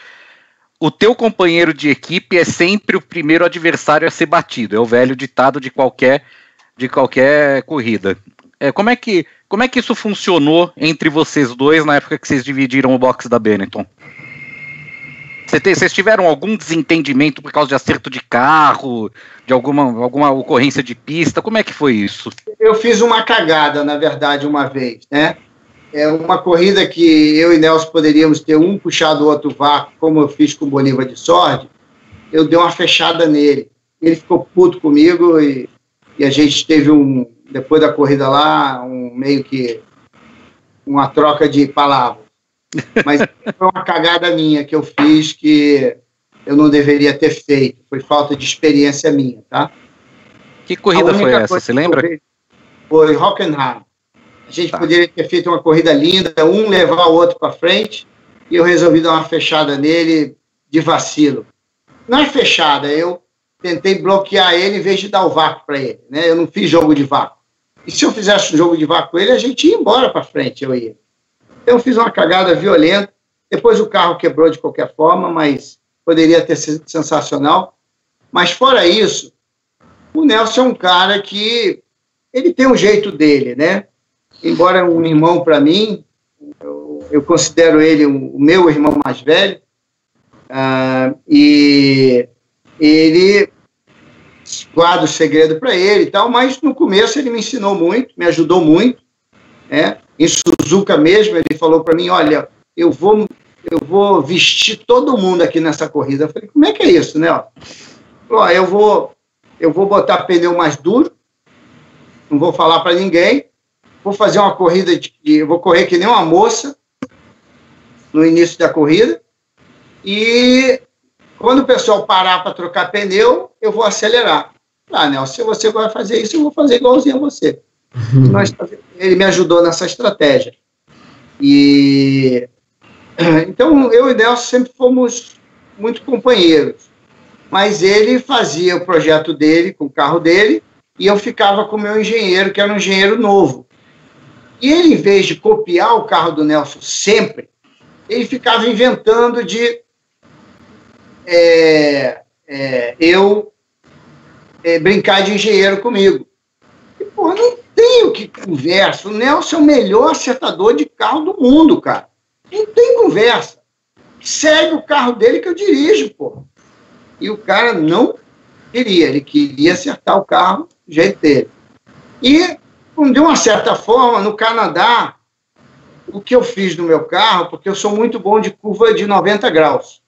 o teu companheiro de equipe é sempre o primeiro adversário a ser batido. É o velho ditado de qualquer de qualquer corrida. É, como é que como é que isso funcionou entre vocês dois na época que vocês dividiram o box da Benetton? Vocês tiveram algum desentendimento por causa de acerto de carro, de alguma, alguma ocorrência de pista? Como é que foi isso? Eu fiz uma cagada, na verdade, uma vez, né? É uma corrida que eu e Nelson poderíamos ter um puxado o outro vácuo, como eu fiz com o Bolívar de Sorte, eu dei uma fechada nele. Ele ficou puto comigo e, e a gente teve um, depois da corrida lá, um meio que uma troca de palavras. Mas foi uma cagada minha que eu fiz que eu não deveria ter feito. Foi falta de experiência minha, tá? Que corrida foi essa? Você lembra? Foi Hockenheim. A gente tá. poderia ter feito uma corrida linda, um levar o outro para frente, e eu resolvi dar uma fechada nele de vacilo. Não é fechada, eu tentei bloquear ele em vez de dar o vácuo para ele. Né? Eu não fiz jogo de vácuo. E se eu fizesse um jogo de vácuo com ele, a gente ia embora para frente, eu ia. Então eu fiz uma cagada violenta. Depois o carro quebrou de qualquer forma, mas poderia ter sido sensacional. Mas fora isso, o Nelson é um cara que ele tem um jeito dele, né? Embora um irmão para mim, eu, eu, considero ele o meu irmão mais velho, Uh, e ele guarda o segredo para ele e tal, mas no começo ele me ensinou muito, me ajudou muito, né? Em Suzuka mesmo, ele falou para mim, olha, eu vou eu vou vestir todo mundo aqui nessa corrida. Eu falei, como é que é isso, né? Falou, eu vou eu vou botar pneu mais duro, não vou falar para ninguém, vou fazer uma corrida de, vou correr que nem uma moça no início da corrida e quando o pessoal parar para trocar pneu, eu vou acelerar. Ah, Nelson, se você vai fazer isso, eu vou fazer igualzinho a você. Nós, ele me ajudou nessa estratégia. E então eu e Nelson sempre fomos muito companheiros. Mas ele fazia o projeto dele com o carro dele e eu ficava com o meu engenheiro, que era um engenheiro novo. E ele, em vez de copiar o carro do Nelson sempre, ele ficava inventando de é, é, eu é, brincar de engenheiro comigo. E, pô, não tenho que conversa. O Nelson é o melhor acertador de carro do mundo, cara. Não tem conversa. Segue o carro dele que eu dirijo, pô. E o cara não queria, ele queria acertar o carro do jeito dele. E, de uma certa forma, no Canadá, o que eu fiz no meu carro, porque eu sou muito bom de curva de 90 graus.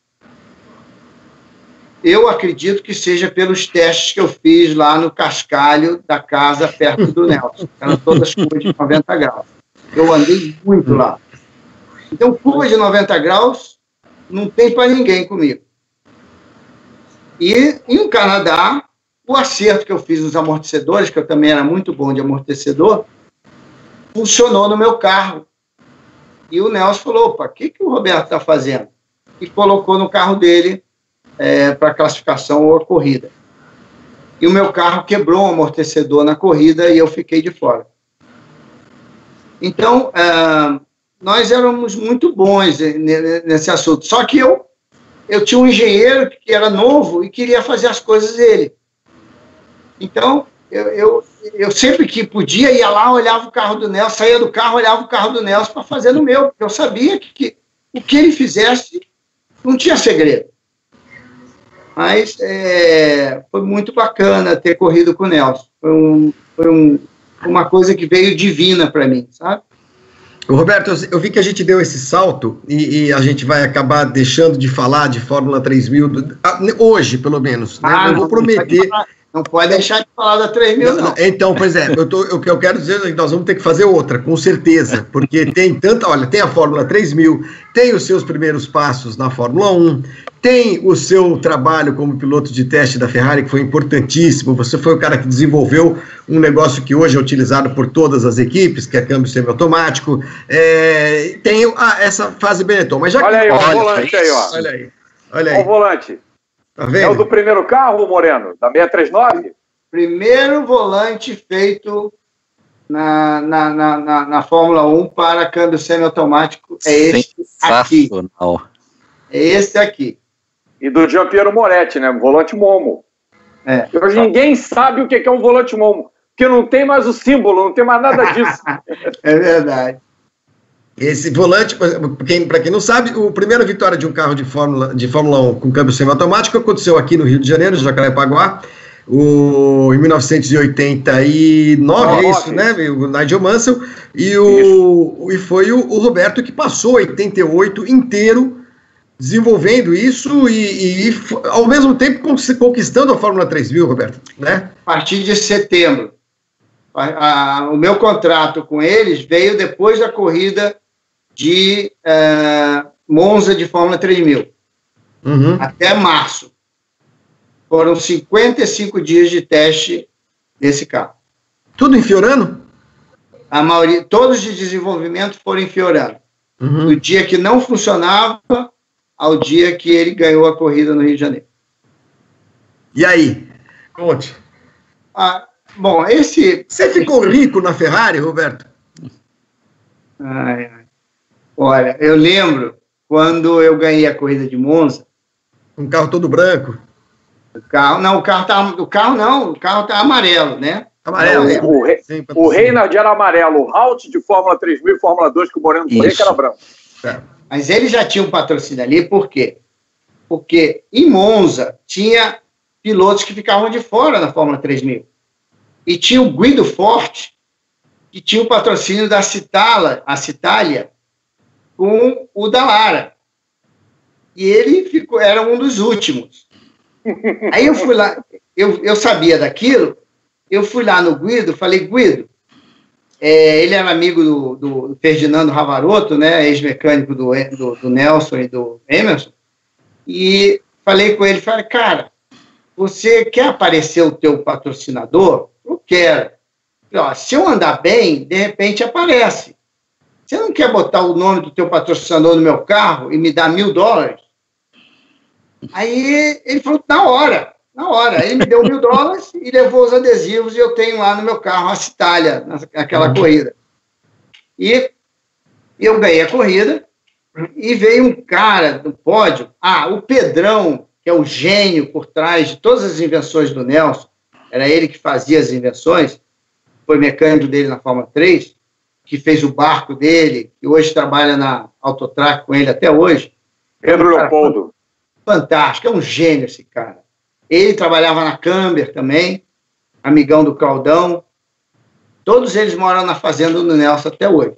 Eu acredito que seja pelos testes que eu fiz lá no cascalho da casa perto do Nelson. Eram todas curvas de 90 graus. Eu andei muito lá. Então, curva de 90 graus não tem para ninguém comigo. E em Canadá, o acerto que eu fiz nos amortecedores, que eu também era muito bom de amortecedor, funcionou no meu carro. E o Nelson falou: opa, o que, que o Roberto está fazendo? E colocou no carro dele é, para classificação ou corrida. E o meu carro quebrou um amortecedor na corrida e eu fiquei de fora. Então, é, nós éramos muito bons nesse assunto. Só que eu, eu tinha um engenheiro que era novo e queria fazer as coisas dele. Então, eu, eu, eu sempre que podia ia lá, olhava o carro do Nelson, saía do carro, olhava o carro do Nelson para fazer no meu, porque eu sabia que, que o que ele fizesse não tinha segredo. Mas é, foi muito bacana ter corrido com o Nelson. Foi, um, foi um, uma coisa que veio divina para mim, sabe? Roberto, eu vi que a gente deu esse salto e, e, a gente vai acabar deixando de falar de Fórmula 3000 hoje, pelo menos. Né? Ah, eu vou prometer. Não pode deixar de falar da 3 mil, não. Então, pois é, eu tô, o que eu quero dizer é que nós vamos ter que fazer outra, com certeza, porque tem tanta, olha, tem a Fórmula 3000, tem os seus primeiros passos na Fórmula 1, tem o seu trabalho como piloto de teste da Ferrari, que foi importantíssimo, você foi o cara que desenvolveu um negócio que hoje é utilizado por todas as equipes, que é câmbio semiautomático, é, tem a, essa fase Benetton, mas já olha que... Aí, olha, o volante aí, ó. Olha aí, olha aí. Olha o volante. Tá é o do primeiro carro, Moreno? Da 639? Primeiro volante feito na, na, na, na, na Fórmula 1 para câmbio semiautomático é esse aqui. É esse aqui. E do Giampiero Moretti, né? Volante Momo. É. Hoje ninguém sabe o que é um volante Momo, porque não tem mais o símbolo, não tem mais nada disso. é verdade. Esse volante, para quem, não sabe, o primeira vitória de um carro de Fórmula, de Fórmula 1 com câmbio semiautomático aconteceu aqui no Rio de Janeiro, Jacarepaguá, o, em 1989, é isso, né? O Nigel Mansell, e, o, e foi o, o, Roberto que passou 88 inteiro desenvolvendo isso e, e, ao mesmo tempo conquistando a Fórmula 3000, Roberto, né? A partir de setembro. A, a, o meu contrato com eles veio depois da corrida de uh, Monza de Fórmula 3000, uhum. até março. Foram 55 dias de teste desse carro. Tudo em Fiorano? A maioria, todos de desenvolvimento foram em Fiorano. Uhum. Do dia que não funcionava ao dia que ele ganhou a corrida no Rio de Janeiro. E aí? Conte. Ah, bom, esse. Você ficou rico na Ferrari, Roberto? Ai, ai. Olha, eu lembro quando eu ganhei a corrida de Monza. Um carro todo branco. O carro, não, o carro tá, o carro não, o carro tá amarelo, né? Amarelo. o, Re, Sim, o Reinhard era amarelo, o Halt de Fórmula 3000 e Fórmula 2 que o Moreno Correia era branco. É. Mas ele já tinha um patrocínio ali, por quê? porque em Monza tinha pilotos que ficavam de fora na Fórmula 3000. E tinha o Guido Forte, que tinha o patrocínio da Citala, a Citalia, com o da Lara. E ele ficou, era um dos últimos. Aí eu fui lá, eu, eu sabia daquilo, eu fui lá no Guido, falei, Guido, é, ele era amigo do, do Ferdinando Ravaroto, né, ex-mecânico do, do, do, Nelson e do Emerson, e falei com ele, falei, cara, você quer aparecer o teu patrocinador? Eu quero. Falei, se eu andar bem, de repente aparece. Você não quer botar o nome do teu patrocinador no meu carro e me dar mil dólares? Aí ele falou, na hora. Na hora. Ele me deu mil dólares e levou os adesivos e eu tenho lá no meu carro a Citalha, naquela uhum. corrida. E eu ganhei a corrida e veio um cara do pódio, ah, o Pedrão, que é o gênio por trás de todas as invenções do Nelson, era ele que fazia as invenções, foi mecânico dele na Fórmula 3, que fez o barco dele, que hoje trabalha na Autotrack com ele até hoje. Pedro Leopoldo. Fantástico, é um gênio esse cara. Ele trabalhava na Camber também, amigão do Caldão. Todos eles moram na fazenda do Nelson até hoje.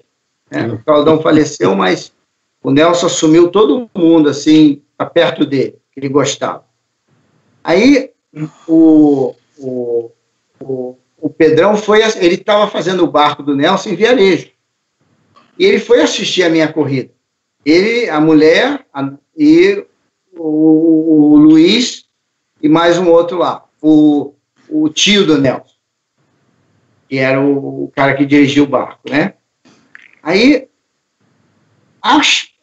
Né? O Caldão faleceu, mas o Nelson assumiu todo mundo assim, a perto dele, que ele gostava. Aí o, o, o, o Pedrão foi, ele estava fazendo o barco do Nelson em Viarejo. E ele foi assistir a minha corrida. Ele, a mulher a, e o, o Luiz e mais um outro lá, o, o tio do Nelson, que era o, o cara que dirigia o barco, né? Aí, a,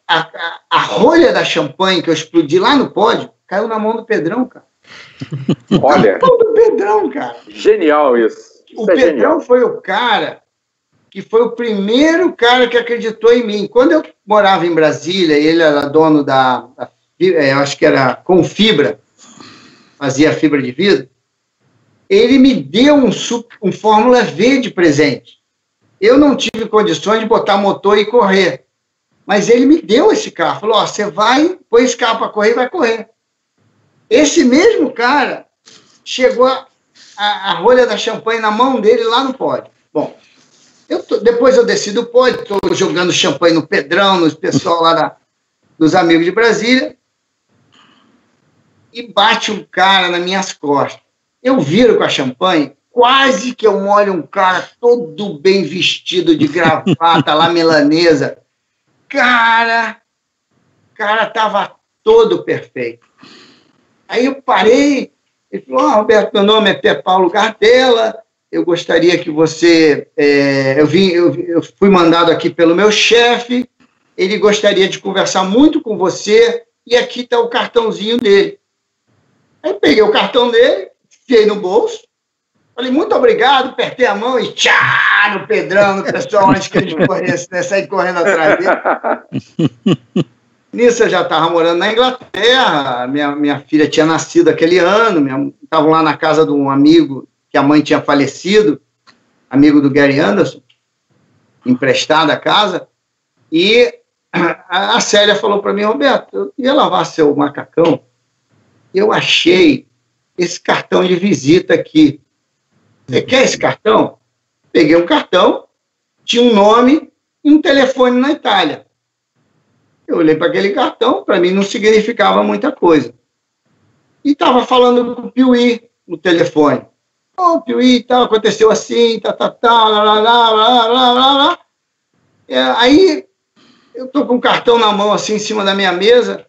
a, a, rolha da champanhe que eu explodi lá no pódio caiu na mão do Pedrão, cara. Olha. Na mão do Pedrão, cara. Genial isso. O é Pedrão genial. foi o cara que foi o primeiro cara que acreditou em mim. Quando eu morava em Brasília, ele era dono da, é, acho que era Confibra, fazia fibra de vidro, ele me deu um, um Fórmula V de presente. Eu não tive condições de botar motor e correr. Mas ele me deu esse carro. Falou: Ó, você vai, põe esse carro para correr e vai correr. Esse mesmo cara chegou a, a, a, rolha da champanhe na mão dele lá no pódio. Bom, eu tô, depois eu desci do pódio, estou jogando champanhe no Pedrão, no pessoal lá da, dos amigos de Brasília e bate um cara nas minhas costas. Eu viro com a champanhe, quase que eu molho um cara todo bem vestido de gravata lá melanesa. Cara, cara tava todo perfeito. Aí eu parei, ele falou, oh, Roberto, meu nome é Pé Paulo Gardella, eu gostaria que você, é, eu, vim, eu, eu fui mandado aqui pelo meu chefe, ele gostaria de conversar muito com você, e aqui está o cartãozinho dele. Aí peguei o cartão dele, fiquei no bolso, falei, muito obrigado, apertei a mão e tchá, no Pedrão, no pessoal, antes que ele corresse, né, saí correndo atrás dele. Nisso eu já estava morando na Inglaterra, minha, minha filha tinha nascido aquele ano, estavam lá na casa de um amigo que a mãe tinha falecido, amigo do Gary Anderson, emprestado a casa, e a, a Célia falou para mim, Roberto, eu ia lavar seu macacão, eu achei esse cartão de visita aqui. Você quer esse cartão? Peguei um cartão, tinha um nome e um telefone na Itália. Eu olhei para aquele cartão, para mim não significava muita coisa. E estava falando com o Piuí no telefone. Ô, oh, Piuí, tal, aconteceu assim, tá, tá, tá, lá, lá, lá, lá, lá, lá, lá. É, aí, eu tô com um cartão na mão, assim, em cima da minha mesa,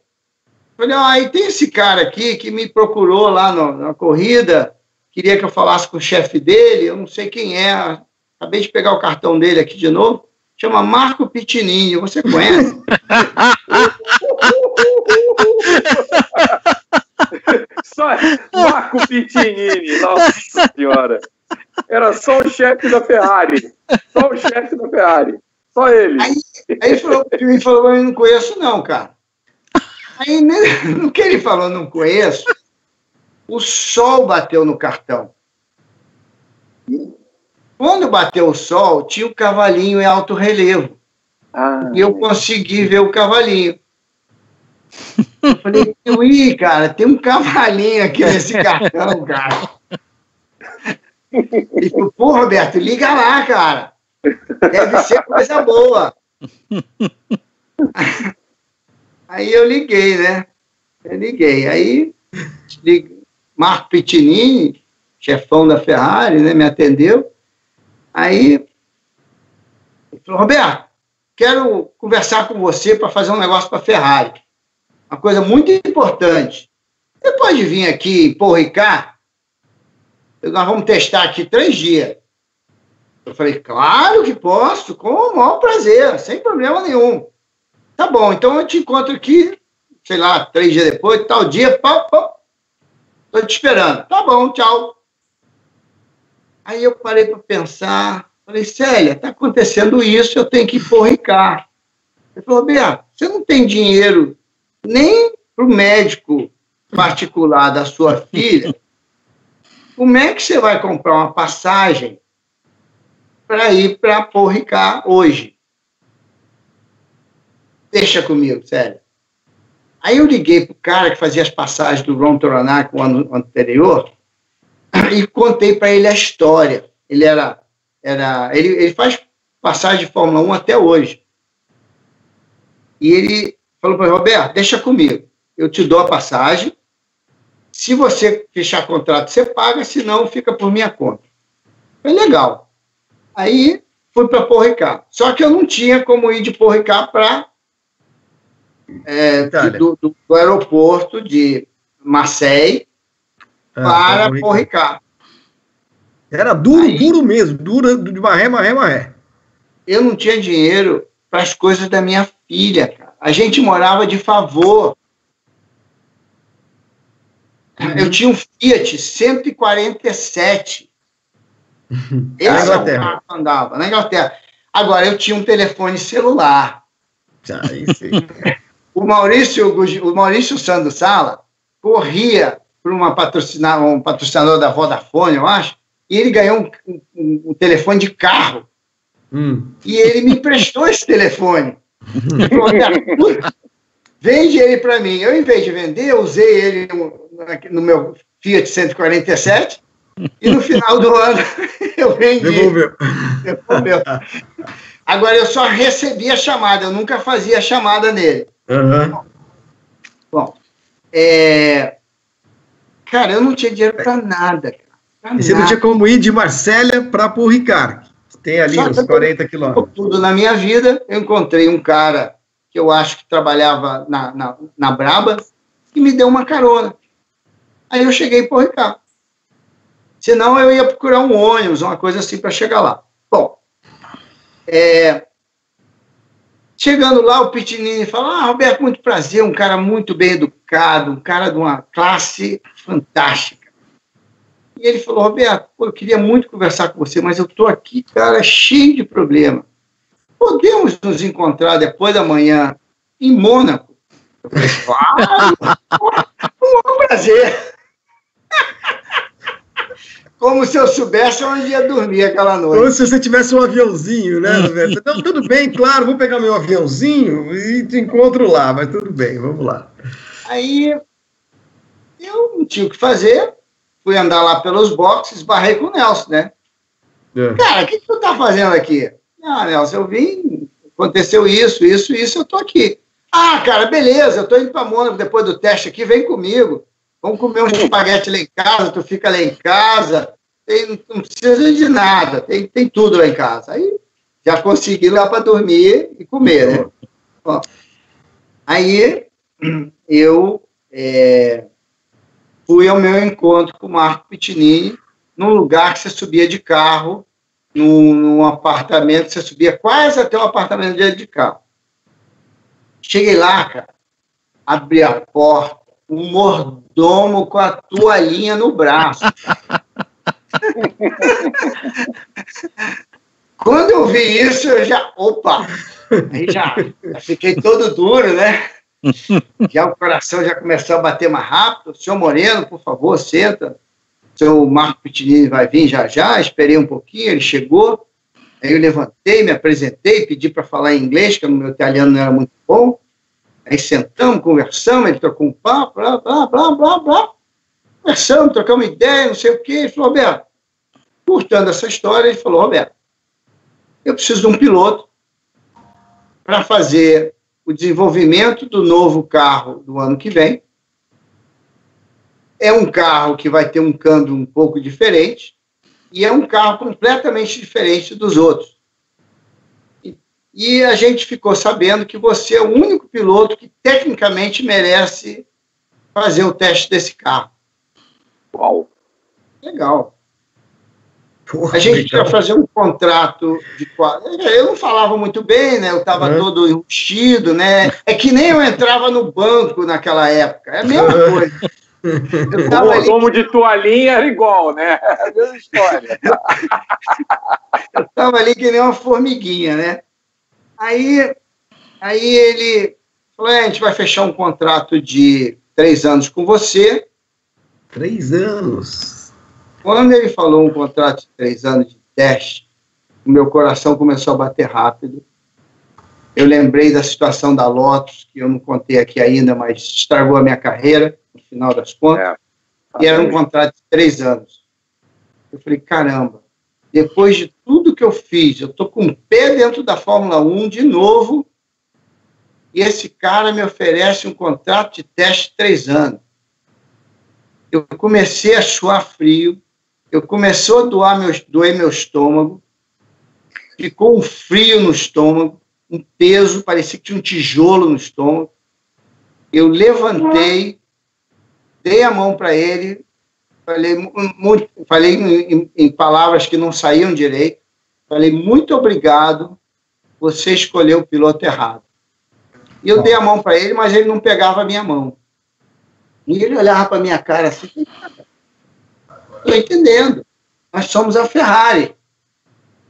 Falei, ah, e tem esse cara aqui que me procurou lá no, na corrida, queria que eu falasse com o chefe dele, eu não sei quem é, acabei de pegar o cartão dele aqui de novo, chama Marco Pitininho, você conhece? só Marco Pitinini, nossa senhora. Era só o chefe da Ferrari. Só o chefe da Ferrari. Só ele. Aí, aí falou, me falou, eu não conheço não, cara. Aí, no que ele falou, não conheço, o sol bateu no cartão. Quando bateu o sol, tinha o cavalinho em alto relevo. Ah, e eu consegui ver o cavalinho. Eu falei, ui, cara, tem um cavalinho aqui nesse cartão, cara. Ele falou, pô, Roberto, liga lá, cara. Deve ser coisa boa. Aí eu liguei, né? Eu liguei. Aí, liguei. Marco Pitinini, chefão da Ferrari, né, me atendeu. Aí, falou, Roberto, quero conversar com você para fazer um negócio para a Ferrari. Uma coisa muito importante. Você pode vir aqui em Porto Ricard? Nós vamos testar aqui três dias. Eu falei, claro que posso, com o maior prazer, sem problema nenhum. Tá bom, então eu te encontro aqui, sei lá, três dias depois, tal dia, pau, pau. Te esperando. Tá bom, tchau. Aí eu parei para pensar, falei, Célia, tá acontecendo isso, eu tenho que ir por Ricardo. Ele falou, Beato, você não tem dinheiro nem para o médico particular da sua filha, como é que você vai comprar uma passagem para ir para Porricá hoje? Deixa comigo, sério. Aí eu liguei para o cara que fazia as passagens do Ron Toronac no ano anterior e contei para ele a história. Ele era, era ele, ele faz passagem de Fórmula 1 até hoje. E ele falou para Roberto, deixa comigo. Eu te dou a passagem. Se você fechar contrato, você paga, se não, fica por minha conta. Foi legal. Aí fui para Porricá. Só que eu não tinha como ir de Porricá para é, do, do, do, aeroporto de Marseille ah, para tá Porricá. Era duro, Aí, duro mesmo, duro de maré, maré, maré. Eu não tinha dinheiro para as coisas da minha filha, cara. A gente morava de favor. Uhum. Eu tinha um Fiat 147. Esse na Inglaterra. é o carro que andava, na Inglaterra. Agora, eu tinha um telefone celular. O Maurício, o Maurício Sando Sala corria para uma patrocinar, um patrocinador da Vodafone, eu acho, e ele ganhou um, um, um telefone de carro. Hum. E ele me emprestou esse telefone. Vende ele para mim. Eu, em vez de vender, eu usei ele no, no meu Fiat 147 e no final do ano eu vendi. Devolveu. Devolveu. Agora eu só recebi a chamada, eu nunca fazia chamada nele. Uhum. Bom, é... cara, eu não tinha dinheiro para nada. Pra e você nada. não tinha como ir de Marsella para Porto Ricardo? Tem ali Só uns 40 quilômetros. Tudo na minha vida, eu encontrei um cara que eu acho que trabalhava na, na, na Braba e me deu uma carona. Aí eu cheguei por Ricardo. Senão eu ia procurar um ônibus, uma coisa assim para chegar lá. Bom, é, chegando lá, o Pitinini fala: Ah, Roberto, muito prazer, um cara muito bem educado, um cara de uma classe fantástica. E ele falou: Roberto, pô, eu queria muito conversar com você, mas eu estou aqui, cara, cheio de problema. Podemos nos encontrar depois da manhã em Mônaco? Eu falei: Claro, um prazer. Como se eu soubesse onde ia dormir aquela noite. Como se você tivesse um aviãozinho, né, Roberto? Então, tudo bem, claro, vou pegar meu aviãozinho e te encontro lá, mas tudo bem, vamos lá. Aí eu não tinha o que fazer, fui andar lá pelos boxes, barrei com o Nelson, né? É. Cara, o que, que tu tá fazendo aqui? Ah, Nelson, eu vim, aconteceu isso, isso, isso, eu tô aqui. Ah, cara, beleza, eu tô indo pra Mônaco depois do teste aqui, vem comigo. Vamos comer um espaguete lá em casa, tu fica lá em casa, tem, não precisa de nada, tem, tem tudo lá em casa. Aí já consegui lá para dormir e comer, né? Aí eu é, fui ao meu encontro com o Marco Pitinini, num lugar que você subia de carro, num, num apartamento, você subia quase até o apartamento de carro. Cheguei lá, cara, abri a porta, um mordomo com a toalhinha no braço. Quando eu vi isso, eu já. Opa! Aí já, já fiquei todo duro, né? Já o coração já começou a bater mais rápido. Senhor Moreno, por favor, senta. Senhor Marco Pitinini vai vir já já. Esperei um pouquinho, ele chegou. Aí eu levantei, me apresentei, pedi para falar em inglês, que o meu italiano não era muito bom. Aí sentamos, conversamos, ele trocou um papo, blá, blá, blá, blá, blá. Conversamos, trocamos ideia, não sei o quê. Ele falou, Roberto, curtando essa história, ele falou, Roberto, eu preciso de um piloto para fazer o desenvolvimento do novo carro do ano que vem. É um carro que vai ter um câmbio um pouco diferente e é um carro completamente diferente dos outros. E, a gente ficou sabendo que você é o único piloto que tecnicamente merece fazer o teste desse carro. Uau! Legal. Porra, a gente queria fazer um contrato de Eu não falava muito bem, né? Eu estava uhum. todo enrustido, né? É que nem eu entrava no banco naquela época. É a mesma coisa. O ali... de toalhinha era igual, né? É a mesma história. eu estava ali que nem uma formiguinha, né? Aí, aí ele falou: é, a gente vai fechar um contrato de três anos com você. Três anos. Quando ele falou um contrato de três anos de teste, o meu coração começou a bater rápido. Eu lembrei da situação da Lotus, que eu não contei aqui ainda, mas estragou a minha carreira, no final das contas. É. E era um contrato de três anos. Eu falei, caramba, depois de tudo que eu fiz, eu estou com o pé dentro da Fórmula 1 de novo, e esse cara me oferece um contrato de teste de três anos. Eu comecei a suar frio, eu começou a doar meu, doer meu estômago, ficou um frio no estômago, um peso, parecia que tinha um tijolo no estômago. Eu levantei, dei a mão para ele, falei, muito, falei em, em, palavras que não saíam direito, falei, muito obrigado, você escolheu o piloto errado. E eu dei a mão para ele, mas ele não pegava a minha mão. E ele olhava para minha cara assim, Estou entendendo. Nós somos a Ferrari.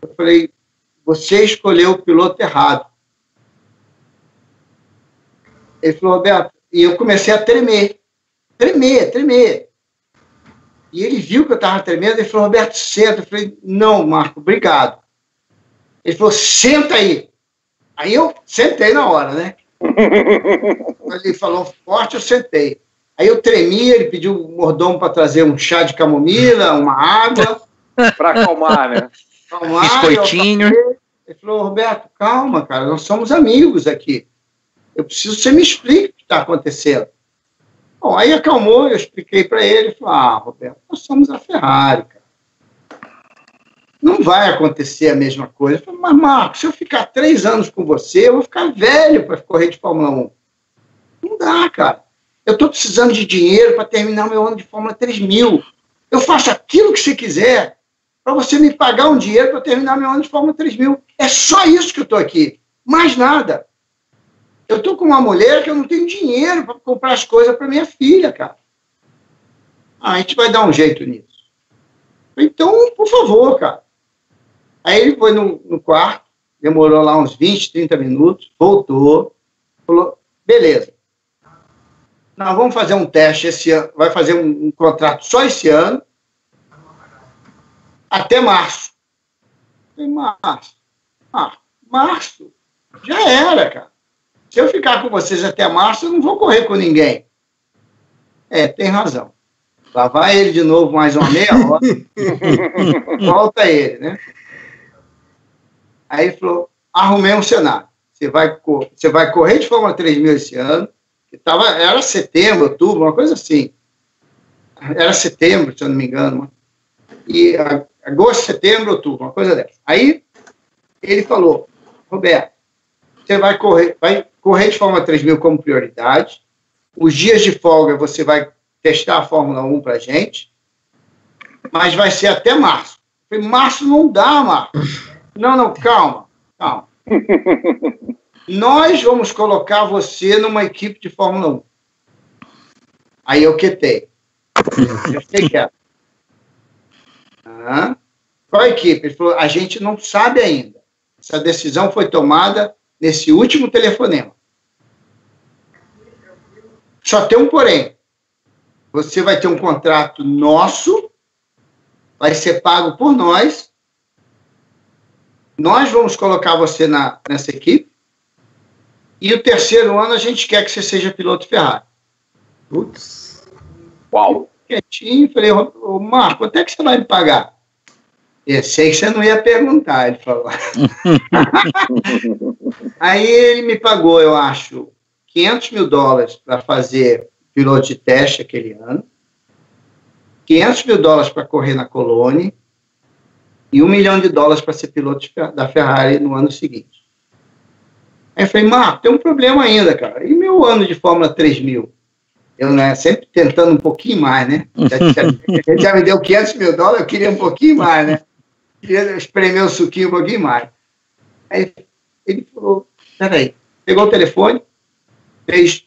Eu falei, você escolheu o piloto errado. Ele falou, Roberto, e eu comecei a tremer. Tremer, tremer. E ele viu que eu estava tremendo, ele falou, Roberto, senta. Eu falei, não, Marco, obrigado. Ele falou, senta aí. Aí eu sentei na hora, né? ele falou forte, eu sentei. Aí eu tremi, ele pediu o mordomo para trazer um chá de camomila, uma água. para acalmar, né? Acalmar. Biscoitinho. Ele falou, Roberto, calma, cara, nós somos amigos aqui. Eu preciso que você me explique o que está acontecendo. Bom, aí acalmou, eu expliquei para ele, falou, ah, Roberto, nós somos a Ferrari, cara. Não vai acontecer a mesma coisa. Eu falei, mas, Marcos, se eu ficar três anos com você, eu vou ficar velho para correr de Fórmula 1. Não dá, cara. Eu estou precisando de dinheiro para terminar meu ano de Fórmula 3000. Eu faço aquilo que você quiser para você me pagar um dinheiro para terminar meu ano de Fórmula 3000. É só isso que eu estou aqui. Mais nada. Eu estou com uma mulher que eu não tenho dinheiro para comprar as coisas para minha filha, cara. Ah, a gente vai dar um jeito nisso. Então, por favor, cara. Aí ele foi no, no quarto, demorou lá uns 20, 30 minutos, voltou, falou: beleza, nós vamos fazer um teste esse ano, vai fazer um, um contrato só esse ano, até março. Em março. Ah, março. Já era, cara. Se eu ficar com vocês até março, eu não vou correr com ninguém. É, tem razão. Lá vai ele de novo mais uma meia hora. Volta ele, né? Aí ele falou: arrumei um cenário. Você vai, você vai correr de Fórmula 3000 esse ano, tava, era setembro, outubro, uma coisa assim. Era setembro, se eu não me engano. E agosto, setembro, outubro, uma coisa dessa. Aí ele falou, Roberto, você vai correr, vai correr de Fórmula 3000 como prioridade. Os dias de folga você vai testar a Fórmula 1 para gente, mas vai ser até março. Eu falei, março não dá, Marcos. Não, não, calma, calma. Nós vamos colocar você numa equipe de Fórmula 1. Aí eu quetei. Eu fiquei quieto. Qual a equipe? Ele falou, a gente não sabe ainda. Essa decisão foi tomada nesse último telefonema. Só tem um porém. Você vai ter um contrato nosso, vai ser pago por nós. Nós vamos colocar você na, nessa equipe E o terceiro ano a gente quer que você seja piloto Ferrari. Putz. Uau! Quietinho, falei, ô Marco, quanto é que você vai me pagar? Eu sei que você não ia perguntar, ele falou. Aí ele me pagou, eu acho, 500 mil dólares para fazer piloto de teste aquele ano, 500 mil dólares para correr na Colônia e um milhão de dólares para ser piloto da Ferrari no ano seguinte. Aí eu falei, Marco, tem um problema ainda, cara. E meu ano de Fórmula 3000? Eu né, sempre tentando um pouquinho mais, né? Ele já me deu 500 mil dólares, eu queria um pouquinho mais, né? Queria espremer o suquinho um pouquinho mais. Aí ele falou, peraí, pegou o telefone, fez.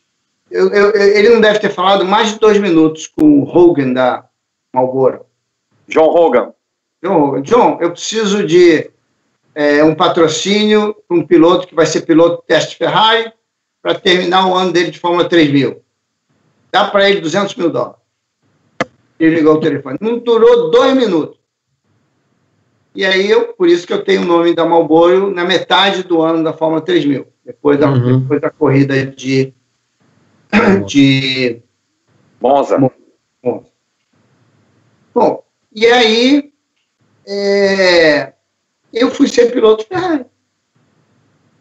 Eu, eu, ele não deve ter falado mais de dois minutos com o Hogan da Marlboro. John Hogan. John Hogan. John, eu preciso de é, um patrocínio para um piloto que vai ser piloto teste Ferrari para terminar o ano dele de Fórmula 3000. Dá para ele 200 mil dólares. Ele ligou o telefone. Não durou dois minutos. E aí, eu, por isso que eu tenho o nome da Marlboro na metade do ano da Fórmula 3000, depois da, uhum. depois da corrida de, de Monza. Monza. Bom, e aí é, eu fui ser piloto Ferrari.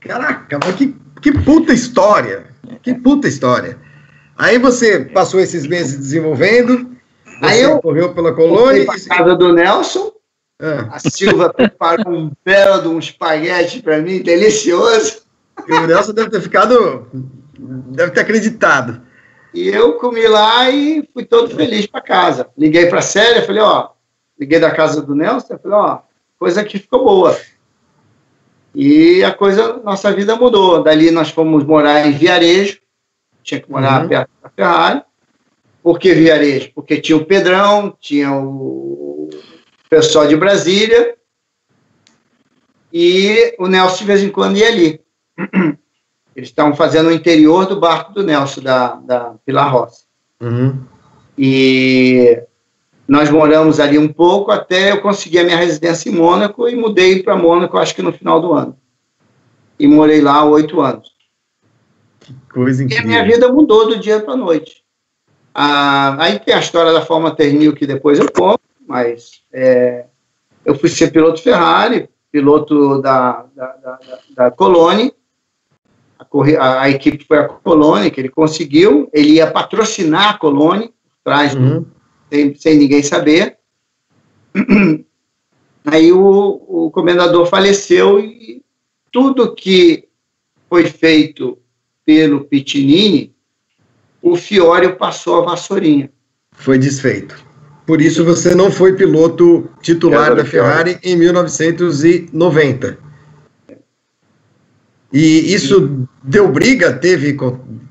Caraca, mas que, que puta história! Que puta história! Aí você passou esses meses desenvolvendo, aí eu correu pela colônia. Fui para casa do Nelson, ah. A Silva preparou um belo de um espaguete para mim, delicioso. E o Nelson deve ter ficado, deve ter acreditado. E eu comi lá e fui todo feliz para casa. Liguei para a Célia, falei, ó, liguei da casa do Nelson, falei, ó, coisa aqui ficou boa. E a coisa, nossa vida mudou. Dali nós fomos morar em Viarejo, tinha que morar uhum. perto da Ferrari. Por que Viarejo? Porque tinha o Pedrão, tinha o pessoal de Brasília, e o Nelson de vez em quando ia ali. Eles estavam fazendo o interior do barco do Nelson, da, da Pilar Rossi. Uhum. E nós moramos ali um pouco até eu conseguir a minha residência em Mônaco e mudei para Mônaco, acho que no final do ano. E morei lá oito anos. Que coisa incrível. E a minha vida mudou do dia para a noite. Ah, aí tem a história da Forma Ternil que depois eu conto, mas é, eu fui ser piloto Ferrari, piloto da, da, da, da Colônia, a, a, equipe foi a Colônia, que ele conseguiu, ele ia patrocinar a Colônia, atrás uhum. sem, sem ninguém saber. Aí o, o comendador faleceu e tudo que foi feito pelo Pitinini, o Fiore passou a vassourinha. Foi desfeito. Por isso você não foi piloto titular da Ferrari em 1990. E isso deu briga? Teve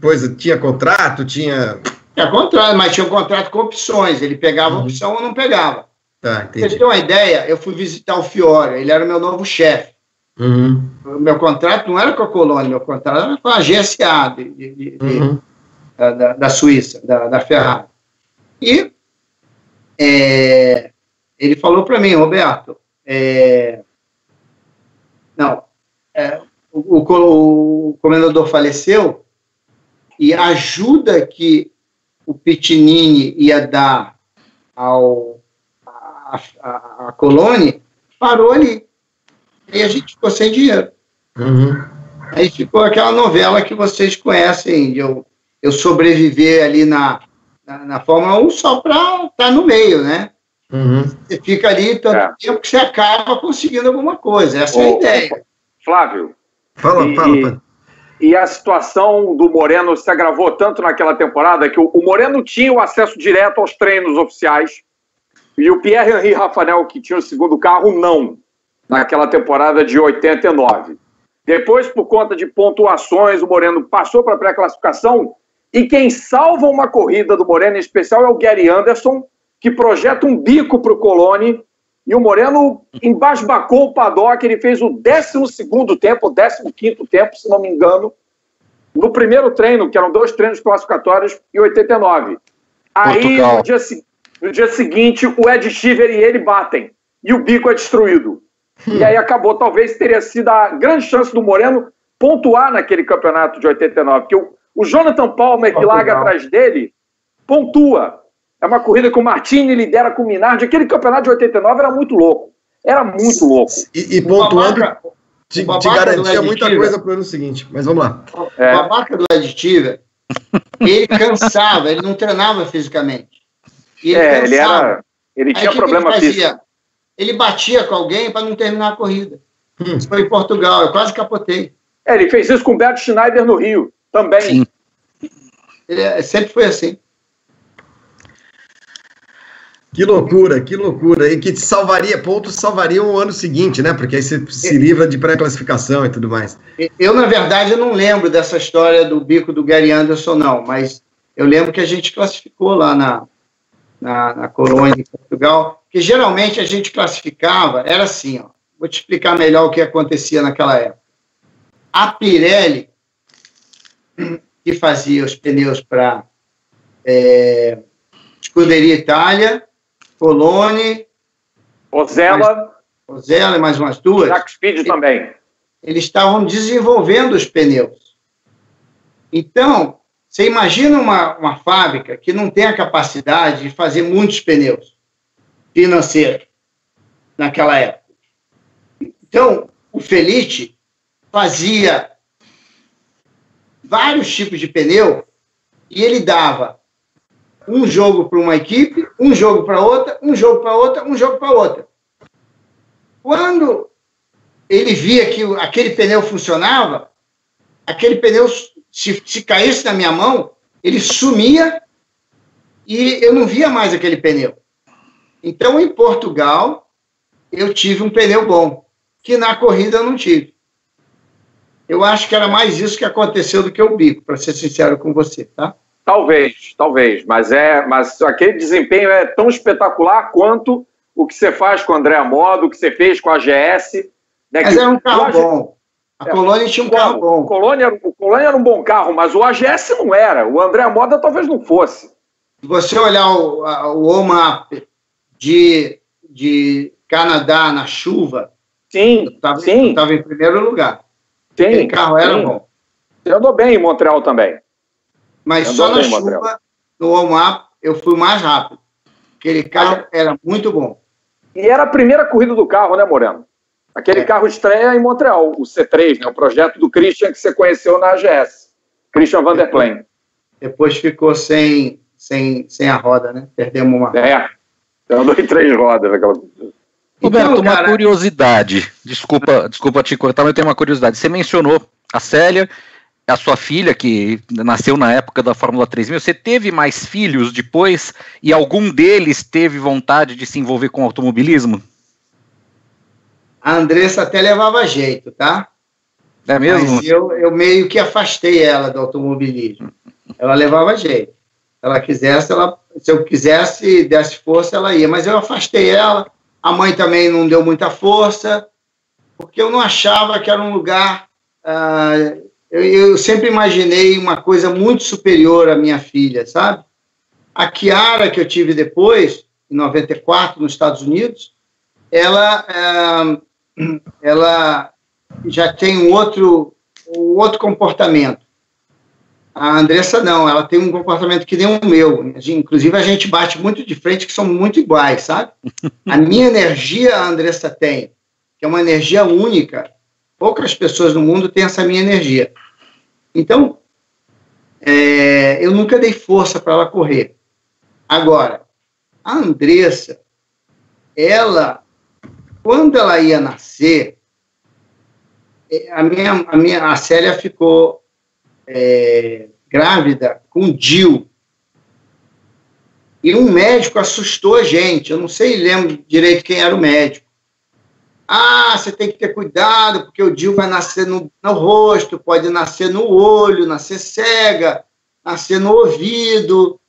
coisa, tinha contrato, tinha. Tinha contrato, mas tinha um contrato com opções. Ele pegava uhum. opção ou não pegava. Tá, entendi. Você tem uma ideia? Eu fui visitar o Fiore, ele era o meu novo chefe. Uhum. O meu contrato não era com a Colônia, meu contrato era com a GSA de, de, de, uhum. da, da, Suíça, da, da Ferrari. E é, ele falou para mim, Roberto, é, não, é, o, o, o, comendador faleceu e a ajuda que o Pitinini ia dar ao a, a, a colônia parou ali. E a gente ficou sem dinheiro. Uhum. Aí ficou aquela novela que vocês conhecem, de eu, eu sobreviver ali na, na, Fórmula 1 só para estar tá no meio, né? Uhum. Você fica ali tanto é. tempo que você acaba conseguindo alguma coisa. Essa Ô, é a ideia. Flávio. Fala, e, fala. E a situação do Moreno se agravou tanto naquela temporada que o, o Moreno tinha o acesso direto aos treinos oficiais e o Pierre-Henri Rafael, que tinha o segundo carro, não, naquela temporada de 89. Depois, por conta de pontuações, o Moreno passou para a pré-classificação e quem salva uma corrida do Moreno em especial é o Gary Anderson, que projeta um bico para o Colone. E o Moreno embasbacou o paddock, ele fez o 12 tempo, o 15 tempo, se não me engano, no primeiro treino, que eram dois treinos classificatórios, em 89. Aí, no dia, no dia, seguinte, o Ed Shiver e ele batem, e o bico é destruído. Hum. E aí acabou, talvez teria sido a grande chance do Moreno pontuar naquele campeonato de 89, porque o, o Jonathan Palmer, que larga atrás dele, pontua. É uma corrida que o Martini lidera com o Minardi. Aquele campeonato de 89 era muito louco. Era muito louco. E, e pontuando, te, te garantia muita coisa para o ano seguinte. Mas vamos lá. É. A marca do Ed ele cansava, ele não treinava fisicamente. E ele é, cansava. ele, era, ele tinha Aí, problema ele físico. Ele batia com alguém para não terminar a corrida. Hum. Isso foi em Portugal, eu quase capotei. É, ele fez isso com o Beto Schneider no Rio, também. Sim. Ele é, sempre foi assim. Que loucura, que loucura. E que salvaria, pontos salvaria o ano seguinte, né? Porque aí você se livra de pré-classificação e tudo mais. Eu, na verdade, eu não lembro dessa história do bico do Gary Anderson, não. Mas eu lembro que a gente classificou lá na, na, na colônia de Portugal, que geralmente a gente classificava, era assim, ó. Vou te explicar melhor o que acontecia naquela época. A Pirelli, que fazia os pneus para é, Escuderia Itália, Colone. Ozella. Ozella e mais umas duas. Jacques Speed também. Eles estavam desenvolvendo os pneus. Então, você imagina uma, uma fábrica que não tem a capacidade de fazer muitos pneus financeiros naquela época. Então, o Felite fazia vários tipos de pneu e ele dava um jogo para uma equipe, um jogo para outra, um jogo para outra, um jogo para outra. Quando ele via que aquele pneu funcionava, aquele pneu, se, se caísse na minha mão, ele sumia e eu não via mais aquele pneu. Então, em Portugal, eu tive um pneu bom, que na corrida eu não tive. Eu acho que era mais isso que aconteceu do que o bico, para ser sincero com você, tá? Talvez, talvez, mas é, mas aquele desempenho é tão espetacular quanto o que você faz com o André Modo, o que você fez com a GS. Né, mas era um carro bom. A é, Colônia tinha um carro bom. O Colônia, o Colônia era um bom carro, mas o AGS não era. O André Moda talvez não fosse. Se você olhar o, o OMAP de, de Canadá na chuva, sim, estava em primeiro lugar. Sim, o carro era sim. bom. Você andou bem em Montreal também. Mas só na chuva, no warm-up, eu fui mais rápido. Aquele carro era muito bom. E era a primeira corrida do carro, né, Moreno? Aquele é. carro estreia em Montreal, o C3, né? O projeto do Christian que você conheceu na AGS. Christian Van der Plain. Depois ficou sem, sem, sem a roda, né? Perdemos uma. É. Andou em três rodas naquela. Roberto, então, uma curiosidade. Desculpa, desculpa te cortar, mas eu tenho uma curiosidade. Você mencionou a Célia a sua filha, que nasceu na época da Fórmula 3000, você teve mais filhos depois e algum deles teve vontade de se envolver com automobilismo? A Andressa até levava jeito, tá? É mesmo? Mas eu, eu meio que afastei ela do automobilismo. Ela levava jeito. Ela quisesse, ela, se eu quisesse, desse força, ela ia. Mas eu afastei ela. A mãe também não deu muita força, porque eu não achava que era um lugar ah, eu, eu sempre imaginei uma coisa muito superior à minha filha, sabe? A Kiara, que eu tive depois, em 94, nos Estados Unidos, ela, é, ela já tem um outro, um outro comportamento. A Andressa não, ela tem um comportamento que nem o meu. Inclusive, a gente bate muito de frente, que somos muito iguais, sabe? A minha energia a Andressa tem, que é uma energia única. Poucas pessoas no mundo têm essa minha energia. Então, é, eu nunca dei força para ela correr. Agora, a Andressa, ela, quando ela ia nascer, é, a minha, a minha, a Célia ficou é, grávida com Dil. E um médico assustou a gente. Eu não sei, lembro direito quem era o médico. Ah, você tem que ter cuidado, porque o DIL vai nascer no, no rosto, pode nascer no olho, nascer cega, nascer no ouvido,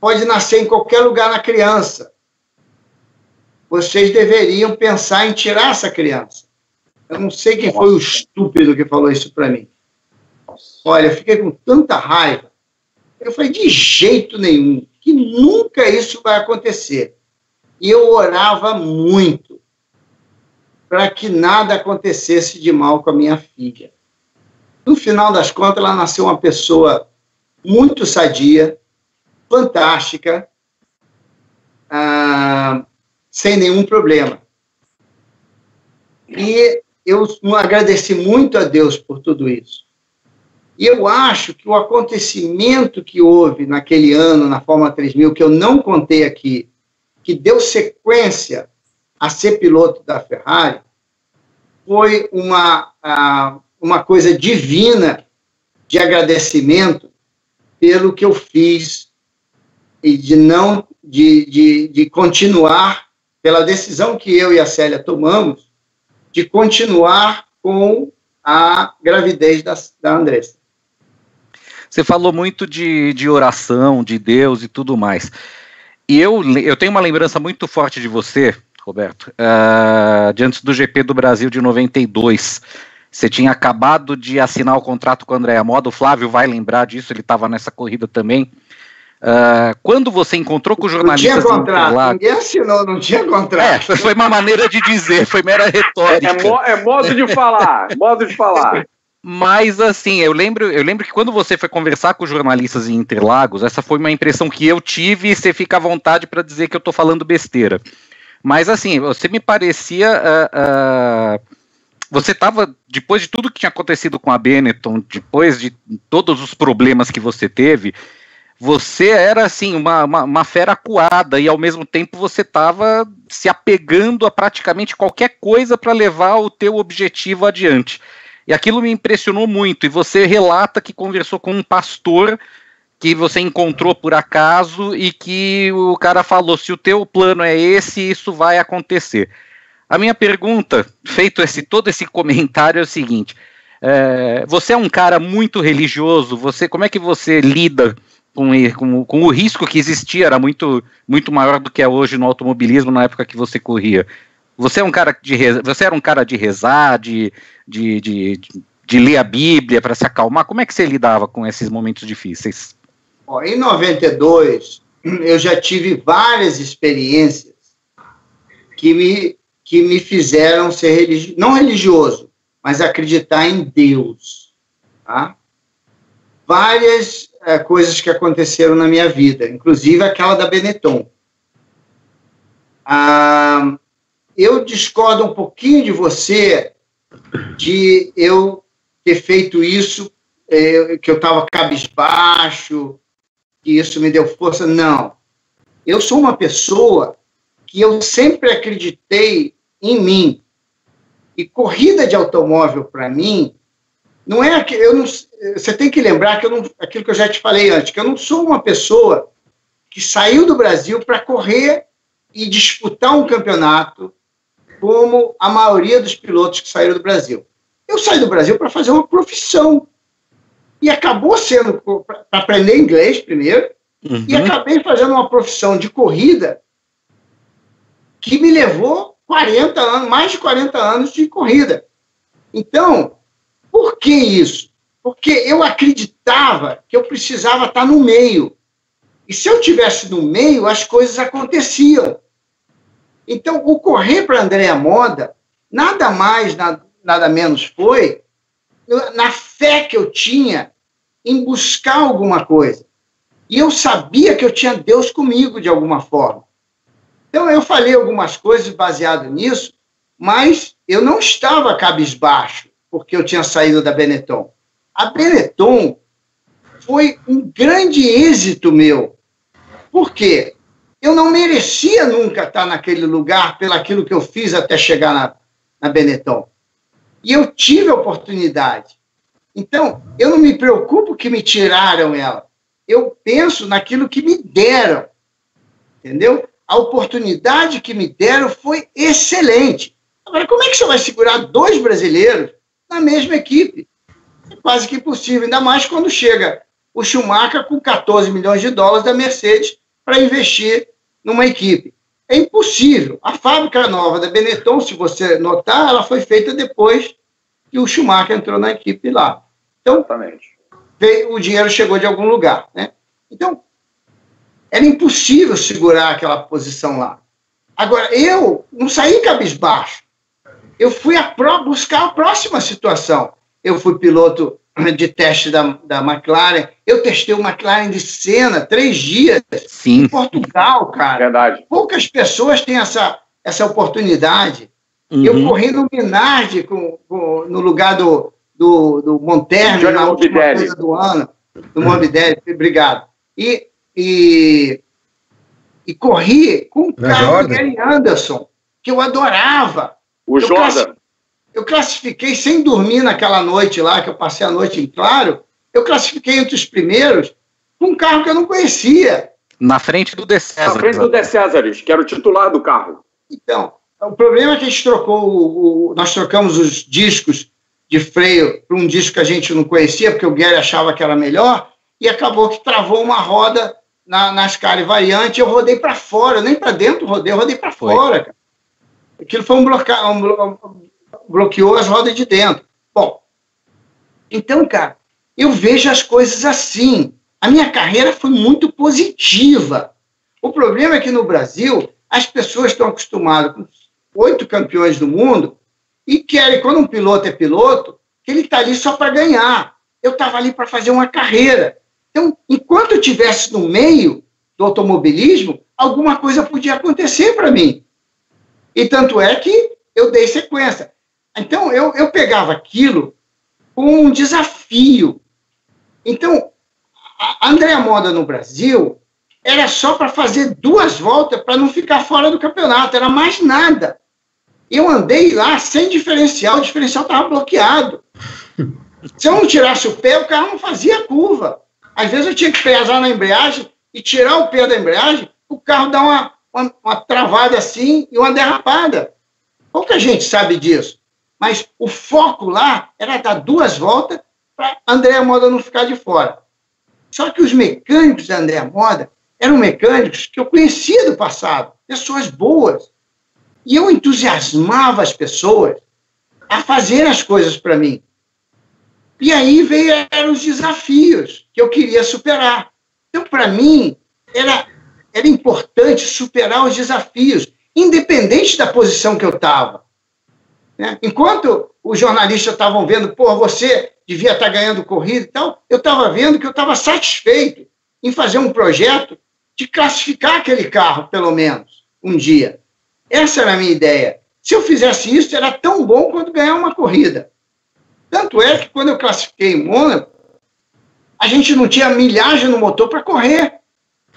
pode nascer em qualquer lugar na criança. Vocês deveriam pensar em tirar essa criança. Eu não sei quem foi o estúpido que falou isso para mim. Olha, eu fiquei com tanta raiva. Eu falei, de jeito nenhum, que nunca isso vai acontecer. E eu orava muito para que nada acontecesse de mal com a minha filha. no final das contas, ela nasceu uma pessoa muito sadia, fantástica, ah, sem nenhum problema. E eu agradeci muito a Deus por tudo isso. E eu acho que o acontecimento que houve naquele ano na Fórmula 3000, que eu não contei aqui, que deu sequência a ser piloto da Ferrari, foi uma, uma coisa divina de agradecimento pelo que eu fiz e de não de, de, de continuar pela decisão que eu e a Célia tomamos de continuar com a gravidez da, da Andressa. Você falou muito de, de oração, de Deus e tudo mais. E eu, eu tenho uma lembrança muito forte de você, Roberto, uh, diante do GP do Brasil de 92. Você tinha acabado de assinar o contrato com o Andréa Moda, o Flávio vai lembrar disso, ele estava nessa corrida também. Uh, quando você encontrou com o jornalista. Não tinha contrato, ninguém assinou, não tinha contrato. É, foi uma maneira de dizer, foi mera retórica. É, mo é modo de falar, modo de falar. Mas assim, eu lembro, eu lembro que quando você foi conversar com os jornalistas em Interlagos, essa foi uma impressão que eu tive e você fica à vontade para dizer que eu estou falando besteira. Mas assim, você me parecia uh, uh, você estava, depois de tudo que tinha acontecido com a Benetton, depois de todos os problemas que você teve, você era assim, uma, uma, uma fera acuada e ao mesmo tempo você estava se apegando a praticamente qualquer coisa para levar o teu objetivo adiante. E aquilo me impressionou muito. E você relata que conversou com um pastor que você encontrou por acaso e que o cara falou: se o teu plano é esse, isso vai acontecer. A minha pergunta, feito esse todo esse comentário, é o seguinte: é, você é um cara muito religioso. Você, como é que você lida com, com, com, o risco que existia? Era muito muito maior do que é hoje no automobilismo na época que você corria. Você é um cara de você era um cara de rezar, de, de, de, de ler a Bíblia para se acalmar. Como é que você lidava com esses momentos difíceis? em 92 eu já tive várias experiências que me que me fizeram ser religioso, não religioso, mas acreditar em Deus. Tá? Várias é, coisas que aconteceram na minha vida, inclusive aquela da Benetton. Ah, eu discordo um pouquinho de você de eu ter feito isso, é, que eu estava cabisbaixo, que isso me deu força. Não. Eu sou uma pessoa que eu sempre acreditei em mim. E corrida de automóvel, para mim, não é que eu não, você tem que lembrar que eu não, aquilo que eu já te falei antes, que eu não sou uma pessoa que saiu do Brasil para correr e disputar um campeonato como a maioria dos pilotos que saíram do Brasil. Eu saí do Brasil para fazer uma profissão. E acabou sendo para aprender inglês primeiro, uhum. e acabei fazendo uma profissão de corrida que me levou 40 anos, mais de 40 anos de corrida. Então, por que isso? Porque eu acreditava que eu precisava estar no meio. E se eu tivesse no meio, as coisas aconteciam. Então, o correr para Andréa Moda, nada mais, nada, nada menos foi na fé que eu tinha em buscar alguma coisa. E eu sabia que eu tinha Deus comigo de alguma forma. Então, eu falei algumas coisas baseado nisso, mas eu não estava cabisbaixo, porque eu tinha saído da Benetton. A Benetton foi um grande êxito meu. Por quê? Eu não merecia nunca estar naquele lugar pelo aquilo que eu fiz até chegar na, na Benetton. E eu tive a oportunidade. Então, eu não me preocupo que me tiraram ela. Eu penso naquilo que me deram. Entendeu? a oportunidade que me deram foi excelente. Agora, como é que você vai segurar dois brasileiros na mesma equipe? É quase que impossível, ainda mais quando chega o Schumacher com 14 milhões de dólares da Mercedes para investir numa equipe. É impossível. A fábrica nova da Benetton, se você notar, ela foi feita depois que o Schumacher entrou na equipe lá. Então, veio, o dinheiro chegou de algum lugar. Né? Então, era impossível segurar aquela posição lá. Agora, eu não saí cabisbaixo. Eu fui a pro, buscar a próxima situação. Eu fui piloto de teste da, da McLaren. Eu testei o McLaren de cena três dias Sim. em Portugal, cara. Verdade. Poucas pessoas têm essa, essa oportunidade. Uhum. Eu corri no Minardi com, com, no lugar do, do, do Monterno na última Morbidelli. coisa do ano. Do Morbidelli, obrigado. E, e, e corri com o carro do? Gary Anderson, que eu adorava. O Eu Jordan. Eu classifiquei sem dormir naquela noite lá, que eu passei a noite em claro. Eu classifiquei entre os primeiros com um carro que eu não conhecia. Na frente do De Na César. frente do De Césares, que era o titular do carro. Então, o problema é que a gente trocou, o, o- nós trocamos os discos de freio para um disco que a gente não conhecia, porque o Gary achava que era melhor, e acabou que travou uma roda na, na Ascari variante, eu rodei para fora, nem para dentro rodei, eu rodei para fora. Cara. Aquilo foi um, bloca, um bloqueou as rodas de dentro. Bom, então, cara, eu vejo as coisas assim. A minha carreira foi muito positiva. O problema é que no Brasil as pessoas estão acostumadas com oito campeões do mundo e querem, quando um piloto é piloto, que ele está ali só para ganhar. Eu estava ali para fazer uma carreira. Então, enquanto eu estivesse no meio do automobilismo, alguma coisa podia acontecer para mim. E tanto é que eu dei sequência. Então, eu, eu pegava aquilo como um desafio. Então, a Andréa Moda no Brasil era só para fazer duas voltas para não ficar fora do campeonato, era mais nada. Eu andei lá sem diferencial, o diferencial estava bloqueado. Se eu não tirasse o pé, o carro não fazia curva. Às vezes eu tinha que pesar na embreagem e tirar o pé da embreagem, o carro dá uma, uma, uma travada assim e uma derrapada. Pouca gente sabe disso. Mas o foco lá era dar duas voltas para Andréa Moda não ficar de fora. Só que os mecânicos da Andréa Moda eram mecânicos que eu conhecia do passado, pessoas boas. E eu entusiasmava as pessoas a fazer as coisas para mim. E aí vieram os desafios que eu queria superar. Então, para mim, era, era importante superar os desafios, independente da posição que eu estava. Né? Enquanto os jornalistas estavam vendo, pô, você devia estar ganhando corrida e tal, eu estava vendo que eu estava satisfeito em fazer um projeto de classificar aquele carro, pelo menos, um dia. Essa era a minha ideia. Se eu fizesse isso, era tão bom quanto ganhar uma corrida. Tanto é que quando eu classifiquei em Mônaco, a gente não tinha milhagem no motor para correr.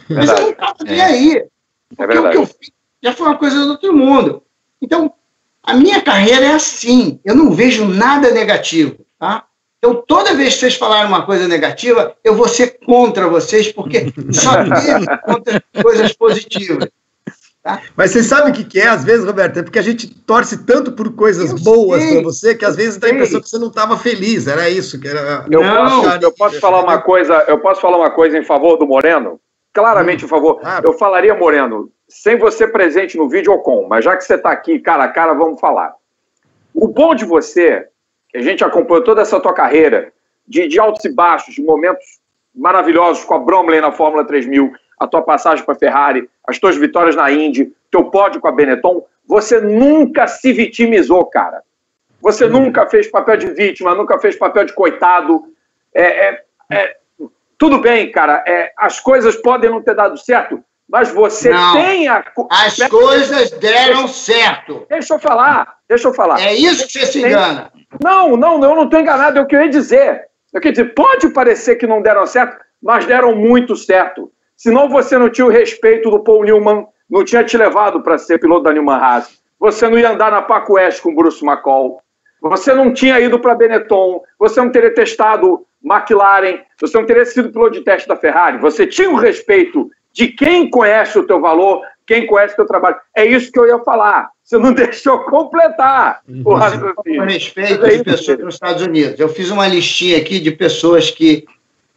Mas eu não estava nem É. aí. Porque o verdade. que eu fiz já foi uma coisa do outro mundo. Então, a minha carreira é assim. Eu não vejo nada negativo. Tá? Então, toda vez que vocês falarem uma coisa negativa, eu vou ser contra vocês, porque só teve contra coisas positivas. Mas você sabe o que, que é, às vezes, Roberto? É porque a gente torce tanto por coisas Eu boas para você que às vezes dá a impressão que você não estava feliz. Era isso que era. Eu, Não, posso, eu posso falar uma coisa, eu posso falar uma coisa em favor do Moreno? Claramente em favor. Ah. Eu falaria, Moreno, sem você presente no vídeo ou com, mas já que você está aqui cara a cara, vamos falar. O bom de você, que a gente acompanhou toda essa tua carreira, de, de altos e baixos, de momentos maravilhosos com a Bromley na Fórmula 3000, a tua passagem para a Ferrari, as tuas vitórias na Indy, teu pódio com a Benetton, você nunca se vitimizou, cara. Você nunca fez papel de vítima, nunca fez papel de coitado. É, é, é, tudo bem, cara, é, as coisas podem não ter dado certo, mas você Não. tem a. As coisas deram certo. Deixa eu falar, deixa eu falar. É isso que você se engana. Não, não, eu não estou enganado, é o que eu ia dizer. Eu queria dizer, pode parecer que não deram certo, mas deram muito certo. Senão você não tinha o respeito do Paul Newman, não tinha te levado para ser piloto da Newman Haas. Você não ia andar na Paco West com o Bruce McCall. Você não tinha ido para Benetton. Você não teria testado McLaren. Você não teria sido piloto de teste da Ferrari. Você tinha o respeito de quem conhece o teu valor, quem conhece o teu trabalho. É isso que eu ia falar. Você não deixou completar o Com raciocínio. respeito é às isso, pessoas nos Estados Unidos. Eu fiz uma listinha aqui de pessoas que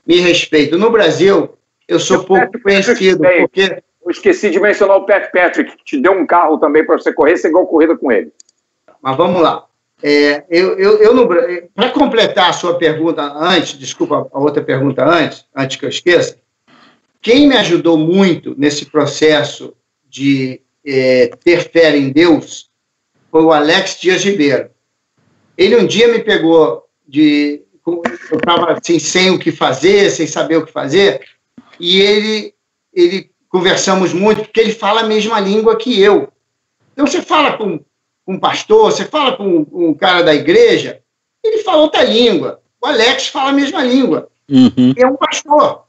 me respeitam. No Brasil, eu sou Eu pouco conhecido, respeito. porque Eu esqueci de mencionar o Pat Patrick, que te deu um carro também para você correr, você ganhou corrida com ele. Mas vamos lá. É, eu, eu, eu Para completar a sua pergunta antes, desculpa a outra pergunta antes, antes que eu esqueça, quem me ajudou muito nesse processo de é, ter fé em Deus foi o Alex Dias Ribeiro. Ele um dia me pegou de eu estava assim, sem o que fazer, sem saber o que fazer, e ele, ele conversamos muito, porque ele fala a mesma língua que eu. Então, você fala com, com um pastor, você fala com um cara da igreja, ele fala outra língua. O Alex fala a mesma língua. Uhum. É um pastor.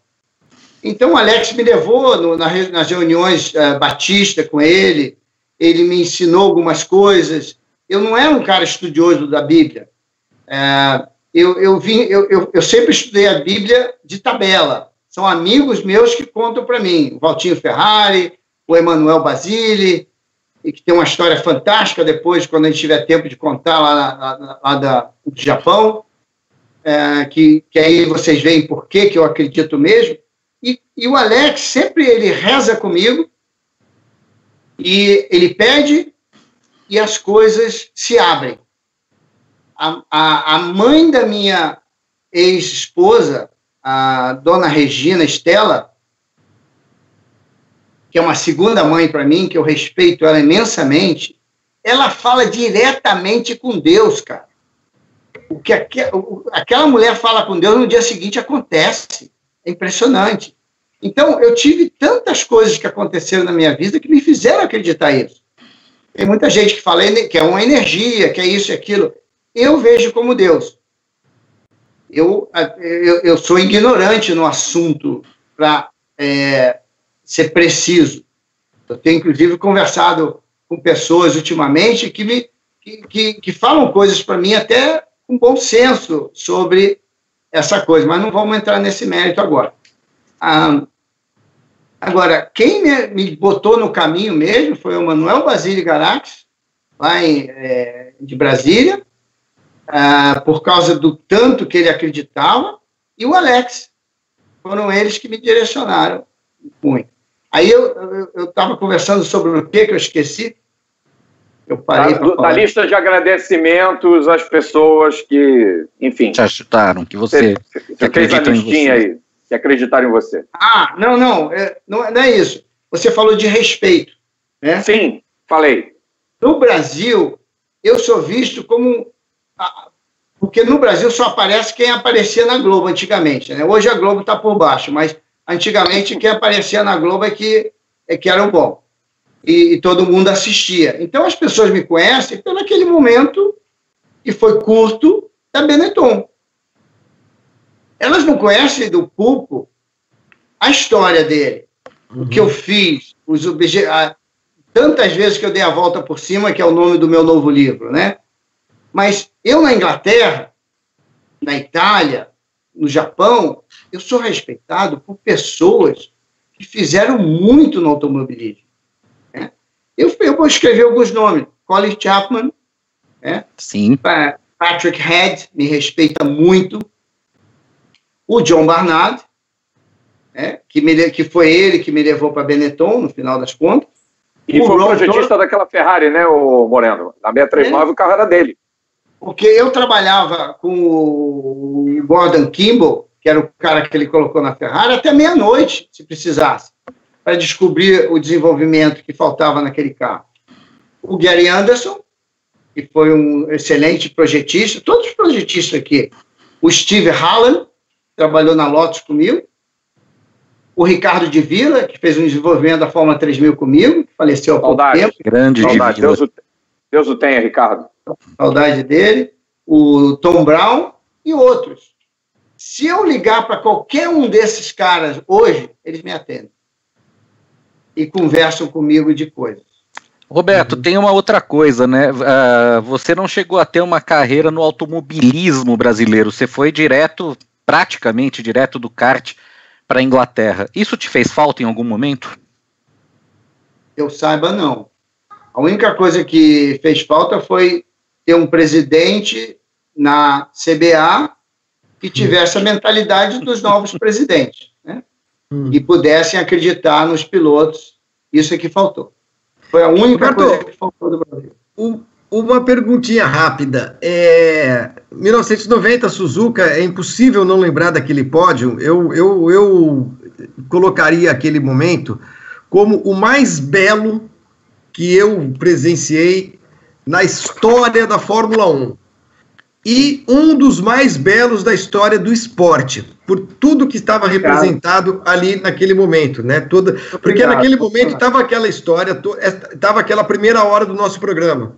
Então, o Alex me levou no, na, nas reuniões uh, batista com ele, ele me ensinou algumas coisas. Eu não era um cara estudioso da Bíblia. Uh, eu, eu, vim, eu, eu, eu, sempre estudei a Bíblia de tabela. São amigos meus que contam para mim. O Valtinho Ferrari, o Emanuel Basile, e que tem uma história fantástica depois, quando a gente tiver tempo de contar lá, lá, lá da, do Japão, é, que, que aí vocês veem por que, eu acredito mesmo. E, e o Alex sempre ele reza comigo e ele pede e as coisas se abrem. A, a, a mãe da minha ex-esposa, a dona Regina Estela, que é uma segunda mãe para mim, que eu respeito ela imensamente, ela fala diretamente com Deus, cara. O que aquela mulher fala com Deus no dia seguinte acontece. É impressionante. Então, eu tive tantas coisas que aconteceram na minha vida que me fizeram acreditar isso. Tem muita gente que fala que é uma energia, que é isso e aquilo. Eu vejo como Deus. Eu, eu, eu sou ignorante no assunto para é, ser preciso. Eu tenho, inclusive, conversado com pessoas ultimamente que, me, que, que, que falam coisas para mim até com bom senso sobre essa coisa, mas não vamos entrar nesse mérito agora. Ah, agora, quem me, me, botou no caminho mesmo foi o Manuel Basílio Garax, lá em, é, de Brasília, ah, por causa do tanto que ele acreditava, e o Alex. Foram eles que me direcionaram muito. Aí eu estava conversando sobre o que que eu esqueci. Eu parei da, da lista de agradecimentos às pessoas que, enfim. Te ajudaram, que você. Você fez a listinha aí, que acreditaram em você. Ah, não, não, é, não, não é isso. Você falou de respeito. Né? Sim, falei. No Brasil, eu sou visto como. Porque no Brasil só aparece quem aparecia na Globo antigamente. Né? Hoje a Globo está por baixo, mas Antigamente, quem aparecia na Globo é que, é que era o bom. E, e, todo mundo assistia. Então, as pessoas me conhecem pelo aquele momento, que foi curto, da Benetton. Elas não conhecem do Pulpo a história dele, uhum. o que eu fiz, os obje... tantas vezes que eu dei a volta por cima, que é o nome do meu novo livro, né? Mas eu na Inglaterra, na Itália, no Japão, eu sou respeitado por pessoas que fizeram muito no automobilismo. Né? Eu, eu vou escrever alguns nomes. Colin Chapman, né? Sim. Patrick Head, me respeita muito. O John Barnard, né? que, me, que foi ele que me levou para Benetton, no final das contas. E o foi o projetista daquela Ferrari, né, o Moreno? Na 639 é. o carro era dele. Porque eu trabalhava com o Gordon Kimball, que era o cara que ele colocou na Ferrari, até meia-noite, se precisasse, para descobrir o desenvolvimento que faltava naquele carro. O Gary Anderson, que foi um excelente projetista, todos os projetistas aqui. O Steve Hallam, trabalhou na Lotus comigo. O Ricardo de Vila, que fez um desenvolvimento da Fórmula 3000 comigo, faleceu há pouco Saudade. tempo. Grande Saudade. Deus o, Deus o tenha, Ricardo. Saudade dele. O Tom Brown e outros. Se eu ligar para qualquer um desses caras hoje, eles me atendem. E conversam comigo de coisas. Roberto, uhum. tem uma outra coisa, né? Uh, você não chegou a ter uma carreira no automobilismo brasileiro, você foi direto, praticamente direto do kart para a Inglaterra. Isso te fez falta em algum momento? Eu saiba, não. A única coisa que fez falta foi ter um presidente na CBA que tivesse a mentalidade dos novos presidentes, né? Hum. E pudessem acreditar nos pilotos. Isso é que faltou. Foi a única Roberto, coisa que faltou do Brasil. Um, uma perguntinha rápida. É, 1990, Suzuka, é impossível não lembrar daquele pódio. Eu, eu, eu colocaria aquele momento como o mais belo que eu presenciei na história da Fórmula 1. E um dos mais belos da história do esporte, por tudo que estava representado ali naquele momento, né? Toda, porque naquele momento estava aquela história, estava aquela primeira hora do nosso programa.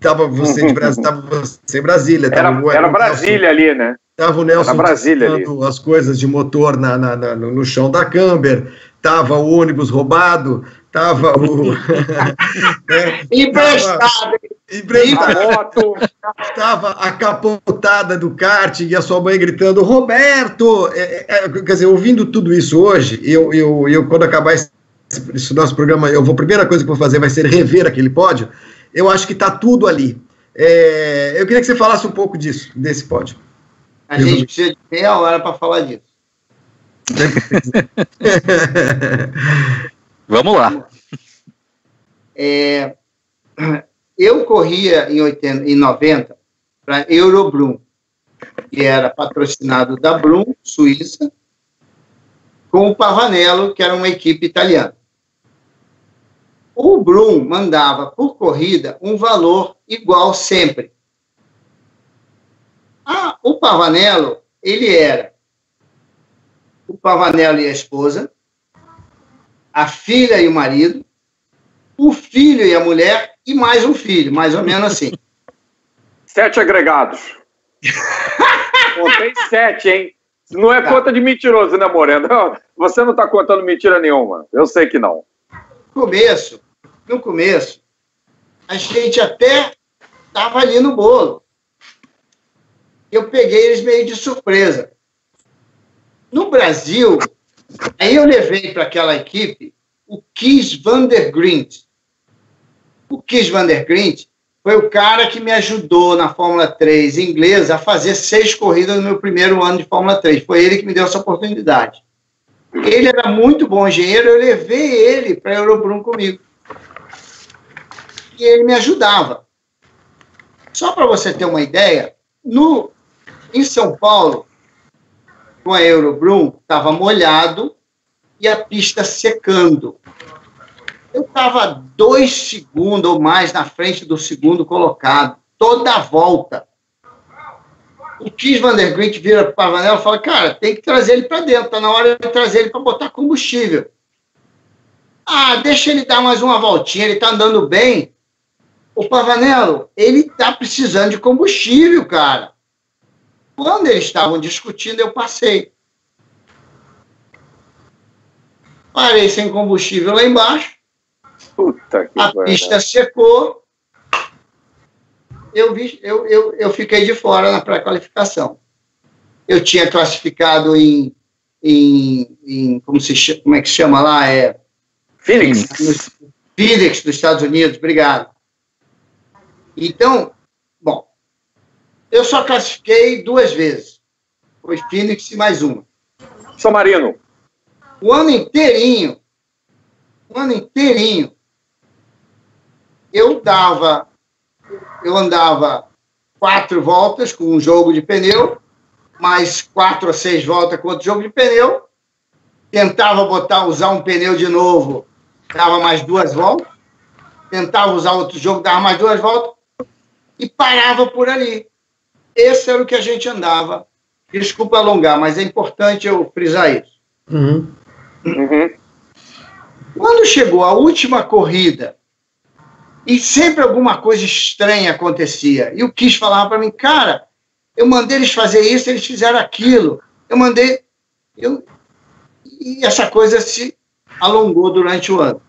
Tava você de Brasília, tava você em Brasília. Era, o, era Brasília ali, né? Tava o Nelson Brasília ali. as coisas de motor na, na, na, no chão da Camber, tava o ônibus roubado, tava o. é, emprestado! Emprestado! Tava a capotada do kart e a sua mãe gritando: Roberto! É, é, é, quer dizer, ouvindo tudo isso hoje, eu, eu, eu quando acabar esse, esse nosso programa, eu vou, a primeira coisa que eu vou fazer vai ser rever aquele pódio. Eu acho que está tudo ali. É, eu queria que você falasse um pouco disso, desse pódio. A gente precisa de meia hora para falar disso. Vamos lá. É, eu corria em, 80, em 90 para Eurobrum, que era patrocinado da Brum, Suíça, com o Pavanello, que era uma equipe italiana. O Brum mandava por corrida um valor igual sempre. Ah, o Pavanello, ele era o Pavanello e a esposa, a filha e o marido, o filho e a mulher e mais um filho, mais ou menos assim. Sete agregados. Contei sete, hein? Não é tá. conta de mentiroso, né, Moreno? Você não está contando mentira nenhuma. Eu sei que não. No começo, no começo, a gente até estava ali no bolo. Eu peguei eles meio de surpresa. No Brasil, aí eu levei para aquela equipe o Kiss Van der Grint. O Kiss Van der Grint foi o cara que me ajudou na Fórmula 3 inglesa a fazer seis corridas no meu primeiro ano de Fórmula 3. Foi ele que me deu essa oportunidade. Ele era muito bom engenheiro, eu levei ele para a Eurobrum comigo. E ele me ajudava. Só para você ter uma ideia, no, em São Paulo, com a Eurobrum, estava molhado e a pista secando. Eu estava dois segundos ou mais na frente do segundo colocado, toda a volta. O Kiss Van der Grint vira para o Pavanel e fala: Cara, tem que trazer ele para dentro, está na hora de trazer ele para botar combustível. Ah, deixa ele dar mais uma voltinha, ele está andando bem. O Pavanello, ele está precisando de combustível, cara. Quando eles estavam discutindo, eu passei. Parei sem combustível lá embaixo. Puta que a pista secou. Eu, vi, eu, eu, eu fiquei de fora na pré-qualificação. Eu tinha classificado em, em, em como, se, como é que se chama lá? É, Phoenix. Phoenix, dos Estados Unidos, obrigado. Então, eu só classifiquei duas vezes. Foi Phoenix e mais uma. São Marino. O ano inteirinho, o ano inteirinho, eu dava, eu andava quatro voltas com um jogo de pneu, mais quatro ou seis voltas com outro jogo de pneu, tentava botar, usar um pneu de novo, dava mais duas voltas, tentava usar outro jogo, dava mais duas voltas, e parava por ali. Esse era o que a gente andava. Desculpa alongar, mas é importante eu frisar isso. Uhum. Uhum. Quando chegou a última corrida, e sempre alguma coisa estranha acontecia, e o Kiss falava para mim, cara, eu mandei eles fazer isso, eles fizeram aquilo. Eu mandei. Eu, e essa coisa se alongou durante o ano.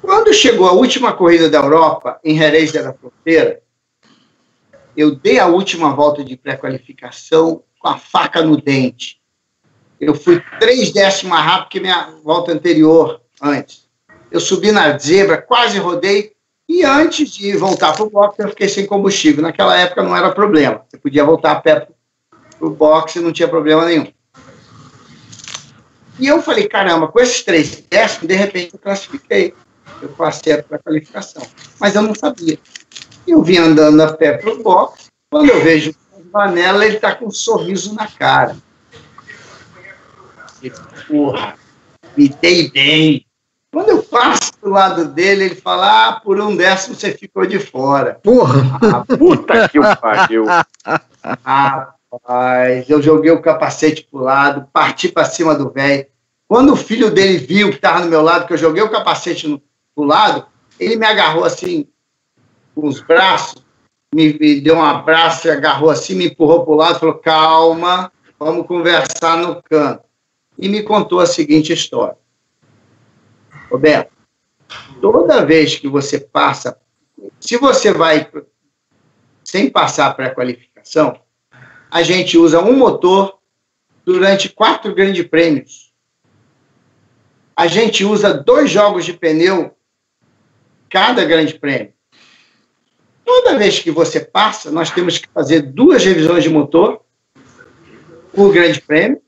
Quando chegou a última corrida da Europa, em Jerez da Fronteira, eu dei a última volta de pré-qualificação com a faca no dente. Eu fui três décimos mais rápido que minha volta anterior, antes. Eu subi na zebra, quase rodei, e antes de voltar para o boxe, eu fiquei sem combustível. Naquela época não era problema. Você podia voltar a pé para o boxe, não tinha problema nenhum. E eu falei, caramba, com esses três décimos, de repente eu classifiquei. Eu passei para a qualificação. Mas eu não sabia. Eu vim andando a pé para o boxe. Quando eu vejo o Vanella, ele está com um sorriso na cara. Porra, me dei bem. Quando eu passo do lado dele, ele fala: ah, por um décimo você ficou de fora. Porra! Ah, puta que o pariu. Rapaz, eu joguei o capacete pro lado, parti para cima do velho. Quando o filho dele viu que estava no meu lado, que eu joguei o capacete no, pro lado, ele me agarrou assim, com os braços, me, me deu um abraço e agarrou assim, me empurrou pro lado, falou: calma, vamos conversar no canto. E me contou a seguinte história. Roberto, toda vez que você passa, se você vai sem passar pré-qualificação, a gente usa um motor durante quatro grandes prêmios. A gente usa dois jogos de pneu cada grande prêmio. Toda vez que você passa, nós temos que fazer duas revisões de motor por grande prêmio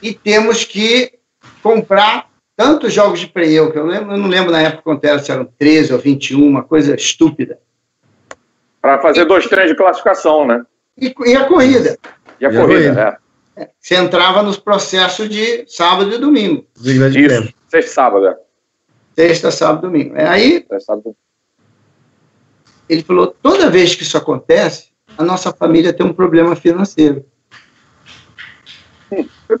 e temos que comprar tantos jogos de pneu, que eu, lembro, eu não lembro na época quanto era, se eram 13 ou 21, uma coisa estúpida. Para fazer e, dois treinos de classificação, né? E, e a corrida. E a e corrida, corrida. É. Você entrava nos processos de sábado e domingo. Isso, sexta sábado. É. Sexta, sábado e domingo. É, aí, sábado. Ele falou, toda vez que isso acontece, a nossa família tem um problema financeiro.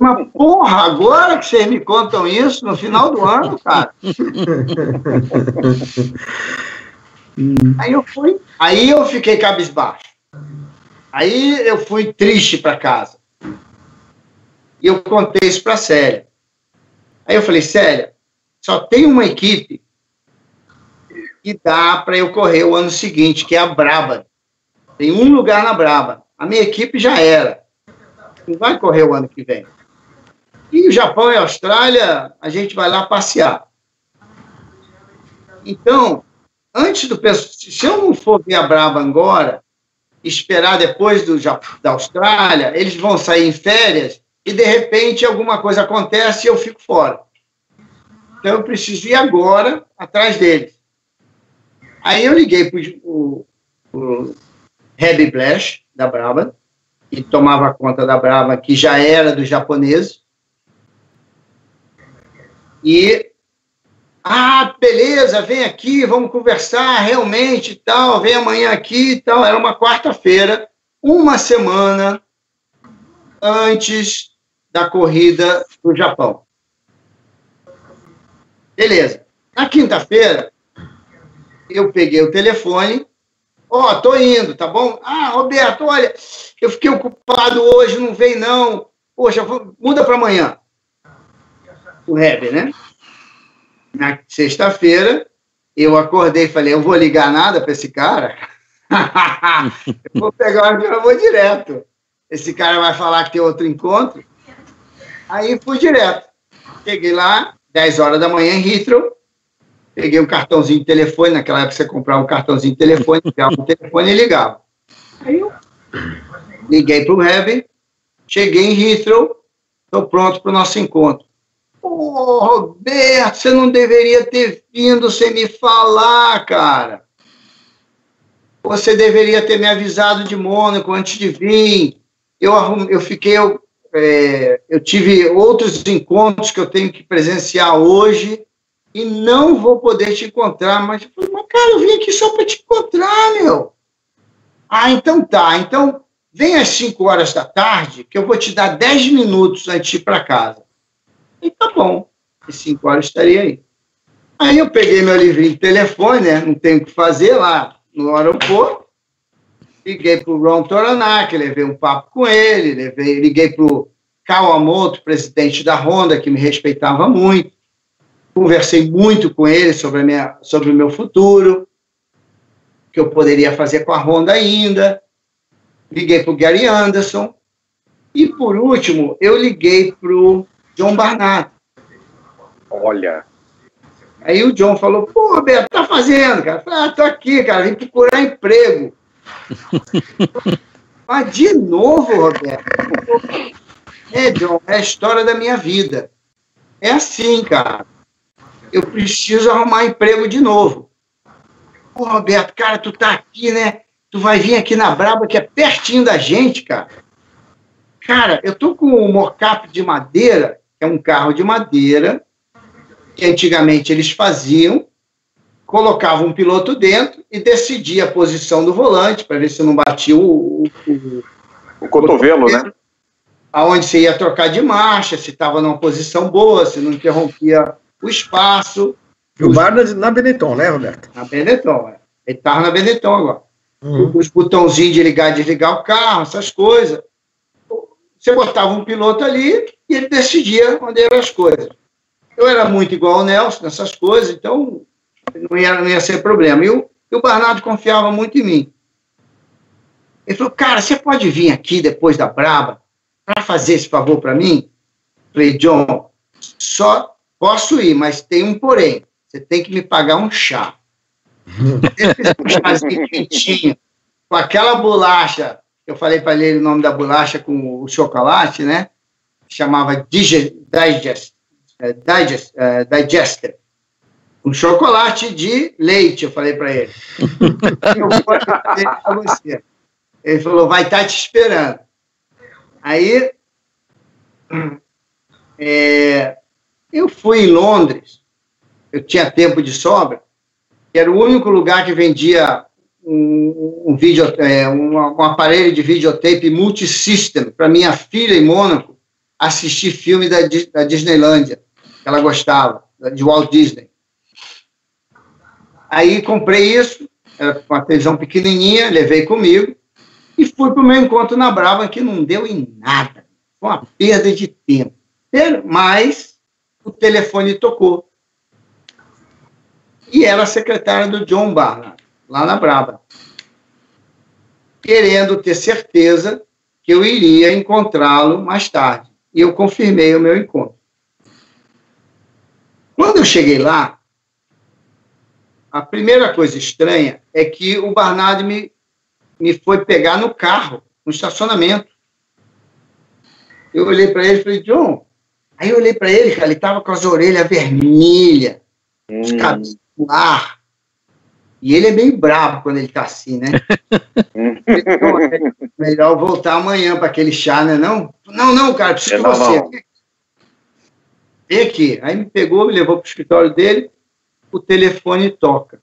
Mas, porra, agora que vocês me contam isso, no final do ano, cara. aí eu fui, aí eu fiquei cabisbaixo. Aí eu fui triste para casa. E eu contei isso para Célia. Aí eu falei, Célia, só tem uma equipe que dá para eu correr o ano seguinte, que é a Braba. Tem um lugar na Braba. A minha equipe já era não vai correr o ano que vem. E o Japão e a Austrália, a gente vai lá passear. Então, antes do se eu não for ver a Braba agora, esperar depois do da Austrália, eles vão sair em férias e de repente alguma coisa acontece e eu fico fora. Então eu preciso ir agora atrás deles. Aí eu liguei para o Reb Blash, da Braba, que tomava conta da Brava, que já era dos japoneses. E, ah, beleza, vem aqui, vamos conversar realmente e tal, vem amanhã aqui e tal. Era uma quarta-feira, uma semana antes da corrida do Japão. Beleza. Na quinta-feira, eu peguei o telefone Ó, oh, tô indo, tá bom? Ah, Roberto, olha, eu fiquei ocupado hoje, não veio não. Poxa, muda para amanhã. O Heber, né? Na sexta-feira, eu acordei e falei, eu vou ligar nada para esse cara? eu vou pegar o vou direto. Esse cara vai falar que tem outro encontro. Aí fui direto. Cheguei lá, 10 horas da manhã em Heathrow, peguei um cartãozinho de telefone, naquela época você comprava um cartãozinho de telefone, pegava um telefone e ligava. Aí eu liguei para o Heber, cheguei em Heathrow, estou pronto para o nosso encontro. Ô, Roberto, você não deveria ter vindo sem me falar, cara. Você deveria ter me avisado de Mônaco antes de vir. Eu, arrum, eu fiquei, eu, é, eu tive outros encontros que eu tenho que presenciar hoje e não vou poder te encontrar. Mas, mas cara, eu vim aqui só para te encontrar, meu. Ah, então tá. Então, vem às 5 horas da tarde, que eu vou te dar 10 minutos antes de ir para casa. E tá bom. Às 5 horas estarei aí. Aí eu peguei meu livrinho de telefone, né? Não tenho o que fazer lá no aeroporto. Liguei para o Ron Toranaki, levei um papo com ele, levei, liguei para o Kawamoto, presidente da Honda, que me respeitava muito conversei muito com ele sobre, a minha, sobre o meu futuro, que eu poderia fazer com a Honda ainda. Liguei para o Gary Anderson. E, por último, eu liguei para o John Barnard. Olha. Aí o John falou, pô, Roberto, tá fazendo, cara? Eu falei, ah, tô aqui, cara, vim procurar emprego. Mas de novo, Roberto. É, John, é a história da minha vida. É assim, cara eu preciso arrumar emprego de novo. Pô, Roberto, cara, tu tá aqui, né? Tu vai vir aqui na Braba, que é pertinho da gente, cara. Cara, eu tô com um mocap de madeira, que é um carro de madeira, que antigamente eles faziam, colocavam um piloto dentro e decidia a posição do volante para ver se não batia o, o, o cotovelo, né? Aonde você ia trocar de marcha, se estava numa posição boa, se não interrompia o espaço. E o bar na Benetton, né, Roberto? Na Benetton, é. Ele estava na Benetton agora. Uhum. Os botãozinhos de ligar e desligar o carro, essas coisas. Você botava um piloto ali e ele decidia onde eram as coisas. Eu era muito igual ao Nelson nessas coisas, então não ia, não ia ser problema. E o, e o Barnardo confiava muito em mim. Ele falou, cara, você pode vir aqui depois da Braba para fazer esse favor para mim? Falei, John, só posso ir, mas tem um porém. Você tem que me pagar um chá. um chazinho quentinho, com aquela bolacha, eu falei para ele o nome da bolacha com o chocolate, né? Chamava Digest, Digest, é, Digest, uh, Digester. Um chocolate de leite, eu falei para ele. eu vou para você. Ele falou, vai estar tá te esperando. Aí, é, eu fui em Londres, eu tinha tempo de sobra, era o único lugar que vendia um, um, vídeo, é, um, um, aparelho de videotape multisystem para minha filha em Mônaco assistir filme da, da Disneylândia, que ela gostava, de Walt Disney. Aí comprei isso, era uma televisão pequenininha, levei comigo, e fui para o meu encontro na Brava, que não deu em nada. Foi uma perda de tempo. Mas o telefone tocou. E era a secretária do John Barnard, lá na Brava. Querendo ter certeza que eu iria encontrá-lo mais tarde. E eu confirmei o meu encontro. Quando eu cheguei lá, a primeira coisa estranha é que o Barnard me me foi pegar no carro, no estacionamento. Eu olhei para ele e falei, John. Aí eu olhei para ele, cara, ele estava com as orelhas vermelhas, hum. os cabelos no ar. E ele é meio bravo quando ele está assim, né? melhor voltar amanhã para aquele chá, né? Não, não, não, cara, preciso é de você. Não. Vem aqui. Aí me pegou, me levou para o escritório dele, o telefone toca.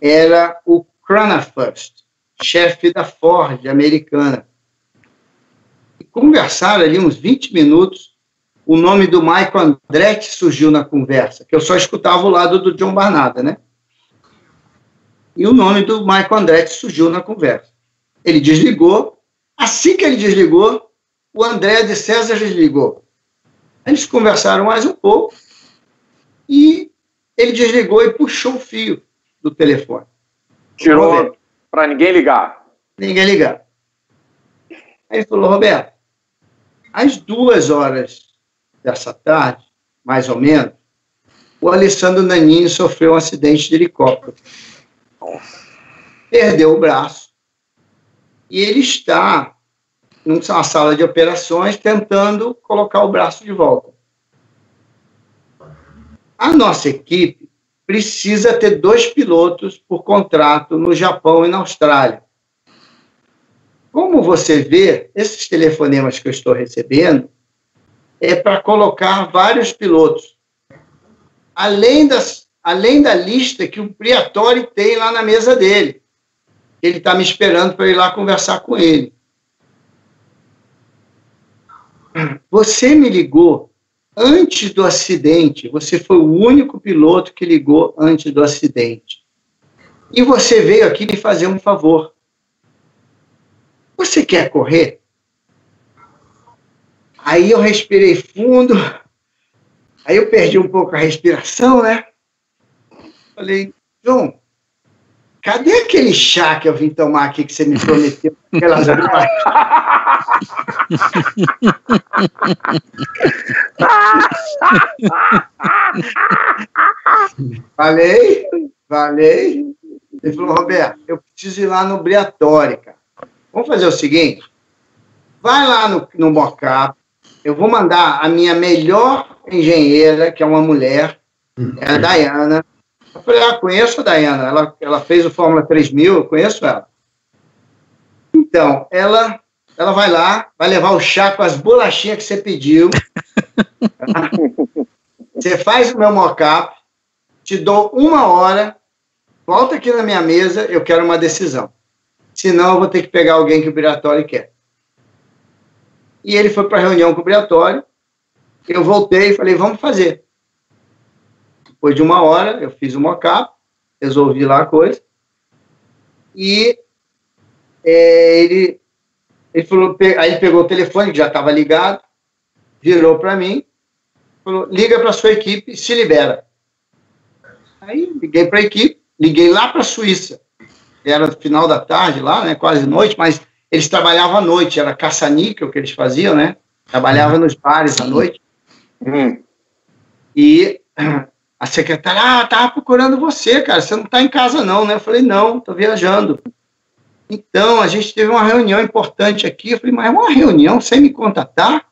Era o Cranafirst chefe da Ford americana. E conversaram ali uns 20 minutos. O nome do Michael Andretti surgiu na conversa, que eu só escutava o lado do John Barnada, né? E o nome do Michael Andretti surgiu na conversa. Ele desligou. Assim que ele desligou, o André de César desligou. Eles conversaram mais um pouco e ele desligou e puxou o fio do telefone. Tirou, para ninguém ligar. Ninguém ligar. Aí ele falou, Roberto, às duas horas dessa tarde, mais ou menos, o Alessandro Naninho sofreu um acidente de helicóptero. Perdeu o braço. E ele está numa sala de operações tentando colocar o braço de volta. A nossa equipe precisa ter dois pilotos por contrato no Japão e na Austrália. Como você vê, esses telefonemas que eu estou recebendo é para colocar vários pilotos. Além, das, além da lista que o Priatori tem lá na mesa dele. Ele está me esperando para ir lá conversar com ele. Você me ligou antes do acidente, você foi o único piloto que ligou antes do acidente. E você veio aqui me fazer um favor. Você quer correr? Aí eu respirei fundo, aí eu perdi um pouco a respiração, né? Falei, João, cadê aquele chá que eu vim tomar aqui que você me prometeu? Aquelas falei, falei. Ele falou, Roberto, eu preciso ir lá no Briatório, cara. Vamos fazer o seguinte, vai lá no, no mockup, eu vou mandar a minha melhor engenheira, que é uma mulher, é a Dayana. Eu falei, ah, conheço a Dayana, ela, ela fez o Fórmula 3000, eu conheço ela. Então, ela ela vai lá, vai levar o chá com as bolachinhas que você pediu. Você faz o meu mockup, te dou uma hora, volta aqui na minha mesa, eu quero uma decisão. Senão eu vou ter que pegar alguém que o Briatore quer. E ele foi para a reunião com o Briatore, eu voltei e falei, vamos fazer. Depois de uma hora, eu fiz o mockup, resolvi lá a coisa, e é, ele, ele falou, aí ele pegou o telefone, que já estava ligado, virou para mim, falou, liga para sua equipe se libera. Aí liguei para a equipe, liguei lá para a Suíça. Era final da tarde lá, né, quase noite, mas eles trabalhavam à noite, era caça-níquel que eles faziam, né? Trabalhavam nos bares à noite. Hum. E a secretária, ah, tava procurando você, cara, você não está em casa não, né? Eu falei, não, estou viajando. Então, a gente teve uma reunião importante aqui. Eu falei, mas é uma reunião sem me contatar?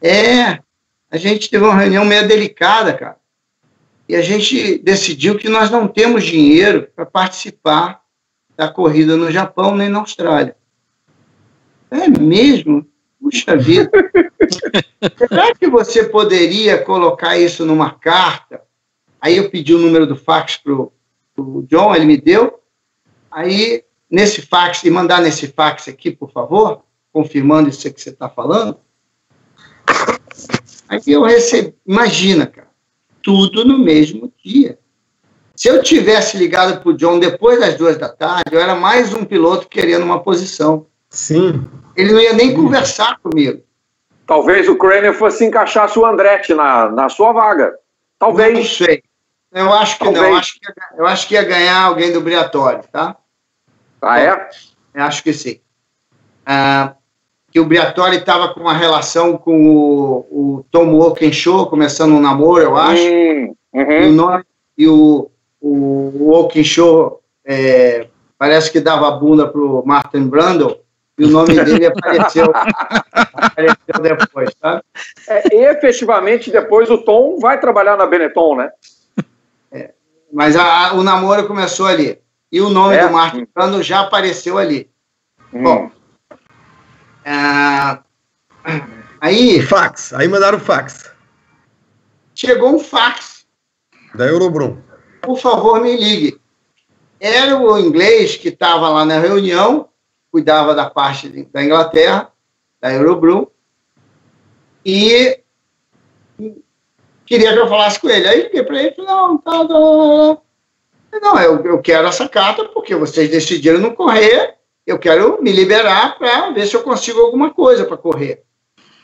É, a gente teve uma reunião meio delicada, cara. E a gente decidiu que nós não temos dinheiro para participar da corrida no Japão nem na Austrália. É mesmo? Puxa vida. Será que você poderia colocar isso numa carta? Aí eu pedi o número do fax para o John, ele me deu. Aí, nesse fax, e mandar nesse fax aqui, por favor, confirmando isso que você está falando. Aí eu recebi, imagina, cara, tudo no mesmo dia. Se eu tivesse ligado para o John depois das duas da tarde, eu era mais um piloto querendo uma posição. Sim. Ele não ia nem conversar comigo. Talvez o Kramer fosse encaixar o Andretti na, na sua vaga. Talvez. Não sei. Eu acho que Talvez. não. Eu acho que, ia, eu acho que ia ganhar alguém do Briatório, tá? Ah, é? Eu acho que sim. Ah, que o Briatore estava com uma relação com o, o Tom Walkinshaw, começando um namoro, eu acho. Hum, uhum. E o, nome, e o, o Walkinshaw é, parece que dava bunda para o Martin Brundle e o nome dele apareceu, apareceu depois, tá? É, efetivamente, depois o Tom vai trabalhar na Benetton, né? É, mas a, o namoro começou ali. E o nome é? do Martin Brando já apareceu ali. Hum. Bom, é, aí... Fax, aí mandaram fax. Chegou um fax. Da Eurobrum. Por favor, me ligue. Era o inglês que estava lá na reunião, cuidava da parte da Inglaterra, da Eurobrum, e queria que eu falasse com ele. Aí liguei para ele e falei, não, tá, tá, tá. Não, eu, eu quero essa carta porque vocês decidiram não correr, eu quero me liberar para ver se eu consigo alguma coisa para correr.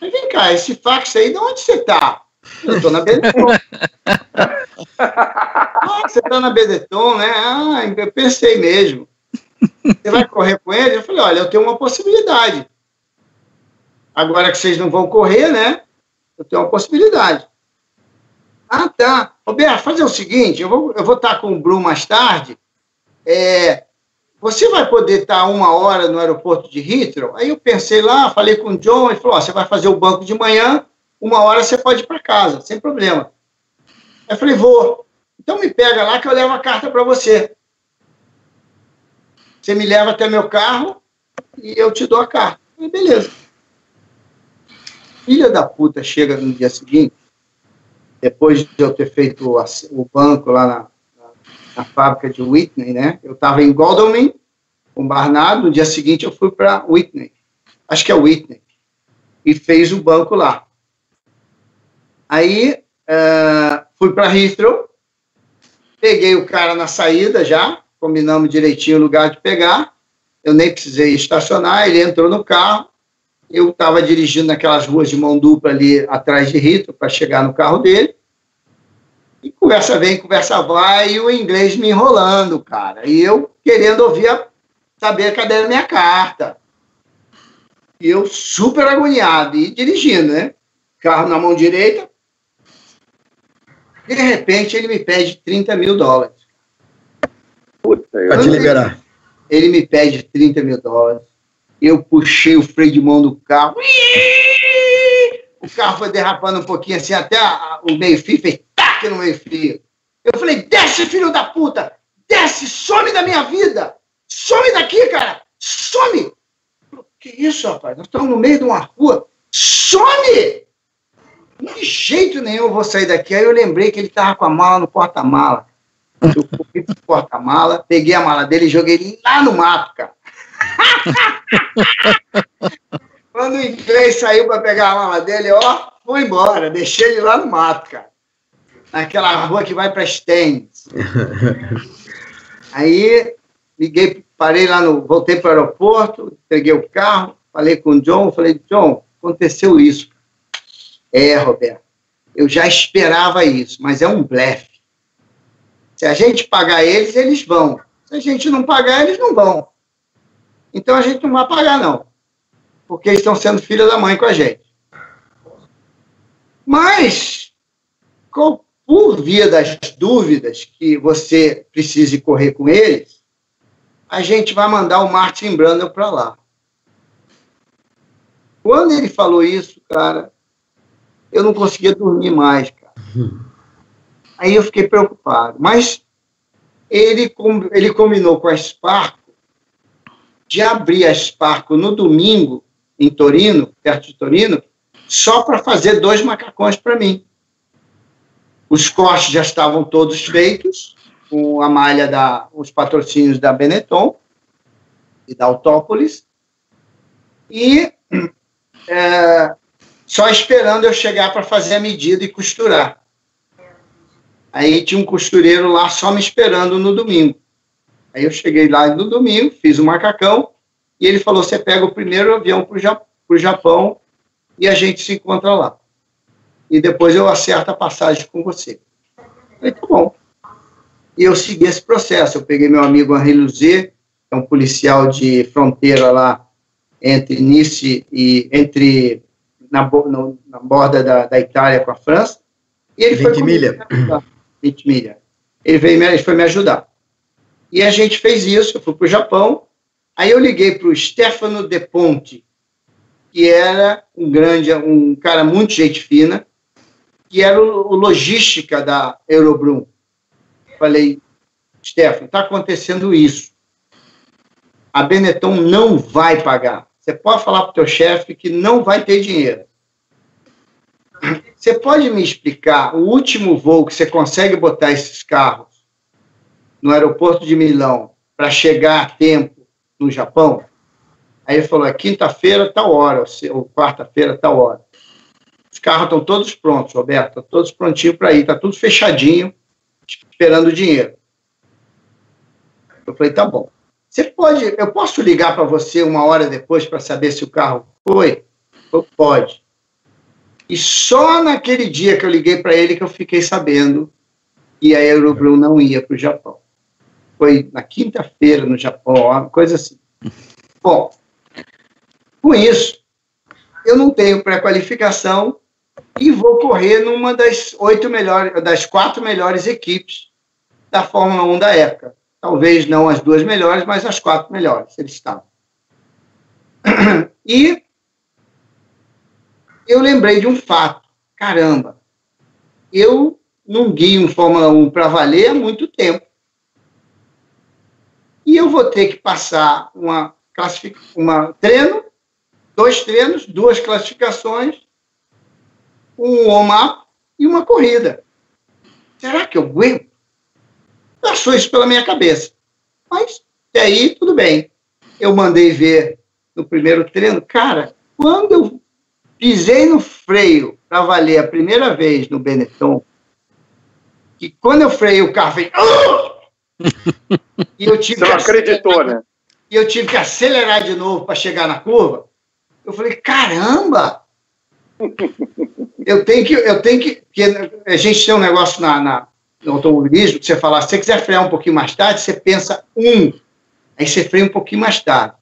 Mas vem cá, esse fax aí, de onde você está? Eu estou na Benetton. ah, você está na Benetton, né? Ah, eu pensei mesmo. Você vai correr com ele? Eu falei, olha, eu tenho uma possibilidade. Agora que vocês não vão correr, né? Eu tenho uma possibilidade. Ah, tá. Roberto, fazer o seguinte, eu vou, eu vou estar com o Bruno mais tarde. É, você vai poder estar uma hora no aeroporto de Heathrow? Aí eu pensei lá, falei com o John, ele falou, ó, você vai fazer o banco de manhã, uma hora você pode ir para casa, sem problema. Aí eu falei, vou. Então me pega lá que eu levo a carta para você. Você me leva até meu carro e eu te dou a carta. falei, beleza. Filha da puta chega no dia seguinte, depois de eu ter feito o banco lá na, na, na fábrica de Whitney, né? Eu estava em Godalming, com Barnard, no dia seguinte eu fui para Whitney, acho que é Whitney, e fez o banco lá. Aí uh, fui para Heathrow, peguei o cara na saída já, combinamos direitinho o lugar de pegar. Eu nem precisei estacionar, ele entrou no carro. Eu estava dirigindo naquelas ruas de mão dupla ali atrás de Rito para chegar no carro dele. E conversa vem, conversa vai, e o inglês me enrolando, cara. E eu querendo ouvir, a, saber cadê a minha carta. E eu super agoniado e dirigindo, né? Carro na mão direita. De repente ele me pede 30 mil dólares. Puta, Pode liberar. Ele me pede 30 mil dólares. Eu puxei o freio de mão do carro. O carro foi derrapando um pouquinho assim, até a, o meio-fio fez tac no meio-fio. Eu falei: desce, filho da puta! Desce, some da minha vida! Some daqui, cara! Some! Que isso, rapaz? Nós estamos no meio de uma rua. Some! De jeito nenhum eu vou sair daqui. Aí eu lembrei que ele estava com a mala no porta-mala. Eu fui pro porta-mala, peguei a mala dele e joguei lá no mato, cara. Quando o inglês saiu para pegar a mala dele, ó, foi embora, deixei ele lá no mato, cara. Naquela rua que vai para Stennis. Aí liguei, parei lá no. Voltei para o aeroporto, peguei o carro, falei com o John, falei, John, aconteceu isso. É, Roberto, eu já esperava isso, mas é um blefe. Se a gente pagar eles, eles vão. Se a gente não pagar, eles não vão. Então a gente não vai pagar, não. Porque eles estão sendo filha da mãe com a gente. Mas, por via das dúvidas que você precise correr com eles, a gente vai mandar o Martin Brandel para lá. Quando ele falou isso, cara, eu não conseguia dormir mais, cara. Aí eu fiquei preocupado. Mas ele, ele combinou com a Sparco de abrir a Sparco no domingo, em Torino, perto de Torino, só para fazer dois macacões para mim. Os cortes já estavam todos feitos, com a malha da, os patrocínios da Benetton e da Autópolis, e é, só esperando eu chegar para fazer a medida e costurar. Aí tinha um costureiro lá só me esperando no domingo. Aí eu cheguei lá no domingo, fiz o macacão, e ele falou: você pega o primeiro avião para o Japão e a gente se encontra lá. E depois eu acerto a passagem com você. Falei, tá bom. E eu segui esse processo. Eu peguei meu amigo Henri Luzet, é um policial de fronteira lá entre Nice e entre na, no, na borda da, da, Itália com a França. E ele 20 foi milha. 20 milha. Ele, veio, ele foi me ajudar. E a gente fez isso, eu fui para o Japão, aí eu liguei para o Stefano De Ponte, que era um grande, um cara muito gente fina, que era o, o logística da Eurobrum. Falei, Stefano, está acontecendo isso. A Benetton não vai pagar. Você pode falar para o teu chefe que não vai ter dinheiro. Você pode me explicar o último voo que você consegue botar esses carros no aeroporto de Milão para chegar a tempo no Japão? Aí ele falou: é quinta-feira, tal hora, ou quarta-feira, tal hora. Os carros estão todos prontos, Roberto, estão todos prontinhos para ir, está tudo fechadinho, esperando o dinheiro. Eu falei: tá bom. Você pode, eu posso ligar para você uma hora depois para saber se o carro foi? Eu, pode. E só naquele dia que eu liguei para ele que eu fiquei sabendo que a Aeroblue não ia para o Japão. Foi na quinta-feira no Japão, uma coisa assim. Bom, com isso, eu não tenho pré-qualificação e vou correr numa das oito melhores, das quatro melhores equipes da Fórmula 1 da época. Talvez não as duas melhores, mas as quatro melhores, eles estavam. E eu lembrei de um fato. Caramba, eu não guio um Fórmula 1 para valer há muito tempo. E eu vou ter que passar uma, uma treino, dois treinos, duas classificações, um warm-up e uma corrida. Será que eu aguento? Passou isso pela minha cabeça. Mas, até aí, tudo bem. Eu mandei ver no primeiro treino. Cara, quando eu pisei no freio para valer a primeira vez no Benetton, que quando eu freiei o carro fez. e eu tive Você não acreditou, né? E eu tive que acelerar de novo para chegar na curva. Eu falei, caramba! eu tenho que, eu tenho que, porque a gente tem um negócio na, na, no automobilismo, você fala, se você quiser frear um pouquinho mais tarde, você pensa um, aí você freia um pouquinho mais tarde.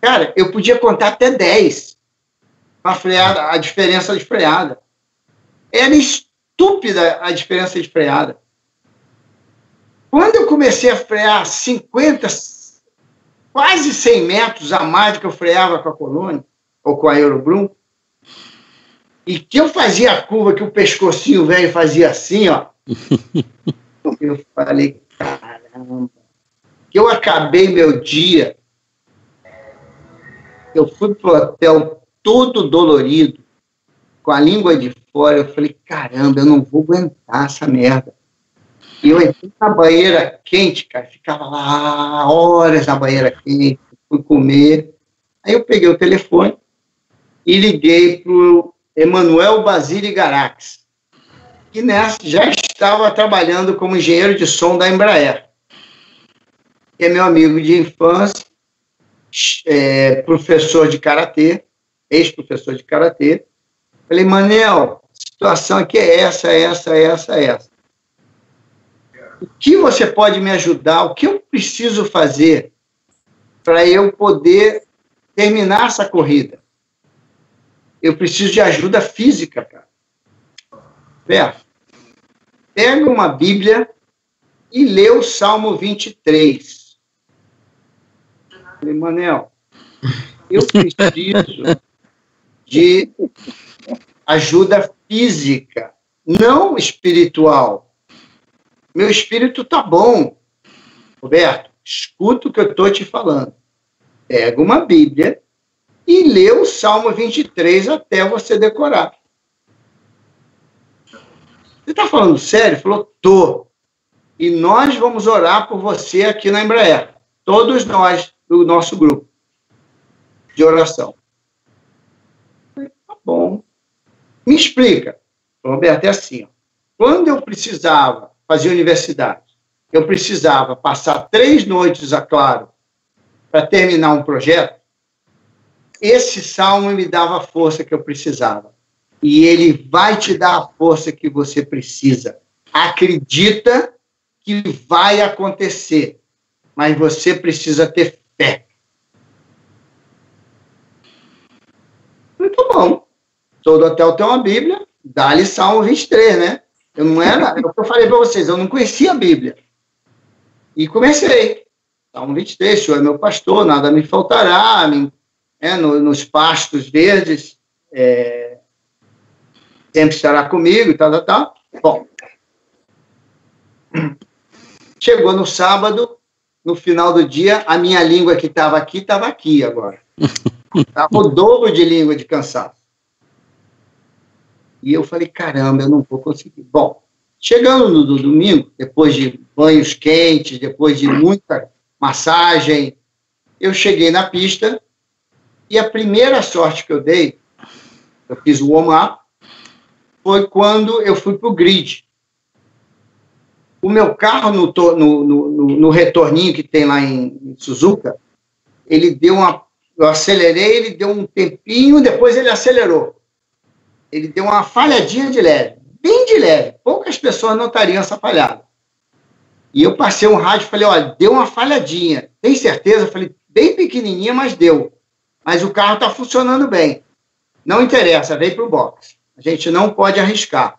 Cara, eu podia contar até 10 para frear a diferença de freada. Era estúpida a diferença de freada. Quando eu comecei a frear 50, quase 100 metros a mais do que eu freava com a Colônia, ou com a Eurobrum, e que eu fazia a curva que o pescocinho velho fazia assim, ó, eu falei, caramba, eu acabei meu dia, eu fui pro hotel todo dolorido, com a língua de fora. Eu falei, caramba, eu não vou aguentar essa merda. E eu entrei na banheira quente, cara, ficava lá horas na banheira quente, fui comer. Aí eu peguei o telefone e liguei para o Emanuel Basile Garax, que nessa já estava trabalhando como engenheiro de som da Embraer. Que é meu amigo de infância, é, professor de karatê, ex-professor de karatê. Falei, Manel, a situação aqui é essa, essa, essa, essa. O que você pode me ajudar? O que eu preciso fazer para eu poder terminar essa corrida? Eu preciso de ajuda física, cara. Pé, pega uma Bíblia e lê o Salmo 23. Falei, Manel, eu preciso de ajuda física, não espiritual. Meu espírito tá bom. Roberto, escuta o que eu estou te falando. Pega uma Bíblia e lê o Salmo 23 até você decorar. Você está falando sério? Ele falou, tô. E nós vamos orar por você aqui na Embraer. Todos nós, do nosso grupo de oração. Tá bom. Me explica. Roberto, é assim. Ó. Quando eu precisava fazer universidade, eu precisava passar três noites a claro para terminar um projeto, esse salmo me dava a força que eu precisava. E ele vai te dar a força que você precisa. Acredita que vai acontecer, mas você precisa ter fé. Muito bom. Todo hotel tem uma Bíblia, dá-lhe Salmo 23, né? Eu não era, é eu falei para vocês, eu não conhecia a Bíblia. E comecei. Salmo 23, o Senhor é meu pastor, nada me faltará, me né, no, nos pastos verdes, é, sempre estará comigo, tal, tal, tal. Bom, chegou no sábado, no final do dia, a minha língua que estava aqui, estava aqui agora. Estava o dobro de língua de cansaço. E eu falei, caramba, eu não vou conseguir. Bom, chegando no, no domingo, depois de banhos quentes, depois de muita massagem, eu cheguei na pista e a primeira sorte que eu dei, eu fiz o warm-up, foi quando eu fui para o grid. O meu carro, no, no, no, no, retorninho que tem lá em, Suzuka, ele deu uma. Eu acelerei, ele deu um tempinho, depois ele acelerou. Ele deu uma falhadinha de leve, bem de leve. Poucas pessoas notariam essa falhada. E eu passei um rádio e falei: olha, deu uma falhadinha. Tem certeza? Eu falei: bem pequenininha, mas deu mas o carro está funcionando bem. Não interessa, vem para o box. A gente não pode arriscar.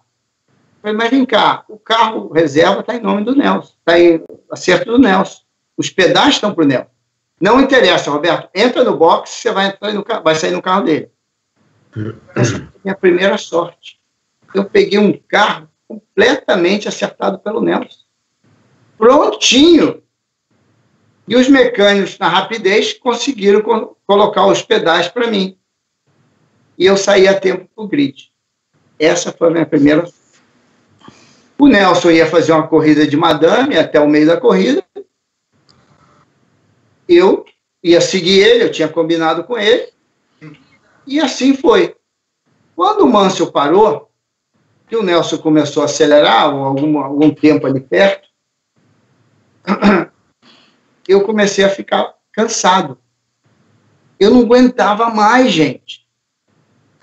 Mas vem cá, o carro reserva está em nome do Nelson, está em acerto do Nelson. Os pedais estão para o Nelson. Não interessa, Roberto, entra no box, você vai, entrar no, vai sair no carro dele. Essa foi a minha primeira sorte. Eu peguei um carro completamente acertado pelo Nelson. Prontinho e os mecânicos, na rapidez, conseguiram co colocar os pedais para mim. E eu saí a tempo para o grid. Essa foi a minha primeira. O Nelson ia fazer uma corrida de madame até o meio da corrida. Eu ia seguir ele, eu tinha combinado com ele. E assim foi. Quando o Mansell parou, que o Nelson começou a acelerar, algum, algum tempo ali perto, eu comecei a ficar cansado. Eu não aguentava mais, gente.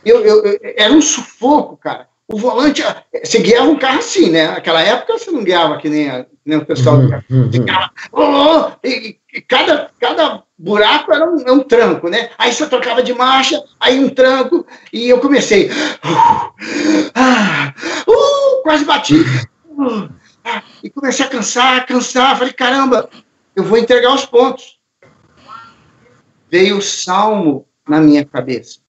Eu, eu, era um sufoco, cara. O volante, você guiava um carro assim, né? Naquela época você não guiava que nem, a, nem o pessoal uhum, uhum. ficava, oh, oh, e, e, cada, cada buraco era um, um, tranco, né? Aí você trocava de marcha, aí um tranco, e eu comecei. Uh, ah, uh, quase bati. Uh, ah, e comecei a cansar, cansar. Falei, caramba, eu vou entregar os pontos. Veio o salmo na minha cabeça.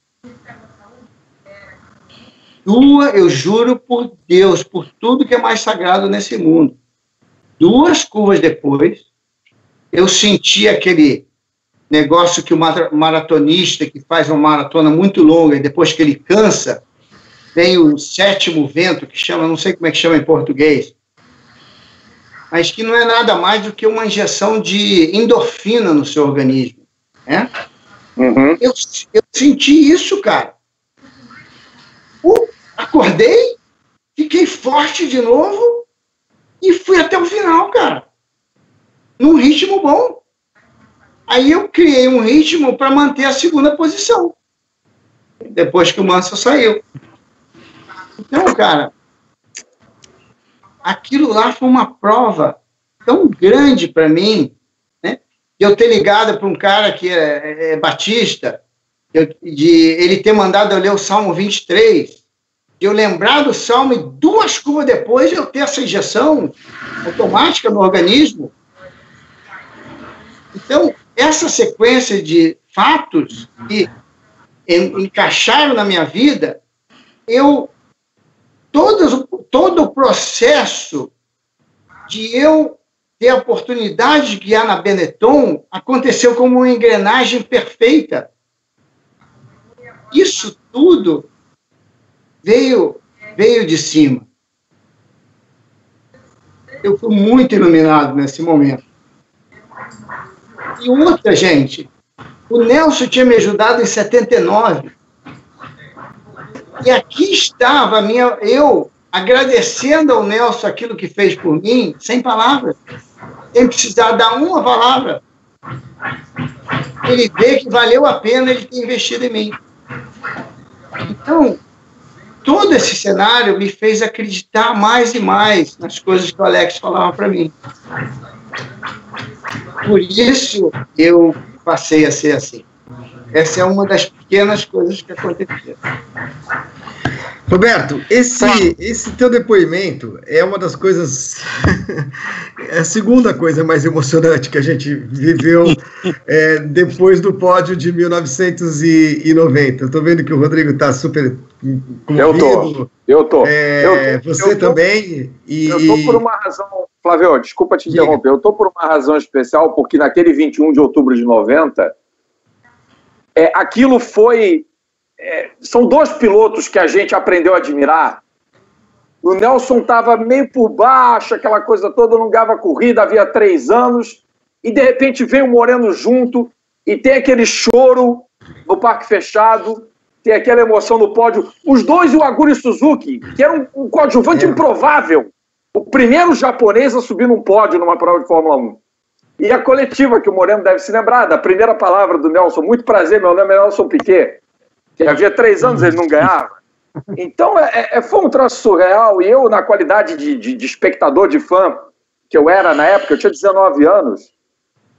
Duas, eu juro por Deus, por tudo que é mais sagrado nesse mundo. Duas curvas depois, eu senti aquele negócio que o maratonista que faz uma maratona muito longa e depois que ele cansa, vem o sétimo vento, que chama, não sei como é que chama em português, mas que não é nada mais do que uma injeção de endorfina no seu organismo. Né? Uhum. Eu, eu senti isso, cara. Uh, acordei, fiquei forte de novo e fui até o final, cara. Num ritmo bom. Aí eu criei um ritmo para manter a segunda posição. Depois que o Manso saiu. Então, cara, aquilo lá foi uma prova tão grande para mim, né? Eu ter ligado para um cara que é, é, é batista, eu, de ele ter mandado eu ler o Salmo 23, de eu lembrar do Salmo e duas curvas depois eu ter essa injeção automática no organismo. Então, essa sequência de fatos que encaixaram na minha vida, eu todo, todo o processo de eu ter a oportunidade de guiar na Benetton aconteceu como uma engrenagem perfeita. Isso tudo veio veio de cima. Eu fui muito iluminado nesse momento. E outra, gente, o Nelson tinha me ajudado em 79. E aqui estava a minha, eu agradecendo ao Nelson aquilo que fez por mim, sem palavras, sem precisar dar uma palavra. Ele vê que valeu a pena ele ter investido em mim. Então, todo esse cenário me fez acreditar mais e mais nas coisas que o Alex falava para mim. Por isso eu passei a ser assim. Essa é uma das pequenas coisas que aconteceram. Roberto, esse, esse teu depoimento é uma das coisas, é a segunda coisa mais emocionante que a gente viveu é, depois do pódio de 1990. Estou vendo que o Rodrigo está super comovido. Eu tô, eu tô. É, eu tô você eu tô, também. E... Eu estou por uma razão, Flávio, desculpa te interromper, eu estou por uma razão especial, porque naquele 21 de outubro de 90, é, aquilo foi é, são dois pilotos que a gente aprendeu a admirar. O Nelson estava meio por baixo, aquela coisa toda, não ganhava corrida, havia três anos, e de repente vem o Moreno junto e tem aquele choro no parque fechado, tem aquela emoção no pódio. Os dois e o Aguri Suzuki, que era um, um coadjuvante é. improvável. O primeiro japonês a subir num pódio numa prova de Fórmula 1. E a coletiva, que o Moreno deve se lembrar, da primeira palavra do Nelson, muito prazer, meu nome é Nelson Piquet que havia três anos ele não ganhava. Então, é, é, foi um troço surreal. E eu, na qualidade de, de, de, espectador, de fã, que eu era na época, eu tinha 19 anos.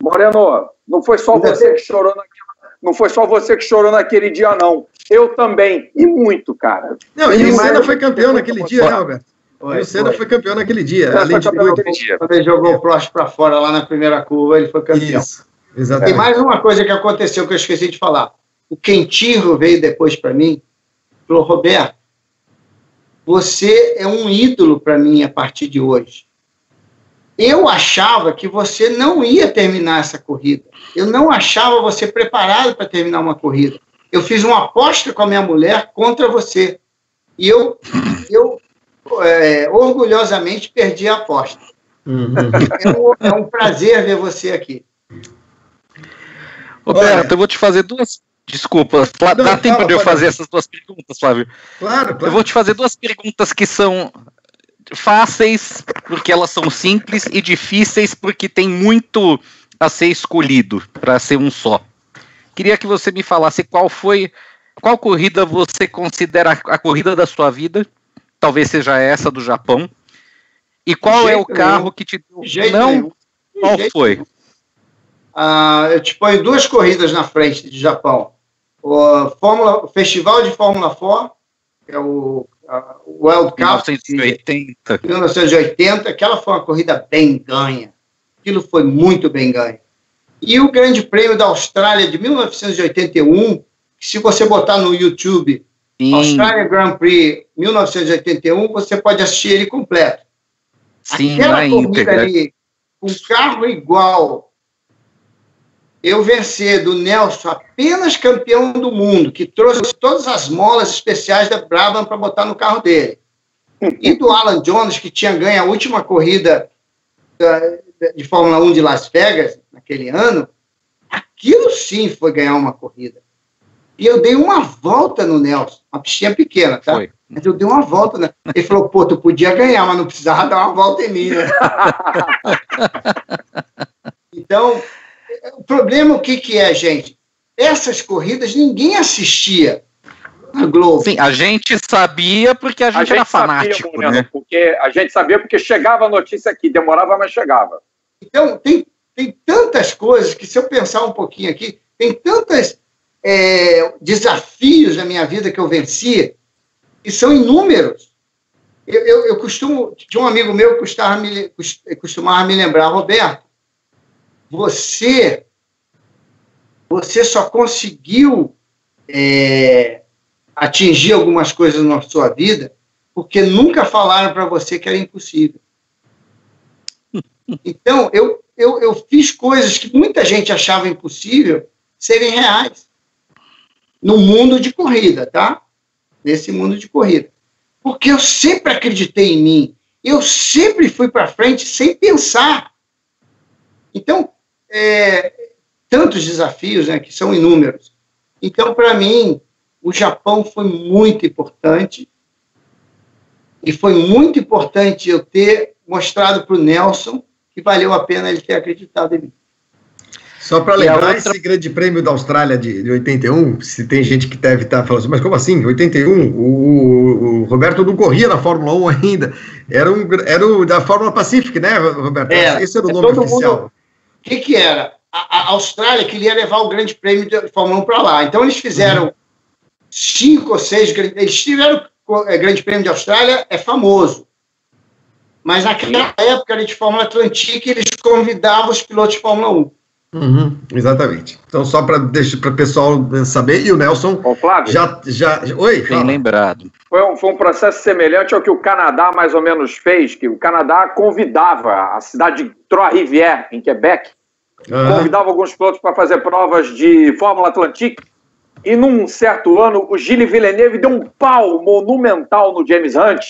Moreno, não foi só você que chorou naquele, não foi só você que chorou naquele dia, não. Eu também. E muito, cara. Não, e o Senna foi campeão naquele dia, né, Alberto? Foi, o Senna foi campeão naquele dia. Além de ele jogou o Prost para fora lá na primeira curva, ele foi campeão. Isso, exatamente. E mais uma coisa que aconteceu que eu esqueci de falar o Quentinho veio depois para mim, falou, Roberto, você é um ídolo para mim a partir de hoje. Eu achava que você não ia terminar essa corrida. Eu não achava você preparado para terminar uma corrida. Eu fiz uma aposta com a minha mulher contra você. E eu, eu é, orgulhosamente perdi a aposta. Uhum. É, um, é um prazer ver você aqui. Roberto, Olha, eu vou te fazer duas Desculpa, não, dá tempo fala, de eu fazer essas duas perguntas, Flávio? Claro, claro. Eu vou te fazer duas perguntas que são fáceis, porque elas são simples, e difíceis, porque tem muito a ser escolhido para ser um só. Queria que você me falasse qual foi, qual corrida você considera a corrida da sua vida, talvez seja essa do Japão, e qual é o carro que te deu. Não, qual foi? Ah, eu te ponho duas corridas na frente de Japão o, Fórmula, o Festival de Fórmula 4, que é o, a, World Cup 1980. 1980, aquela foi uma corrida bem ganha. Aquilo foi muito bem ganho. E o Grande Prêmio da Austrália de 1981, que se você botar no YouTube, Sim. Austrália Grand Prix 1981, você pode assistir ele completo. Sim, Aquela corrida íntegra. ali, com carro igual, eu vencer do Nelson, apenas campeão do mundo, que trouxe todas as molas especiais da Brabham para botar no carro dele, e do Alan Jones, que tinha ganho a última corrida de Fórmula 1 de Las Vegas, naquele ano, aquilo sim foi ganhar uma corrida. E eu dei uma volta no Nelson, uma piscina pequena, tá? Foi. Mas eu dei uma volta, né? Ele falou, pô, tu podia ganhar, mas não precisava dar uma volta em mim, né? então, o problema o que, que é, gente? Essas corridas ninguém assistia na Globo. Sim, a gente sabia porque a gente, a gente era fanático, sabia, né? Porque a gente sabia porque chegava a notícia aqui, demorava, mas chegava. Então, tem, tem tantas coisas que se eu pensar um pouquinho aqui, tem tantos é, desafios na minha vida que eu venci, e são inúmeros. Eu, eu, eu costumo, de um amigo meu costumava me, costumava me lembrar, Roberto, você, você só conseguiu é, atingir algumas coisas na sua vida porque nunca falaram para você que era impossível. Então, eu, eu, eu fiz coisas que muita gente achava impossível serem reais. No mundo de corrida, tá? Nesse mundo de corrida. Porque eu sempre acreditei em mim. Eu sempre fui para frente sem pensar. Então, é, tantos desafios, né, que são inúmeros. Então, para mim, o Japão foi muito importante. E foi muito importante eu ter mostrado para o Nelson que valeu a pena ele ter acreditado em mim. Só para lembrar, outra... esse grande prêmio da Austrália de, de 81, se tem gente que deve estar tá falando assim, mas como assim? 81? O, o, Roberto não corria na Fórmula 1 ainda. Era, um, era o da Fórmula Pacific, né, Roberto? É, esse era o nome oficial. O que, que era? A, a, Austrália queria levar o grande prêmio de Fórmula 1 para lá. Então eles fizeram uhum. cinco ou seis. Eles tiveram. É, grande prêmio de Austrália é famoso. Mas naquela época de Fórmula Atlantique, eles convidavam os pilotos de Fórmula 1. Uhum, exatamente. Então, só para o pessoal saber, e o Nelson Ô, Flávio, já, já. Oi, bem fala. lembrado. Foi um, foi um processo semelhante ao que o Canadá mais ou menos fez, que o Canadá convidava a cidade de Trois-Rivières, em Quebec, uhum. convidava alguns pilotos para fazer provas de Fórmula Atlantique, e num certo ano, o Gilles Villeneuve deu um pau monumental no James Hunt,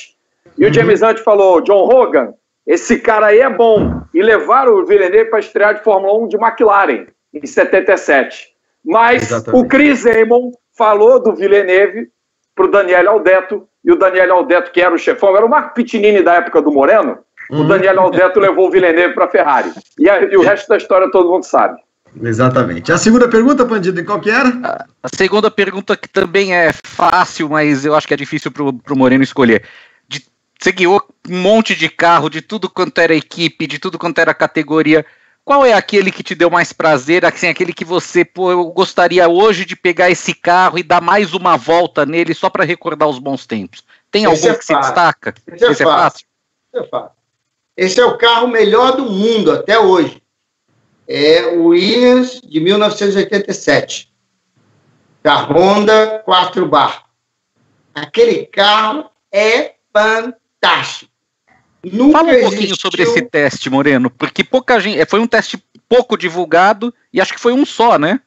e o uhum. James Hunt falou: John Hogan, esse cara aí é bom. E levaram o Villeneuve para estrear de Fórmula 1 de McLaren, em 77. Mas Exatamente. o Chris Amon falou do Villeneuve para o Daniel Aldeto, e o Daniel Aldeto, que era o chefão, era o Marco Pitinini da época do Moreno, uhum. o Daniel Aldeto levou o Villeneuve para a Ferrari. E, a, e, o resto da história todo mundo sabe. Exatamente. A segunda pergunta, Bandido, qual que era? A segunda pergunta que também é fácil, mas eu acho que é difícil para o Moreno escolher. Você guiou um monte de carro, de tudo quanto era equipe, de tudo quanto era categoria. Qual é aquele que te deu mais prazer, assim, aquele que você, pô, eu gostaria hoje de pegar esse carro e dar mais uma volta nele só para recordar os bons tempos? Tem esse algum é que se destaca? Esse, é, esse é fácil. é fácil. Esse é fácil. Esse é o carro melhor do mundo até hoje. É o Williams de 1987. Da Honda 4 Bar. Aquele carro é fantástico fantástico. Nunca Fala um existiu... pouquinho sobre esse teste, Moreno, porque pouca gente. É, foi um teste pouco divulgado e acho que foi um só, né?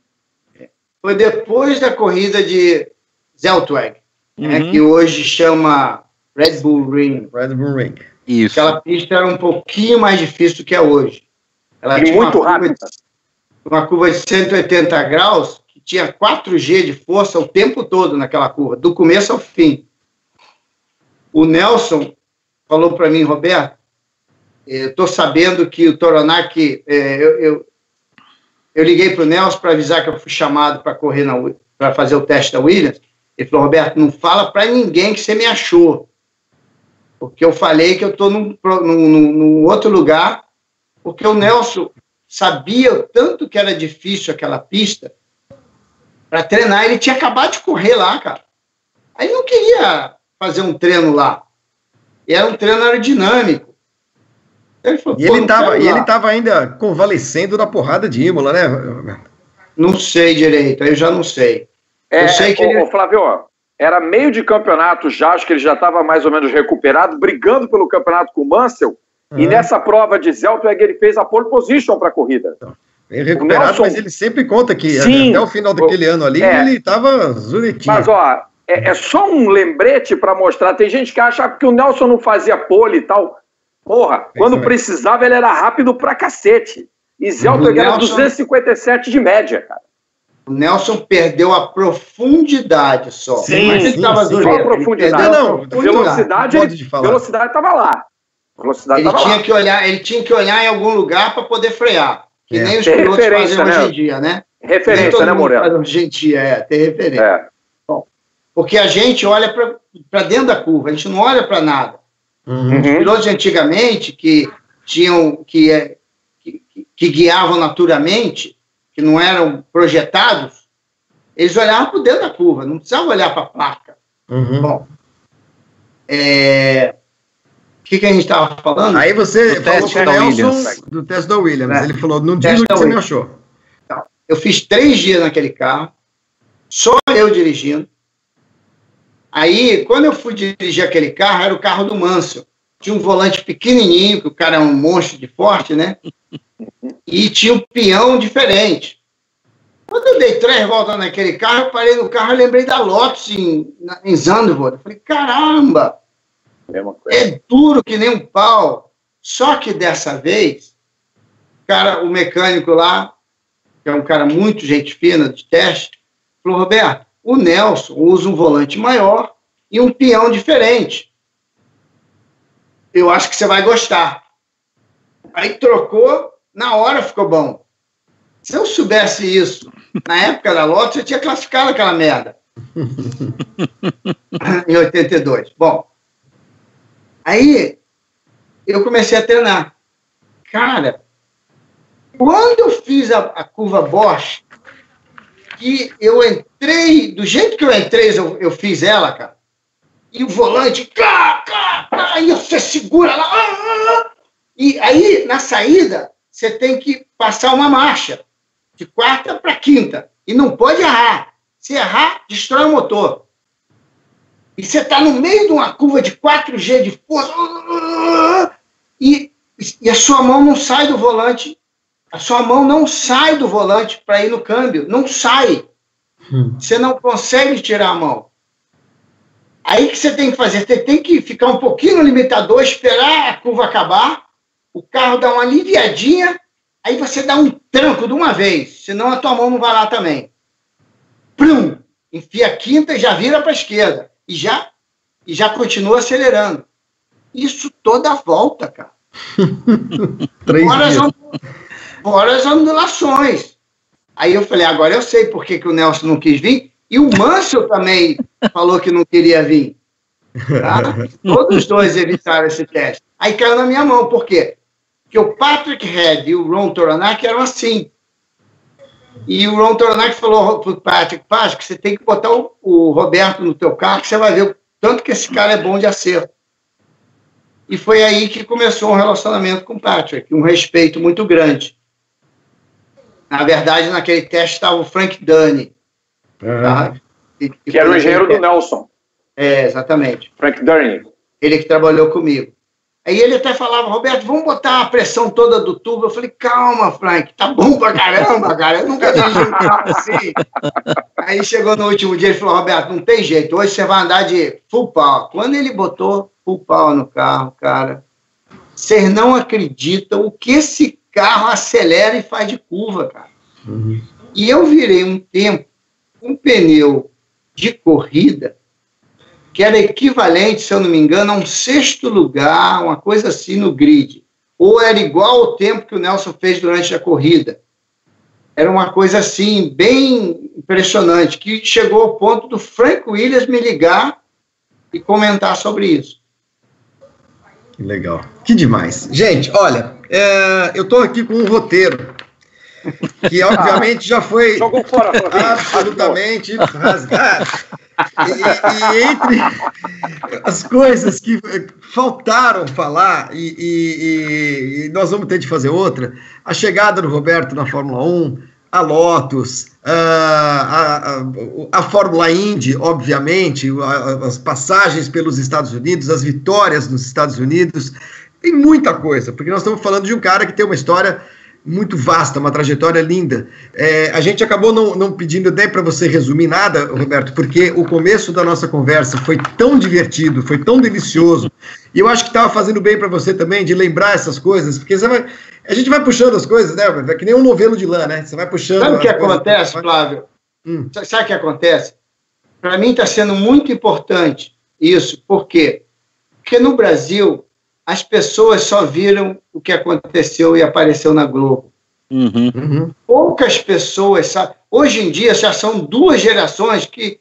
Foi depois da corrida de Zeltweg, né, uhum. né, que hoje chama Red Bull Ring. Red Bull Ring. Isso. Aquela pista era um pouquinho mais difícil do que é hoje. Ela e tinha muito uma rápida. Curva de, uma curva de 180 graus que tinha 4G de força o tempo todo naquela curva, do começo ao fim. O Nelson falou para mim, Roberto, estou sabendo que o Toronac, é, eu, eu, eu, liguei para o Nelson para avisar que eu fui chamado para correr para fazer o teste da Williams. Ele falou, Roberto, não fala para ninguém que você me achou, porque eu falei que eu estou num, num, num outro lugar, porque o Nelson sabia o tanto que era difícil aquela pista para treinar. Ele tinha acabado de correr lá, cara. Aí não queria fazer um treino lá. E era um treino aerodinâmico. Ele falou, e ele estava ele tava ainda convalescendo da porrada de Imola, né? Não sei direito, eu já não sei. É, eu sei que ele... Flávio, era meio de campeonato já, acho que ele já estava mais ou menos recuperado, brigando pelo campeonato com o Mansell, uhum. e nessa prova de Zeltweg ele fez a pole position para a corrida. Bem recuperado, Nelson, mas ele sempre conta que sim, até o final daquele ano ali é, ele estava zuretinho. Mas, ó, é, é só um lembrete para mostrar. Tem gente que acha que o Nelson não fazia pole e tal. Porra, é quando precisava ele era rápido pra cacete. E era Nelson... 257 de média, cara. O Nelson perdeu a profundidade só. Sim, mas ele estava Só a profundidade. Não, não, velocidade, ele, velocidade estava lá. Velocidade ele tinha lá. que olhar, ele tinha que olhar em algum lugar para poder frear. Que é. nem os pilotos fazem né? hoje em dia, né? Referência, né, Moreno? Hoje em dia, é, ter referência. É. Porque a gente olha para dentro da curva, a gente não olha para nada. Uhum. Os pilotos antigamente que tinham que, é, que, que guiavam naturalmente, que não eram projetados, eles olhavam por dentro da curva, não precisavam olhar para a placa. Uhum. Bom, é, o que, que a gente estava falando? Aí você do falou com o Nelson Williams. do teste da Williams. É. Ele falou, não diz o que você me achou. Então, eu fiz três dias naquele carro, só eu dirigindo. Aí, quando eu fui dirigir aquele carro, era o carro do Mansell. Tinha um volante pequenininho, que o cara é um monstro de forte, né? E tinha um peão diferente. Quando eu dei três voltas naquele carro, eu parei no carro e lembrei da Lotus em, em Zandvoort. Eu falei, caramba, é duro que nem um pau. Só que dessa vez, cara, o mecânico lá, que é um cara muito gente fina de teste, falou, Roberto, o Nelson usa um volante maior e um peão diferente. Eu acho que você vai gostar. Aí trocou, na hora ficou bom. Se eu soubesse isso na época da Lotus, eu tinha classificado aquela merda. em 82. Bom, aí eu comecei a treinar. Cara, quando eu fiz a, a curva Bosch, que eu entrei, do jeito que eu entrei, eu, eu fiz ela, cara, e o volante, cá, cá, cá, aí você segura lá, ah, ah, ah. e aí na saída você tem que passar uma marcha de quarta para quinta. E não pode errar. Se errar, destrói o motor. E você está no meio de uma curva de 4G de força. E, e a sua mão não sai do volante. A sua mão não sai do volante para ir no câmbio. Não sai. Hum. Você não consegue tirar a mão. Aí que você tem que fazer? Você tem que ficar um pouquinho no limitador, esperar a curva acabar, o carro dar uma aliviadinha Aí você dá um tranco de uma vez, senão a tua mão não vai lá também. Plum! Enfia a quinta e já vira para a esquerda. E já, e já continua acelerando. Isso toda a volta, cara. as, fora as ondulações. Aí eu falei, agora eu sei por que, que o Nelson não quis vir. E o Mansell também falou que não queria vir. Tá? Todos os dois evitaram esse teste. Aí caiu na minha mão, por quê? que o Patrick Head e o Ron Toronac eram assim. E o Ron Toronac falou para o Patrick, Patrick, você tem que botar o, o, Roberto no teu carro, que você vai ver o tanto que esse cara é bom de acerto. E foi aí que começou um relacionamento com o Patrick, um respeito muito grande. Na verdade, naquele teste estava o Frank Dunne. Uhum. Tá? que, que era o engenheiro do Nelson. É, exatamente. Frank Dunne. Ele que trabalhou comigo. Aí ele até falava, Roberto, vamos botar a pressão toda do tubo. Eu falei, calma, Frank, tá bom pra caramba, cara. Eu nunca dirigi um carro assim. Aí chegou no último dia, ele falou, Roberto, não tem jeito, hoje você vai andar de full power. Quando ele botou full power no carro, cara, vocês não acreditam o que esse carro acelera e faz de curva, cara. Uhum. E eu virei um tempo, um pneu de corrida, que era equivalente, se eu não me engano, a um sexto lugar, uma coisa assim no grid. Ou era igual ao tempo que o Nelson fez durante a corrida. Era uma coisa assim, bem impressionante, que chegou ao ponto do Frank Williams me ligar e comentar sobre isso. Que legal. Que demais. Gente, olha, é, eu estou aqui com um roteiro que obviamente já foi fora, absolutamente rasgado. E, e, entre as coisas que faltaram falar, e, e, e, nós vamos ter de fazer outra, a chegada do Roberto na Fórmula 1, a Lotus, a, a, a, Fórmula Indy, obviamente, as passagens pelos Estados Unidos, as vitórias nos Estados Unidos, tem muita coisa, porque nós estamos falando de um cara que tem uma história muito vasta, uma trajetória linda. É, a gente acabou não, não pedindo até para você resumir nada, Roberto, porque o começo da nossa conversa foi tão divertido, foi tão delicioso, e eu acho que estava fazendo bem para você também de lembrar essas coisas, porque vai, a gente vai puxando as coisas, né? É que nem um novelo de lã, né? Você vai puxando. Sabe o que acontece, Flávio? Hum. Sabe o que acontece? Para mim está sendo muito importante isso, por quê? Porque no Brasil as pessoas só viram o que aconteceu e apareceu na Globo. Uhum. Uhum. Poucas pessoas sabem. Hoje em dia já são duas gerações que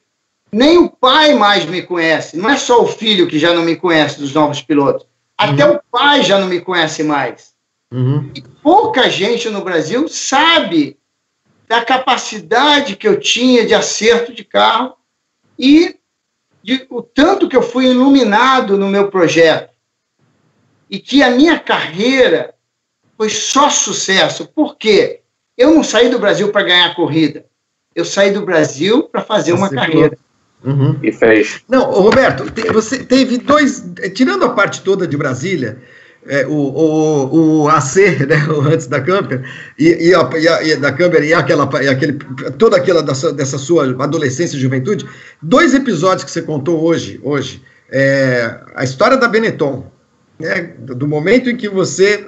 nem o pai mais me conhece. Não é só o filho que já não me conhece dos novos pilotos. Até uhum. o pai já não me conhece mais. Uhum. E pouca gente no Brasil sabe da capacidade que eu tinha de acerto de carro e de, o tanto que eu fui iluminado no meu projeto e que a minha carreira foi só sucesso. Por quê? Eu não saí do Brasil para ganhar corrida. Eu saí do Brasil para fazer você uma carreira. Uhum. E fez. Não, Roberto, você teve dois. Tirando a parte toda de Brasília, é, o, o, o AC, né, o antes da Camper, e, e, a, e, a, e da Camper, e, aquela, e aquele, toda aquela dessa, dessa sua adolescência e juventude, dois episódios que você contou hoje, hoje é, a história da Benetton, né, do momento em que você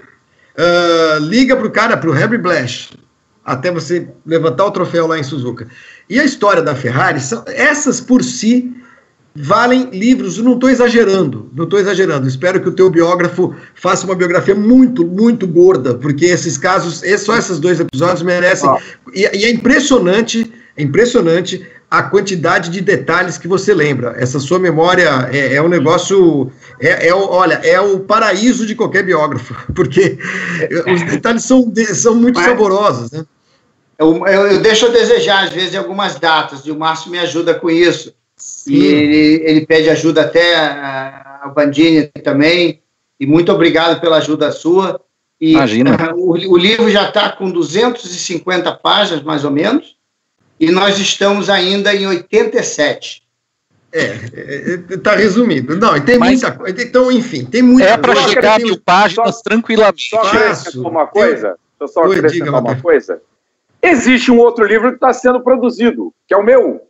uh, liga para o cara, para o Harry Blash, até você levantar o troféu lá em Suzuka. E a história da Ferrari, são, essas por si valem livros, não estou exagerando, não estou exagerando. Espero que o teu biógrafo faça uma biografia muito, muito gorda, porque esses casos, só esses dois episódios merecem. E, e é impressionante, é impressionante a quantidade de detalhes que você lembra. Essa sua memória é, é um negócio. É, é, olha, é o paraíso de qualquer biógrafo, porque os detalhes são, são muito Mas, saborosos. Né? Eu, eu, eu, deixo a desejar, às vezes, algumas datas, e o Márcio me ajuda com isso. Sim. E ele, ele pede ajuda até a, a Bandini também. E muito obrigado pela ajuda sua. E, Imagina. O, o livro já está com 250 páginas, mais ou menos e nós estamos ainda em 87. É, está é, é, resumido. Não, tem Mas, muita coisa. Então, enfim, tem muita É para chegar a mil páginas só, tranquilamente. Só acrescentar uma coisa. Deixa eu só Oi, acrescentar diga, uma coisa. Existe um outro livro que está sendo produzido, que é o meu.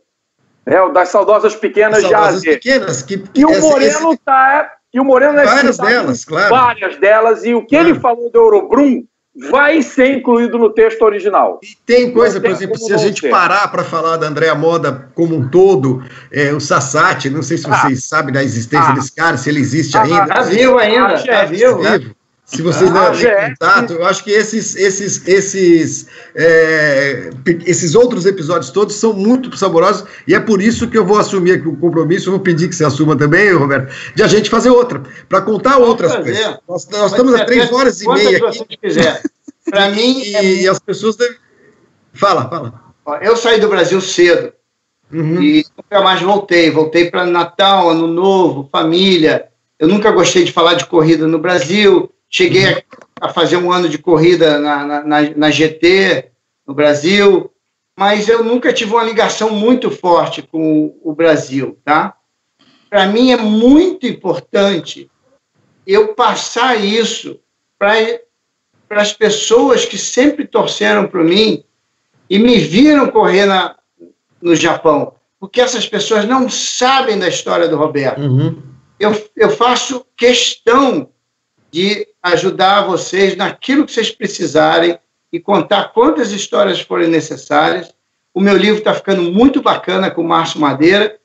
É o das saudosas pequenas saudosas de pequenas que, que E o Moreno está. E o Moreno é várias delas, claro. Várias delas. E o que claro. ele falou do Eurobrum vai ser incluído no texto original. E tem coisa, por exemplo, se a gente parar para falar da Andréa Moda como um todo, é, o Sassati, não sei se vocês ah. sabem da existência ah. desse cara, se ele existe ah, ainda. Está vivo ainda, está vivo, né? Se vocês não têm é. contato, eu acho que esses, esses, esses, é, esses outros episódios todos são muito saborosos e é por isso que eu vou assumir aqui o compromisso, eu vou pedir que você assuma também, Roberto, de a gente fazer outra, para contar outras coisas. Nós, nós estamos a três horas e meia aqui. Para mim. E, é... e, as pessoas devem. Fala, fala. Eu saí do Brasil cedo uhum. e nunca mais voltei. Voltei para Natal, Ano Novo, família. Eu nunca gostei de falar de corrida no Brasil Cheguei a, fazer um ano de corrida na, na, na GT no Brasil, mas eu nunca tive uma ligação muito forte com o Brasil, tá? Para mim é muito importante eu passar isso para as pessoas que sempre torceram para mim e me viram correr na, no Japão, porque essas pessoas não sabem da história do Roberto. Uhum. Eu, eu faço questão de ajudar vocês naquilo que vocês precisarem e contar quantas histórias forem necessárias. O meu livro está ficando muito bacana com o Márcio Madeira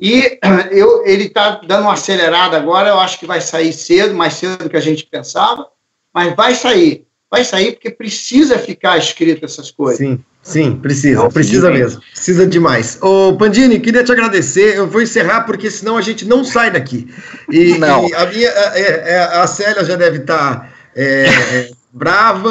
e eu, ele está dando uma acelerada agora. Eu acho que vai sair cedo, mais cedo do que a gente pensava, mas vai sair. Vai sair porque precisa ficar escrito essas coisas. Sim. Sim, precisa, precisa mesmo. Precisa demais. Ô, Pandini, queria te agradecer. Eu vou encerrar porque senão a gente não sai daqui. E, não. E a minha, a, é, é, a, Célia já deve estar tá, é, é, brava.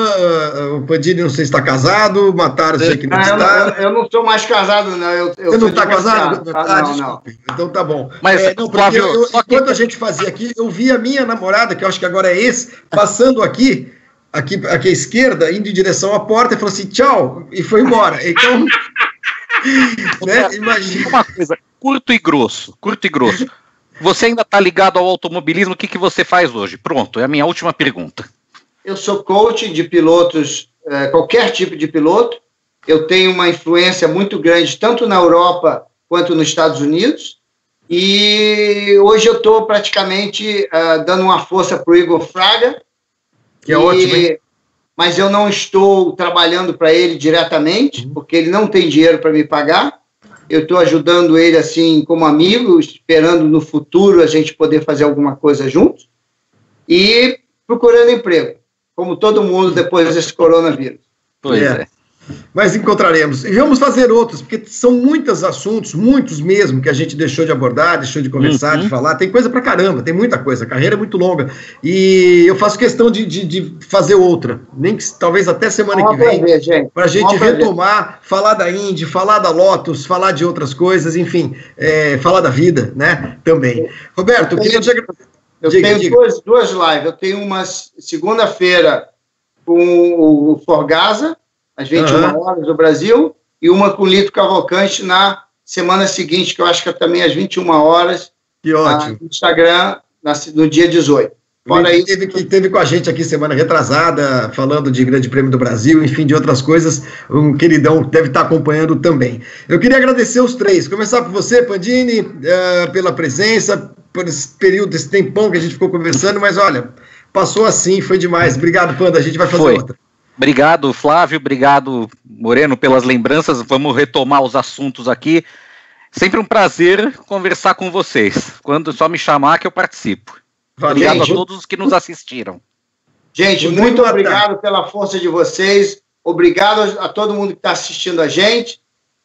O Pandini não sei se está casado. Mataram sei que não ah, está. Eu, eu, não estou mais casado, não. Eu, eu Você não está casado? Ah, ah, não, não. Então tá bom. Mas é, não, Flávio, eu, enquanto que... a gente fazia aqui, eu vi a minha namorada, que eu acho que agora é esse, passando aqui aqui, aqui à esquerda, indo em direção à porta, e falou assim, tchau, e foi embora. Então, né, imagina. Uma coisa, curto e grosso, curto e grosso. Você ainda está ligado ao automobilismo, o que, que você faz hoje? Pronto, é a minha última pergunta. Eu sou coach de pilotos é, qualquer tipo de piloto. Eu tenho uma influência muito grande, tanto na Europa quanto nos Estados Unidos. E hoje eu estou praticamente uh, dando uma força para o Igor Fraga. Que é e, ótimo, hein? Mas eu não estou trabalhando para ele diretamente, uhum. porque ele não tem dinheiro para me pagar. Eu estou ajudando ele assim como amigo, esperando no futuro a gente poder fazer alguma coisa juntos. E procurando emprego, como todo mundo depois desse coronavírus. Pois é. é. Mas encontraremos. E vamos fazer outros, porque são muitos assuntos, muitos mesmo, que a gente deixou de abordar, deixou de conversar, uhum. de falar. Tem coisa pra caramba, tem muita coisa. A carreira é muito longa. E eu faço questão de, de, de fazer outra, nem que talvez até semana Vamos que vem, gente. pra gente Vamos retomar, aprender. falar da Indy, falar da Lotus, falar de outras coisas, enfim, é, falar da vida, né? Também. Roberto, eu queria te agradecer. Eu diga, tenho diga. Duas, duas lives. Eu tenho uma segunda-feira com o Forgaza às 21 uhum. horas do Brasil, e uma com Lito Cavalcante na semana seguinte, que eu acho que é também às 21 horas. Que ótimo. No Instagram, no dia 18. Fora isso. Teve, que teve com a gente aqui semana retrasada, falando de Grande Prêmio do Brasil, enfim, de outras coisas. Um queridão deve estar acompanhando também. Eu queria agradecer os três. Começar por você, Pandini, uh, pela presença, por esse período, esse tempão que a gente ficou conversando, mas olha, passou assim, foi demais. Obrigado, Panda. A gente vai fazer foi. outra. Obrigado, Flávio. Obrigado, Moreno, pelas lembranças. Vamos retomar os assuntos aqui. Sempre um prazer conversar com vocês. Quando só me chamar que eu participo. Obrigado gente, a todos os que nos assistiram. Gente, muito obrigado pela força de vocês. Obrigado a todo mundo que está assistindo a gente.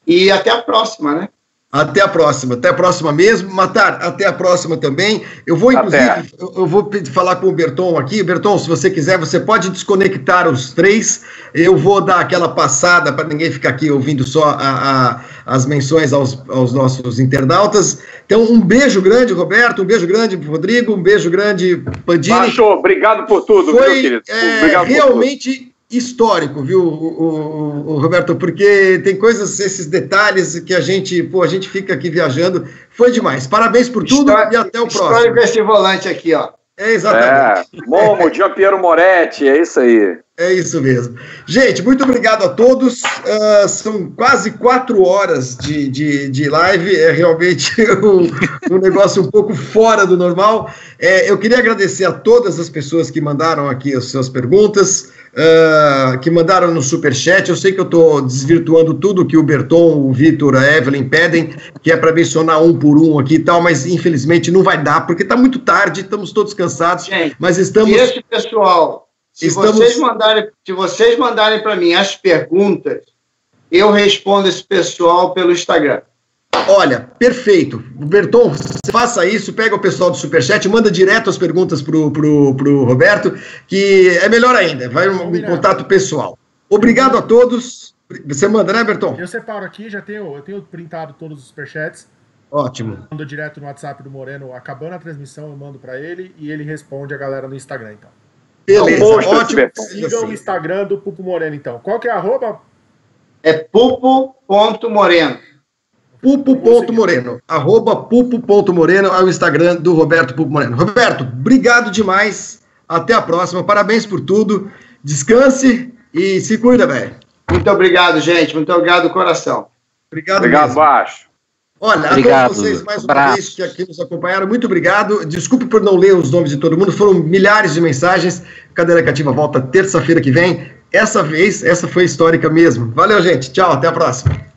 E até a próxima, né? Até a próxima, até a próxima mesmo. Matar, até a próxima também. Eu vou, inclusive, eu, eu, vou falar com o Berton aqui. Berton, se você quiser, você pode desconectar os três. Eu vou dar aquela passada para ninguém ficar aqui ouvindo só a, a, as menções aos, aos, nossos internautas. Então, um beijo grande, Roberto, um beijo grande, Rodrigo, um beijo grande, Pandini. Baixou, obrigado por tudo, Foi, meu querido. É, realmente histórico, viu, o, o, o, Roberto? Porque tem coisas, esses detalhes que a gente, pô, a gente fica aqui viajando. Foi demais. Parabéns por tudo História, e até o próximo. Histórico esse volante aqui, ó. É, exatamente. É, Momo, Gian Piero Moretti, é isso aí. É isso mesmo. Gente, muito obrigado a todos. Uh, são quase quatro horas de, de, de live. É realmente um, um negócio um pouco fora do normal. É, eu queria agradecer a todas as pessoas que mandaram aqui as suas perguntas uh, que mandaram no superchat. Eu sei que eu estou desvirtuando tudo que o Berton, o Vitor, a Evelyn pedem, que é para mencionar um por um aqui e tal, mas infelizmente não vai dar, porque está muito tarde, estamos todos cansados. Gente, mas estamos. E esse pessoal, se estamos... vocês mandarem, se vocês mandarem para mim as perguntas, eu respondo esse pessoal pelo Instagram. Olha, perfeito. Berton, faça isso, pega o pessoal do Superchat, manda direto as perguntas pro, pro, pro Roberto, que é melhor ainda, vai um, um contato pessoal. Obrigado a todos. Você manda, né, Berton? Eu separo aqui, já tenho, eu tenho printado todos os superchats. Ótimo. Mando direto no WhatsApp do Moreno, acabando a transmissão, eu mando para ele e ele responde a galera no Instagram, então. Beleza, ótimo. Siga o Instagram do Pupo Moreno, então. Qual que é a arroba? É pupo.moreno. Pupo.moreno, arroba pupo.moreno é o Instagram do Roberto Pupo Moreno. Roberto, obrigado demais, até a próxima, parabéns por tudo, descanse e se cuida, velho. Muito obrigado, gente, muito obrigado do coração. Obrigado, obrigado mesmo. baixo. Olha, obrigado. a todos vocês mais uma Abraço. vez que aqui nos acompanharam, muito obrigado. Desculpe por não ler os nomes de todo mundo, foram milhares de mensagens. Cadeira Cativa volta terça-feira que vem. Essa vez, essa foi histórica mesmo. Valeu, gente. Tchau, até a próxima.